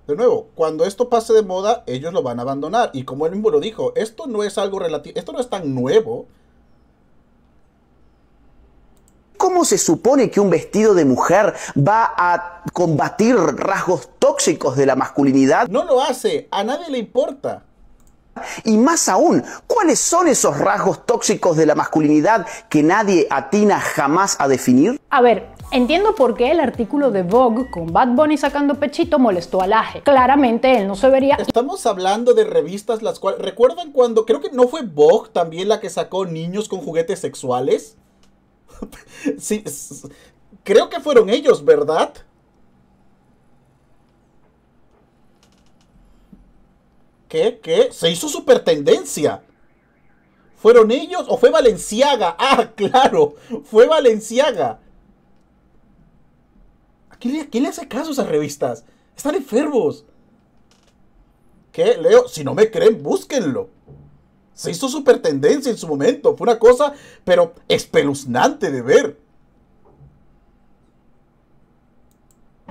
De nuevo, cuando esto pase de moda, ellos lo van a abandonar. Y como él mismo lo dijo, esto no es algo relativo, esto no es tan nuevo. ¿Cómo se supone que un vestido de mujer va a combatir rasgos tóxicos de la masculinidad? No lo hace, a nadie le importa. Y más aún, ¿cuáles son esos rasgos tóxicos de la masculinidad que nadie atina jamás a definir? A ver, Entiendo por qué el artículo de Vogue con Bad Bunny sacando pechito molestó a Laje. Claramente él no se vería... Estamos hablando de revistas las cuales... ¿Recuerdan cuando... Creo que no fue Vogue también la que sacó niños con juguetes sexuales? sí, creo que fueron ellos, ¿verdad? ¿Qué? ¿Qué? Se hizo super tendencia. ¿Fueron ellos o fue Valenciaga? Ah, claro, fue Valenciaga. ¿Quién le, le hace caso a esas revistas? Están enfermos. ¿Qué? Leo, si no me creen, búsquenlo. Se hizo super tendencia en su momento. Fue una cosa, pero espeluznante de ver.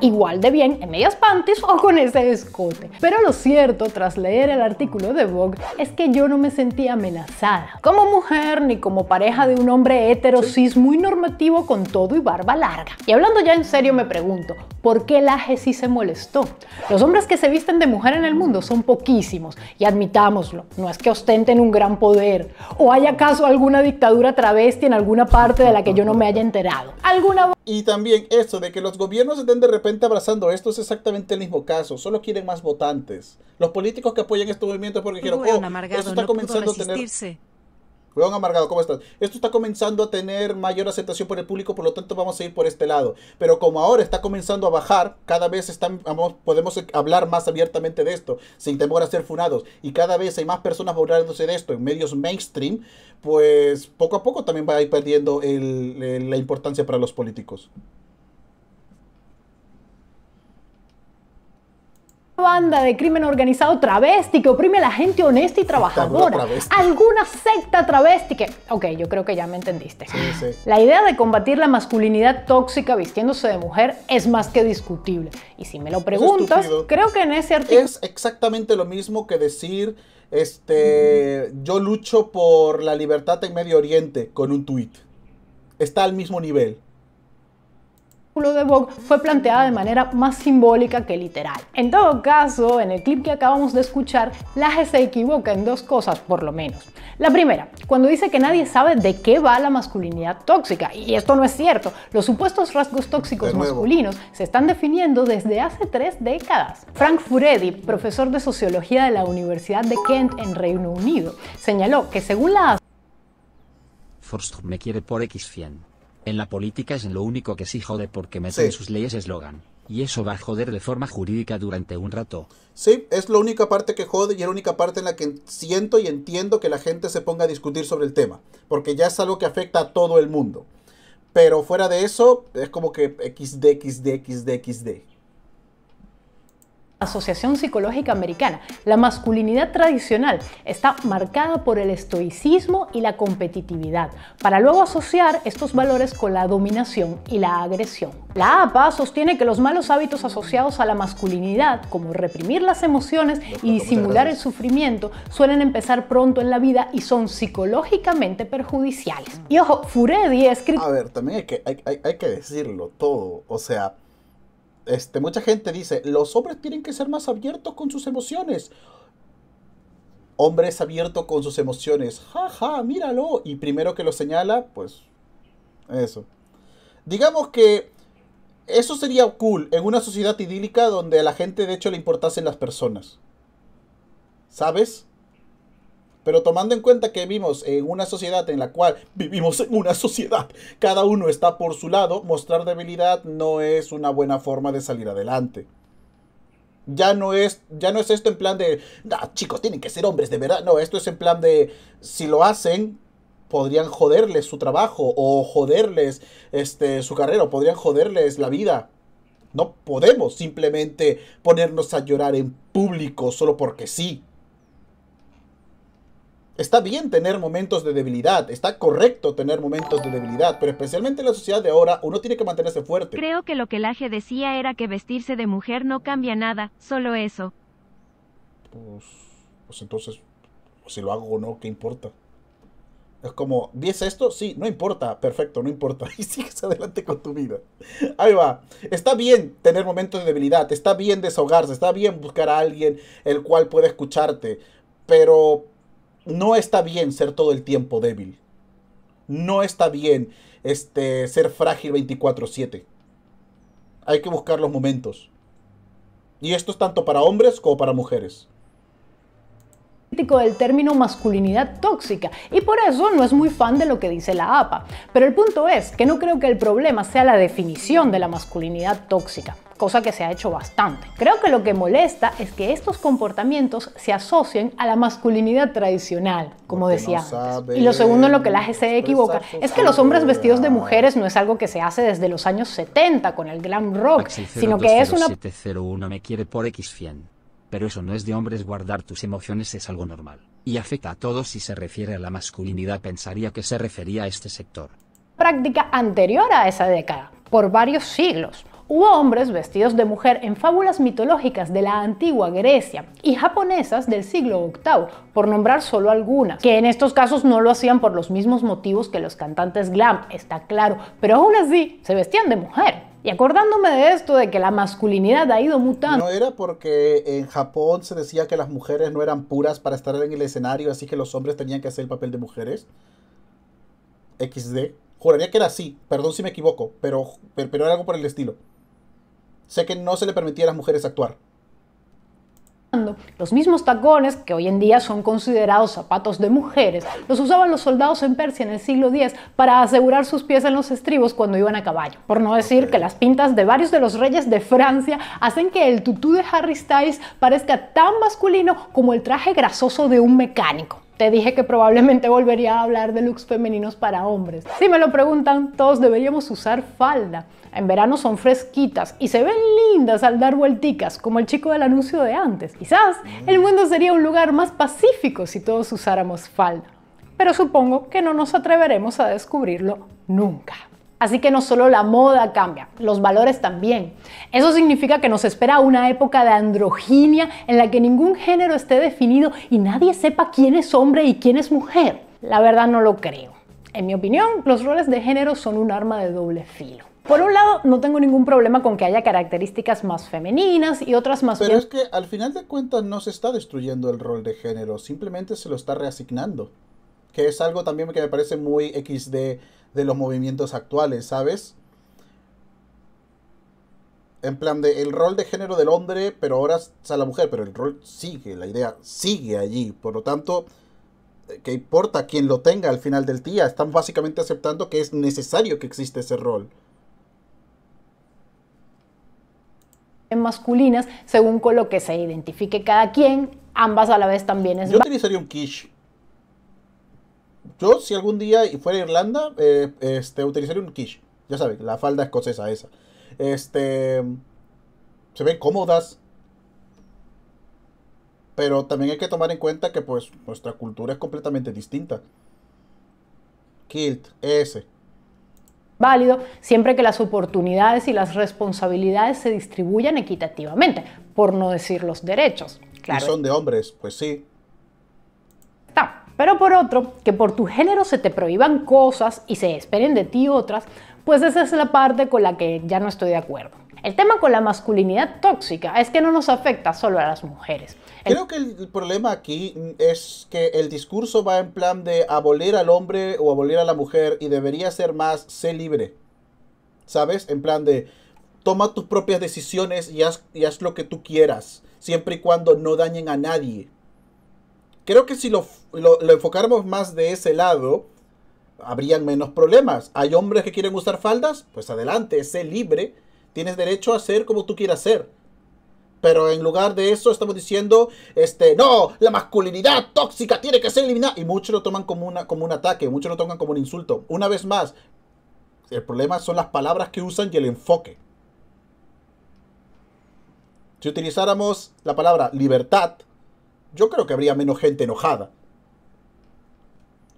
Igual de bien en medias panties o con ese escote. Pero lo cierto, tras leer el artículo de Vogue, es que yo no me sentía amenazada. Como mujer ni como pareja de un hombre hetero cis muy normativo con todo y barba larga. Y hablando ya en serio me pregunto, ¿por qué la sí se molestó? Los hombres que se visten de mujer en el mundo son poquísimos y admitámoslo, no es que ostenten un gran poder o haya acaso alguna dictadura travesti en alguna parte de la que yo no me haya enterado. Alguna y también eso de que los gobiernos estén de repente abrazando esto es exactamente el mismo caso. Solo quieren más votantes. Los políticos que apoyan este movimiento porque dijeron, oh, esto está comenzando a tener Amargado, ¿cómo estás? Esto está comenzando a tener mayor aceptación por el público, por lo tanto vamos a ir por este lado. Pero como ahora está comenzando a bajar, cada vez están, podemos hablar más abiertamente de esto, sin temor a ser funados. Y cada vez hay más personas burlándose de esto en medios mainstream, pues poco a poco también va a ir perdiendo la importancia para los políticos. Banda de crimen organizado travesti que oprime a la gente honesta y trabajadora. Alguna secta travesti que... Ok, yo creo que ya me entendiste. La idea de combatir la masculinidad tóxica vistiéndose de mujer es más que discutible. Y si me lo preguntas, creo que en ese artículo... Es exactamente lo mismo que decir, este, yo lucho por la libertad en Medio Oriente con un tuit. Está al mismo nivel de Vogue fue planteada de manera más simbólica que literal. En todo caso, en el clip que acabamos de escuchar, Laje se equivoca en dos cosas por lo menos. La primera, cuando dice que nadie sabe de qué va la masculinidad tóxica, y esto no es cierto, los supuestos rasgos tóxicos masculinos se están definiendo desde hace tres décadas. Frank Furedi, profesor de sociología de la Universidad de Kent en Reino Unido, señaló que según la... Forst me quiere por X100. En la política es lo único que sí jode porque meten sus leyes eslogan. Y eso va a joder de forma jurídica durante un rato. Sí, es la única parte que jode y es la única parte en la que siento y entiendo que la gente se ponga a discutir sobre el tema. Porque ya es algo que afecta a todo el mundo. Pero fuera de eso, es como que XD, XD, XD, XD. Asociación Psicológica Americana, la masculinidad tradicional está marcada por el estoicismo y la competitividad, para luego asociar estos valores con la dominación y la agresión. La APA sostiene que los malos hábitos asociados a la masculinidad, como reprimir las emociones y disimular el sufrimiento, suelen empezar pronto en la vida y son psicológicamente perjudiciales. Y ojo, Furedi escrito... A ver, también hay que, hay que decirlo todo, o sea este, mucha gente dice, los hombres tienen que ser más abiertos con sus emociones. Hombres abiertos con sus emociones. Jaja, míralo. Y primero que lo señala, pues eso. Digamos que eso sería cool en una sociedad idílica donde a la gente de hecho le importasen las personas. ¿Sabes? Pero tomando en cuenta que vivimos en una sociedad en la cual vivimos en una sociedad, cada uno está por su lado, mostrar debilidad no es una buena forma de salir adelante. Ya no es, ya no es esto en plan de, chicos, tienen que ser hombres de verdad. No, esto es en plan de, si lo hacen, podrían joderles su trabajo o joderles este, su carrera o podrían joderles la vida. No podemos simplemente ponernos a llorar en público solo porque sí. Está bien tener momentos de debilidad, está correcto tener momentos de debilidad, pero especialmente en la sociedad de ahora uno tiene que mantenerse fuerte. Creo que lo que Laje decía era que vestirse de mujer no cambia nada, solo eso. Pues, pues entonces, si lo hago o no, ¿qué importa? Es como, ¿vies esto? Sí, no importa, perfecto, no importa. Y sigues adelante con tu vida. Ahí va. Está bien tener momentos de debilidad, está bien desahogarse, está bien buscar a alguien el cual pueda escucharte, pero no está bien ser todo el tiempo débil. No está bien este, ser frágil 24/7. Hay que buscar los momentos. Y esto es tanto para hombres como para mujeres del término masculinidad tóxica y por eso no es muy fan de lo que dice la APA. Pero el punto es que no creo que el problema sea la definición de la masculinidad tóxica, cosa que se ha hecho bastante. Creo que lo que molesta es que estos comportamientos se asocien a la masculinidad tradicional, como decía antes. Y lo segundo en lo que la GC equivoca es que los hombres vestidos de mujeres no es algo que se hace desde los años 70 con el glam rock, sino que es una... 701 me quiere por X pero eso no es de hombres guardar tus emociones es algo normal, y afecta a todos si se refiere a la masculinidad pensaría que se refería a este sector. Práctica anterior a esa década, por varios siglos. Hubo hombres vestidos de mujer en fábulas mitológicas de la antigua Grecia y japonesas del siglo VIII, por nombrar solo algunas, que en estos casos no lo hacían por los mismos motivos que los cantantes glam, está claro, pero aún así se vestían de mujer. Y acordándome de esto, de que la masculinidad ha ido mutando. ¿No era porque en Japón se decía que las mujeres no eran puras para estar en el escenario, así que los hombres tenían que hacer el papel de mujeres? XD. Juraría que era así, perdón si me equivoco, pero, pero, era algo por el estilo. Sé que no se le permitía a las mujeres actuar. Los mismos tacones, que hoy en día son considerados zapatos de mujeres, los usaban los soldados en Persia en el siglo X para asegurar sus pies en los estribos cuando iban a caballo. Por no decir que las pintas de varios de los reyes de Francia hacen que el tutú de Harry Styles parezca tan masculino como el traje grasoso de un mecánico. Te dije que probablemente volvería a hablar de looks femeninos para hombres. Si me lo preguntan, todos deberíamos usar falda. En verano son fresquitas y se ven lindas al dar vuelticas, como el chico del anuncio de antes. Quizás el mundo sería un lugar más pacífico si todos usáramos falda. Pero supongo que no nos atreveremos a descubrirlo nunca. Así que no solo la moda cambia, los valores también. Eso significa que nos espera una época de androginia en la que ningún género esté definido y nadie sepa quién es hombre y quién es mujer. La verdad no lo creo. En mi opinión, los roles de género son un arma de doble filo. Por un lado, no tengo ningún problema con que haya características más femeninas y otras más... Pero es que al final de cuentas no se está destruyendo el rol de género, simplemente se lo está reasignando. Que es algo también que me parece muy XD de los movimientos actuales, ¿sabes? En plan de el rol de género del hombre, pero ahora es la mujer, pero el rol sigue, la idea sigue allí. Por lo tanto, eh, ¿qué importa quién lo tenga al final del día? Están básicamente aceptando que es necesario que exista ese rol. Masculinas según con lo que se identifique cada quien, ambas a la vez también es... Yo utilizaría un quiche yo, si algún día fuera a Irlanda, eh, este, utilizaría un quiche. Ya saben, la falda escocesa esa. Este. Se ven cómodas. Pero también hay que tomar en cuenta que pues nuestra cultura es completamente distinta. Kilt, ese. Válido siempre que las oportunidades y las responsabilidades se distribuyan equitativamente, por no decir los derechos. Claro. Y son de hombres, pues sí. Pero por otro, que por tu género se te prohíban cosas y se esperen de ti otras, pues esa es la parte con la que ya no estoy de acuerdo. El tema con la masculinidad tóxica es que no nos afecta solo a las mujeres. Creo que el problema aquí es que el discurso va en plan de abolir al hombre o abolir a la mujer y debería ser más sé libre. ¿Sabes? En plan de toma tus propias decisiones y haz, lo que tú quieras, siempre y cuando no dañen a nadie. Creo que si lo, enfocáramos más de ese lado, habrían menos problemas. Hay hombres que quieren usar faldas, pues adelante, sé libre, tienes derecho a ser como tú quieras ser. Pero en lugar de eso estamos diciendo, este, no, la masculinidad tóxica tiene que ser eliminada. Y muchos lo toman como, una, como un ataque, muchos lo toman como un insulto. Una vez más, el problema son las palabras que usan y el enfoque. Si utilizáramos la palabra libertad, yo creo que habría menos gente enojada.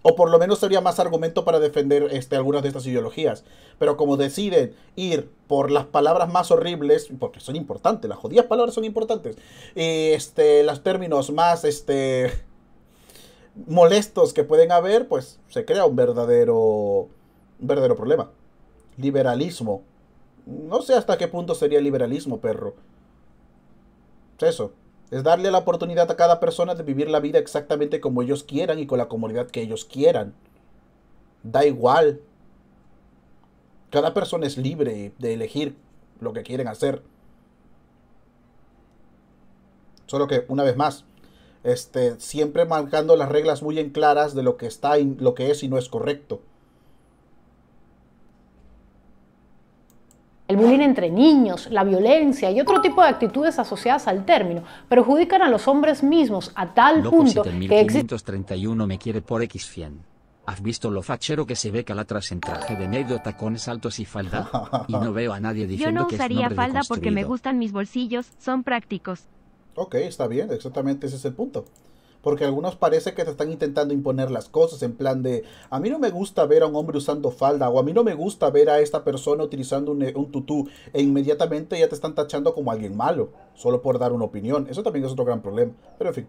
O por lo menos sería más argumento para defender este, algunas de estas ideologías. Pero como deciden ir por las palabras más horribles, porque son importantes, las jodidas palabras son importantes, y este, los términos más este, molestos que pueden haber, pues se crea un verdadero, un verdadero problema. Liberalismo. No sé hasta qué punto sería liberalismo, perro. Es eso. Es darle la oportunidad a cada persona de vivir la vida exactamente como ellos quieran y con la comunidad que ellos quieran. Da igual. Cada persona es libre de elegir lo que quieren hacer. Solo que, una vez más, este, siempre marcando las reglas muy en claras de lo que está, lo que es y no es correcto. El bullying entre niños, la violencia y otro tipo de actitudes asociadas al término perjudican a los hombres mismos a tal punto que 1531 me quiere por x ¿Has visto lo fachero que se ve Calatras en traje de negro, tacones altos y falda? Y no veo a nadie diciendo que es Yo no usaría falda porque me gustan mis bolsillos, son prácticos. Ok, está bien, exactamente ese es el punto porque algunos parece que te están intentando imponer las cosas en plan de a mí no me gusta ver a un hombre usando falda o a mí no me gusta ver a esta persona utilizando un, un tutú e inmediatamente ya te están tachando como alguien malo, solo por dar una opinión. Eso también es otro gran problema. Pero en fin.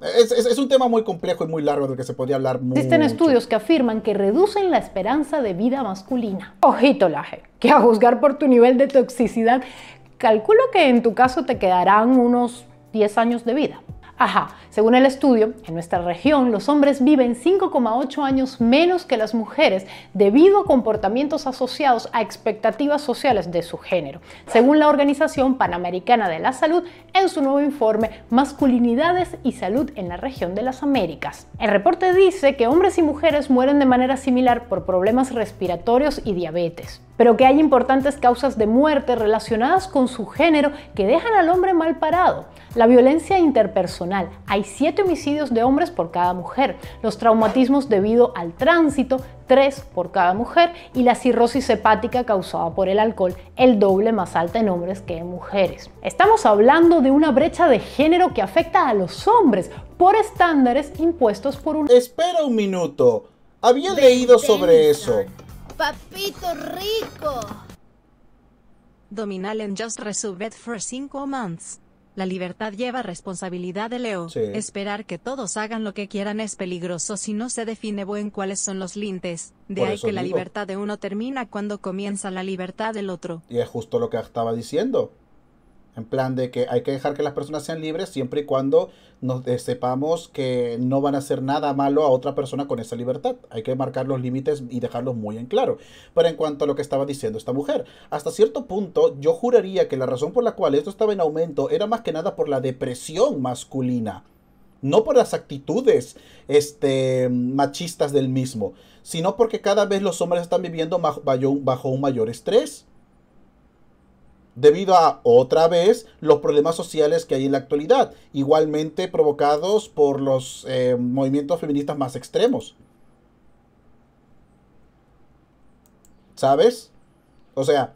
Es, es, un tema muy complejo y muy largo del que se podría hablar mucho. Existen estudios que afirman que reducen la esperanza de vida masculina. Ojito laje, que a juzgar por tu nivel de toxicidad, calculo que en tu caso te quedarán unos 10 años de vida. Ajá, según el estudio, en nuestra región los hombres viven 5,8 años menos que las mujeres debido a comportamientos asociados a expectativas sociales de su género, según la Organización Panamericana de la Salud en su nuevo informe Masculinidades y Salud en la región de las Américas. El reporte dice que hombres y mujeres mueren de manera similar por problemas respiratorios y diabetes pero que hay importantes causas de muerte relacionadas con su género que dejan al hombre mal parado. La violencia interpersonal. Hay 7 homicidios de hombres por cada mujer. Los traumatismos debido al tránsito, 3 por cada mujer. Y la cirrosis hepática causada por el alcohol, el doble más alta en hombres que en mujeres. Estamos hablando de una brecha de género que afecta a los hombres por estándares impuestos por un... Espera un minuto. Había leído sobre eso papito rico. Dominal en Just Resubbed for 5 months. La libertad lleva responsabilidad de Leo. Esperar que todos hagan lo que quieran es peligroso si no se define buen cuáles son los límites. De ahí que la libertad de uno termina cuando comienza la libertad del otro. Y es justo lo que estaba diciendo. En plan de que hay que dejar que las personas sean libres siempre y cuando nos eh, sepamos que no van a hacer nada malo a otra persona con esa libertad. Hay que marcar los límites y dejarlos muy en claro. Pero en cuanto a lo que estaba diciendo esta mujer, hasta cierto punto yo juraría que la razón por la cual esto estaba en aumento era más que nada por la depresión masculina. No por las actitudes este, machistas del mismo, sino porque cada vez los hombres están viviendo bajo un mayor estrés debido a, otra vez, los problemas sociales que hay en la actualidad, igualmente provocados por los eh, movimientos feministas más extremos. ¿Sabes? O sea,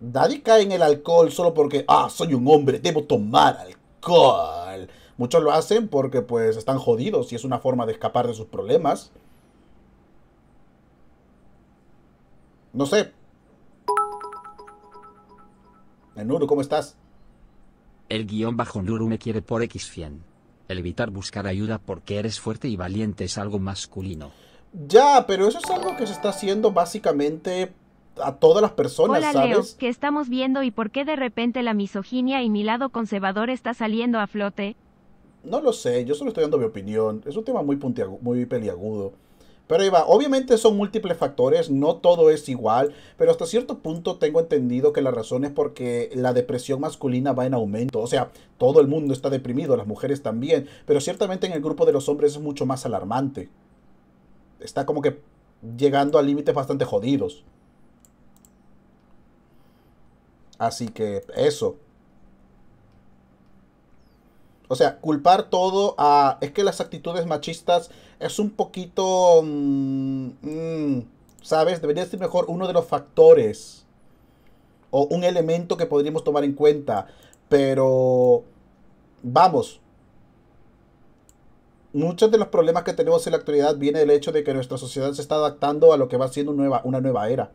nadie cae en el alcohol solo porque, ah, soy un hombre, debo tomar alcohol. Muchos lo hacen porque pues están jodidos y es una forma de escapar de sus problemas. No sé, Nuru, ¿cómo estás? El guion bajo Nuru me quiere por X100. El evitar buscar ayuda porque eres fuerte y valiente es algo masculino. Ya, pero eso es algo que se está haciendo básicamente a todas las personas, Hola, Leo, ¿qué estamos viendo y por qué de repente la misoginia y mi lado conservador está saliendo a flote? No lo sé, yo solo estoy dando mi opinión. Es un tema muy, muy peliagudo. Pero Eva, obviamente son múltiples factores, no todo es igual, pero hasta cierto punto tengo entendido que la razón es porque la depresión masculina va en aumento. O sea, todo el mundo está deprimido, las mujeres también, pero ciertamente en el grupo de los hombres es mucho más alarmante. Está como que llegando a límites bastante jodidos. Así que eso. O sea, culpar todo a... Es que las actitudes machistas es un poquito... Mm, mm, ¿Sabes? Debería ser mejor uno de los factores. O un elemento que podríamos tomar en cuenta. Pero... Vamos. Muchos de los problemas que tenemos en la actualidad viene del hecho de que nuestra sociedad se está adaptando a lo que va siendo nueva, una nueva era.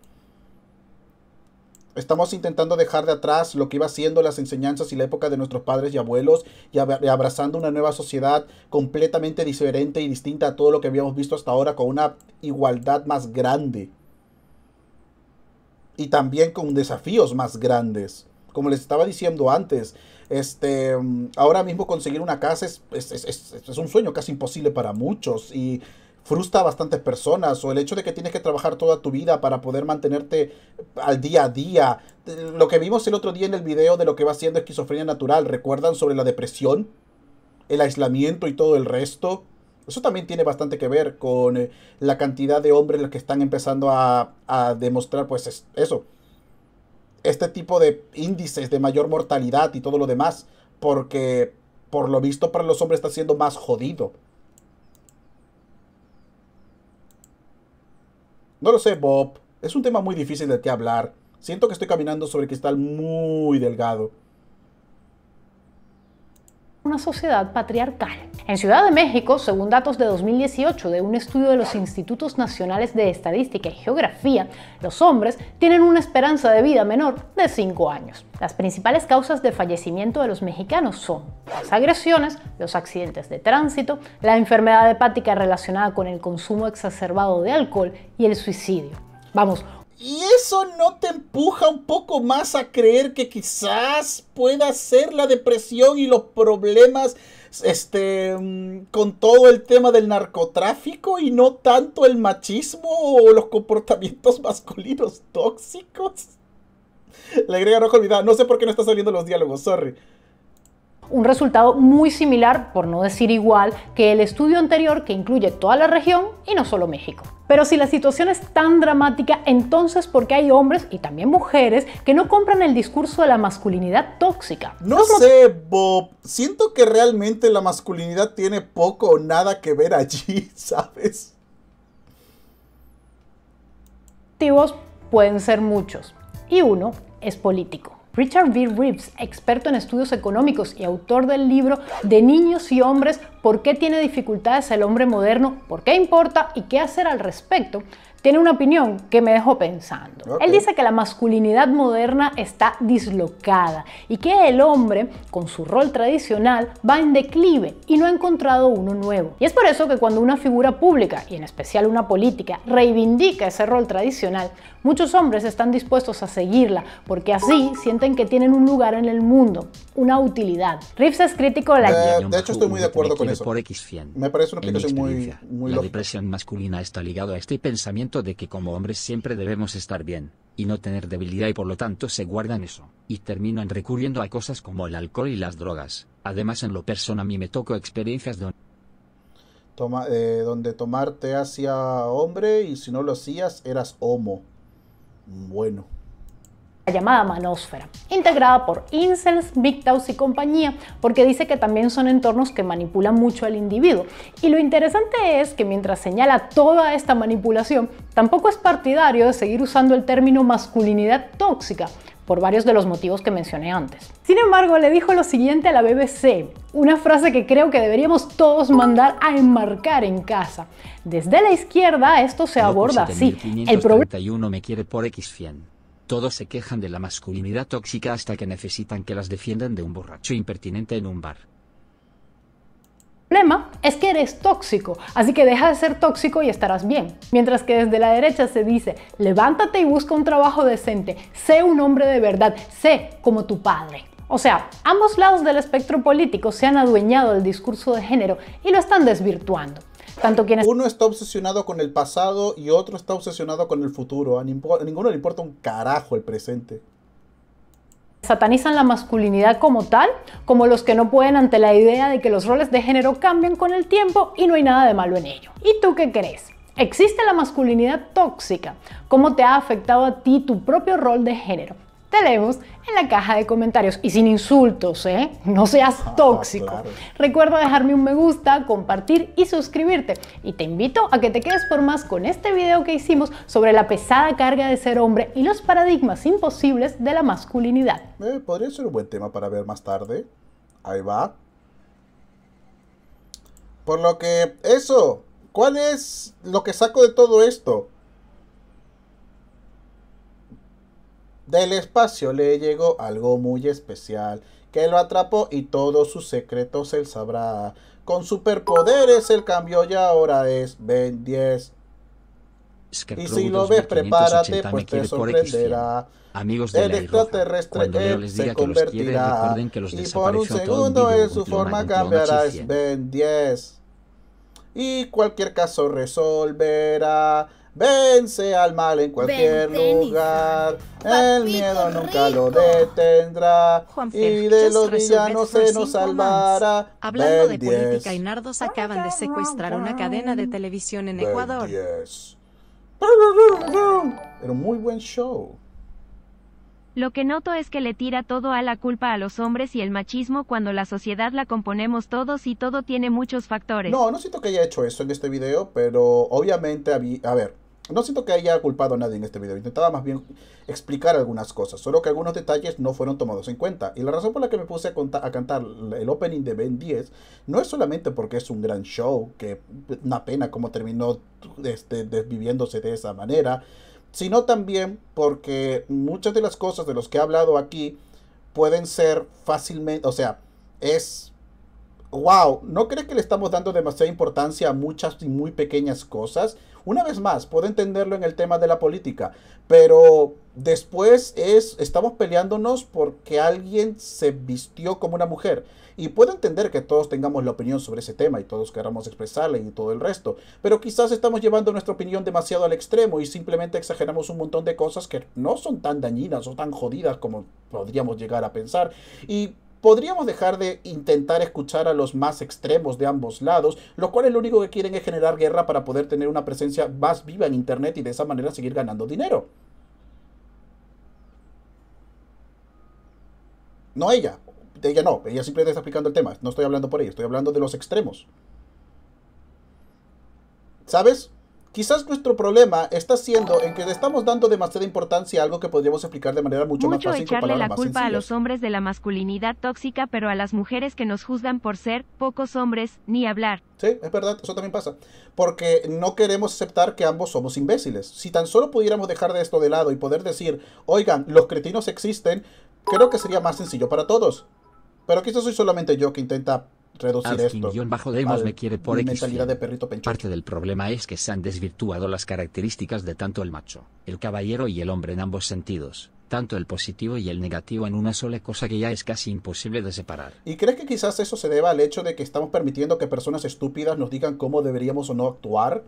Estamos intentando dejar de atrás lo que iba siendo las enseñanzas y la época de nuestros padres y abuelos y, abrazando una nueva sociedad completamente diferente y distinta a todo lo que habíamos visto hasta ahora con una igualdad más grande. Y también con desafíos más grandes. Como les estaba diciendo antes, este, ahora mismo conseguir una casa es, es un sueño casi imposible para muchos. Y frustra a bastantes personas o el hecho de que tienes que trabajar toda tu vida para poder mantenerte al día a día. Lo que vimos el otro día en el video de lo que va siendo esquizofrenia natural, ¿recuerdan sobre la depresión? El aislamiento y todo el resto. Eso también tiene bastante que ver con eh, la cantidad de hombres que están empezando a, a demostrar, pues eso, este tipo de índices de mayor mortalidad y todo lo demás, porque por lo visto para los hombres está siendo más jodido. No lo sé, Bob. Es un tema muy difícil de qué hablar. Siento que estoy caminando sobre cristal muy delgado una sociedad patriarcal. En Ciudad de México, según datos de 2018 de un estudio de los Institutos Nacionales de Estadística y Geografía, los hombres tienen una esperanza de vida menor de 5 años. Las principales causas de fallecimiento de los mexicanos son las agresiones, los accidentes de tránsito, la enfermedad hepática relacionada con el consumo exacerbado de alcohol y el suicidio. Vamos, ¿Y eso no te empuja un poco más a creer que quizás pueda ser la depresión y los problemas este, mm, con todo el tema del narcotráfico y no tanto el machismo o los comportamientos masculinos tóxicos? Le agrega rojo olvidada. No sé por qué no están saliendo los diálogos, sorry. Un resultado muy similar, por no decir igual, que el estudio anterior que incluye toda la región y no solo México. Pero si la situación es tan dramática, entonces ¿por qué hay hombres y también mujeres que no compran el discurso de la masculinidad tóxica? No sé, Bob. Siento que realmente la masculinidad tiene poco o nada que ver allí, ¿sabes? Motivos pueden ser muchos y uno es político. Richard B. Reeves, experto en estudios económicos y autor del libro De niños y hombres, ¿por qué tiene dificultades el hombre moderno? ¿Por qué importa? ¿Y qué hacer al respecto? Tiene una opinión que me dejó pensando. Él dice que la masculinidad moderna está dislocada y que el hombre, con su rol tradicional, va en declive y no ha encontrado uno nuevo. Y es por eso que cuando una figura pública, y en especial una política, reivindica ese rol tradicional, muchos hombres están dispuestos a seguirla porque así sienten que tienen un lugar en el mundo, una utilidad. Reeves es crítico de la... Eh, de hecho, estoy muy de acuerdo con eso. Me parece una explicación muy, muy La depresión masculina está ligada a este pensamiento de que como hombres siempre debemos estar bien, y no tener debilidad y por lo tanto se guardan eso, y terminan recurriendo a cosas como el alcohol y las drogas. Además en lo personal a mí me tocó experiencias de... Toma, eh, donde tomarte hacía hombre y si no lo hacías eras homo. Bueno llamada Manósfera, integrada por incels, MGTOWs y compañía, porque dice que también son entornos que manipulan mucho al individuo. Y lo interesante es que mientras señala toda esta manipulación, tampoco es partidario de seguir usando el término masculinidad tóxica, por varios de los motivos que mencioné antes. Sin embargo, le dijo lo siguiente a la BBC, una frase que creo que deberíamos todos mandar a enmarcar en casa. Desde la izquierda esto se aborda así. El problema me quiere por X todos se quejan de la masculinidad tóxica hasta que necesitan que las defiendan de un borracho impertinente en un bar. El problema es que eres tóxico, así que deja de ser tóxico y estarás bien. Mientras que desde la derecha se dice, levántate y busca un trabajo decente, sé un hombre de verdad, sé como tu padre. O sea, ambos lados del espectro político se han adueñado del discurso de género y lo están desvirtuando. Uno está obsesionado con el pasado y otro está obsesionado con el futuro. A ninguno le importa un carajo el presente. Satanizan la masculinidad como tal, como los que no pueden ante la idea de que los roles de género cambian con el tiempo y no hay nada de malo en ello. ¿Y tú qué crees? ¿Existe la masculinidad tóxica? ¿Cómo te ha afectado a ti tu propio rol de género? Te leemos en la caja de comentarios y sin insultos, ¿eh? No seas ah, tóxico. Recuerda dejarme un me gusta, compartir y suscribirte. Y te invito a que te quedes por más con este video que hicimos sobre la pesada carga de ser hombre y los paradigmas imposibles de la masculinidad. Eh, podría ser un buen tema para ver más tarde. Ahí va. Por lo que, eso, ¿cuál es lo que saco de todo esto? Del espacio le llegó algo muy especial que lo atrapó y todos sus secretos él sabrá. Con superpoderes el cambio ya ahora es Ben 10. Y si lo ves, prepárate, pues te sorprenderá. Amigos de el extraterrestre él se convertirá. y por un segundo en su forma cambiará. Es Ben 10. Y cualquier caso resolverá. Vence al mal en cualquier lugar. El miedo nunca lo detendrá. y de los villanos se nos salvará. Hablando de política, y Nardos acaban de secuestrar una cadena de televisión en Ecuador. Era un muy buen show. Lo que noto es que le tira todo a la culpa a los hombres y el machismo cuando la sociedad la componemos todos y todo tiene muchos factores. No, no siento que haya hecho eso en este video, pero obviamente, a ver, no siento que haya culpado a nadie en este video, intentaba más bien explicar algunas cosas, solo que algunos detalles no fueron tomados en cuenta. Y la razón por la que me puse a, cantar el opening de Ben 10 no es solamente porque es un gran show, que una pena como terminó este, desviviéndose de esa manera, sino también porque muchas de las cosas de las que he hablado aquí pueden ser fácilmente, o sea, es wow, ¿no cree que le estamos dando demasiada importancia a muchas y muy pequeñas cosas? Una vez más, puedo entenderlo en el tema de la política, pero después es, estamos peleándonos porque alguien se vistió como una mujer. Y puedo entender que todos tengamos la opinión sobre ese tema y todos queramos expresarla y todo el resto, pero quizás estamos llevando nuestra opinión demasiado al extremo y simplemente exageramos un montón de cosas que no son tan dañinas o tan jodidas como podríamos llegar a pensar. Y podríamos dejar de intentar escuchar a los más extremos de ambos lados, los cuales lo único que quieren es generar guerra para poder tener una presencia más viva en Internet y de esa manera seguir ganando dinero. No ella, ella no, ella simplemente está explicando el tema, no estoy hablando por ella, estoy hablando de los extremos. ¿Sabes? Quizás nuestro problema está siendo en que le estamos dando demasiada importancia a algo que podríamos explicar de manera mucho, más fácil echarle la culpa a los hombres de la masculinidad tóxica, pero a las mujeres que nos juzgan por ser pocos hombres, ni hablar. Sí, es verdad, eso también pasa. Porque no queremos aceptar que ambos somos imbéciles. Si tan solo pudiéramos dejar de esto de lado y poder decir, oigan, los cretinos existen, creo que sería más sencillo para todos. Pero quizás soy solamente yo que intenta reducir esto. bajo Demos me quiere por X de perrito Parte del problema es que se han desvirtuado las características de tanto el macho, el caballero y el hombre en ambos sentidos, tanto el positivo y el negativo en una sola cosa que ya es casi imposible de separar. ¿Y crees que quizás eso se deba al hecho de que estamos permitiendo que personas estúpidas nos digan cómo deberíamos o no actuar?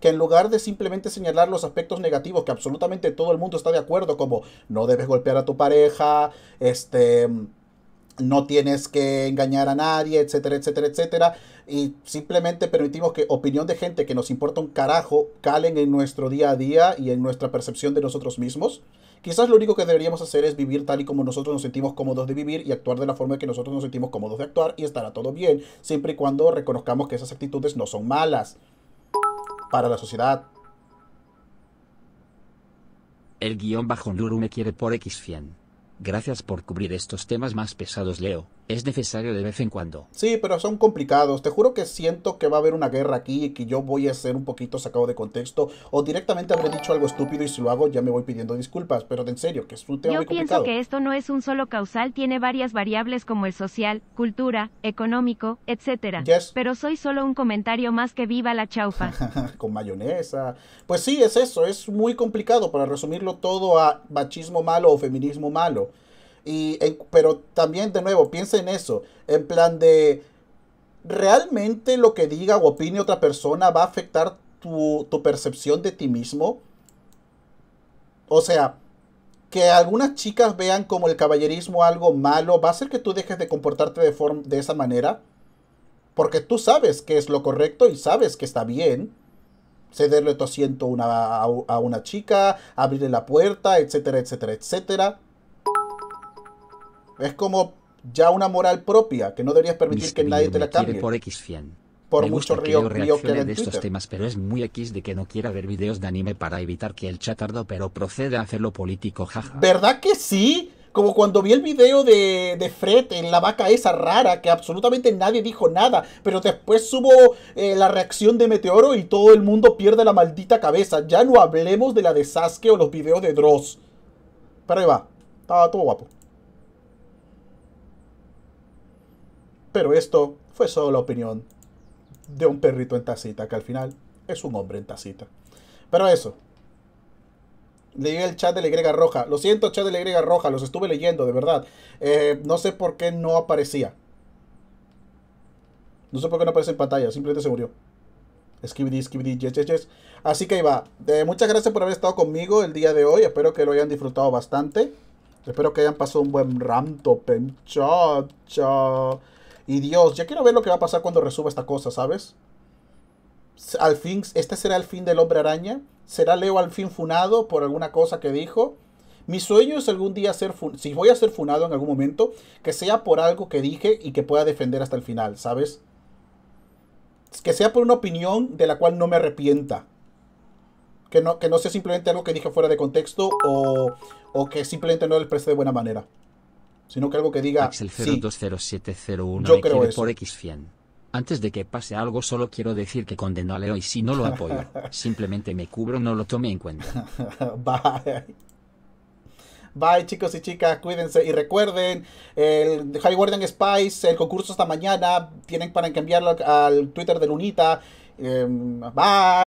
que en lugar de simplemente señalar los aspectos negativos que absolutamente todo el mundo está de acuerdo, como no debes golpear a tu pareja, este no tienes que engañar a nadie, etcétera, etcétera, etcétera. Y simplemente permitimos que opinión de gente que nos importa un carajo calen en nuestro día a día y en nuestra percepción de nosotros mismos. Quizás lo único que deberíamos hacer es vivir tal y como nosotros nos sentimos cómodos de vivir y actuar de la forma que nosotros nos sentimos cómodos de actuar y estará todo bien, siempre y cuando reconozcamos que esas actitudes no son malas para la sociedad. El guion bajo Nuru me quiere por X100. Gracias por cubrir estos temas más pesados, Leo. Es necesario de vez en cuando. Sí, pero son complicados. Te juro que siento que va a haber una guerra aquí y que yo voy a ser un poquito sacado de contexto. O directamente habré dicho algo estúpido y si lo hago ya me voy pidiendo disculpas. Pero en serio, que es un tema yo muy complicado. Yo pienso que esto no es un solo causal, tiene varias variables como el social, cultura, económico, etc. Pero soy solo un comentario más que viva la chaufa. Con mayonesa. Pues sí, es eso. Es muy complicado para resumirlo todo a machismo malo o feminismo malo. Y, pero también, de nuevo, piensa en eso. En plan de, ¿realmente lo que diga o opine otra persona va a afectar tu, percepción de ti mismo? O sea, que algunas chicas vean como el caballerismo algo malo, ¿va a hacer que tú dejes de comportarte de, forma, de esa manera? Porque tú sabes que es lo correcto y sabes que está bien cederle tu asiento a, a una chica, abrirle la puerta, etcétera, etcétera, etcétera. Es como ya una moral propia, que no deberías permitir que nadie te la cambie. Por X. Por Me mucho río, que, río que de estos temas, pero es muy X de que no quiera ver videos de anime para evitar que el chatardo pero procede a hacerlo político, jaja. ¿Verdad que sí? Como cuando vi el video de, de, Fred en la vaca esa rara, que absolutamente nadie dijo nada, pero después subo eh, la reacción de Meteoro y todo el mundo pierde la maldita cabeza. Ya no hablemos de la de Sasuke o los videos de Dross. Pero ahí va, estaba todo guapo. Pero esto fue solo la opinión de un perrito en tacita, que al final es un hombre en tacita. Pero eso. Leí el chat de la Y Roja. Lo siento, chat de la Y Roja, los estuve leyendo, de verdad. Eh, no sé por qué no aparecía. No sé por qué no aparece en pantalla, simplemente se murió. Skibidi, skibidi, yes, yes, yes. Así que ahí va. Eh, muchas gracias por haber estado conmigo el día de hoy. Espero que lo hayan disfrutado bastante. Espero que hayan pasado un buen rato, penchacha. Y Dios, ya quiero ver lo que va a pasar cuando resuba esta cosa, ¿sabes? Al fin, este será el fin del hombre araña. ¿Será Leo al fin funado por alguna cosa que dijo? Mi sueño es algún día ser, si voy a ser funado en algún momento, que sea por algo que dije y que pueda defender hasta el final, ¿sabes? Que sea por una opinión de la cual no me arrepienta. Que no, que no sea simplemente algo que dije fuera de contexto o, o que simplemente no le presté de buena manera sino que algo que diga. Axel 020701 yo creo por X Antes de que pase algo, solo quiero decir que condeno a Leo y si no lo apoyo, simplemente me cubro, no lo tome en cuenta. Bye. Bye chicos y chicas, cuídense y recuerden el High Guardian Spice, el concurso esta mañana, tienen para enviarlo al Twitter de Lunita. Em, bye.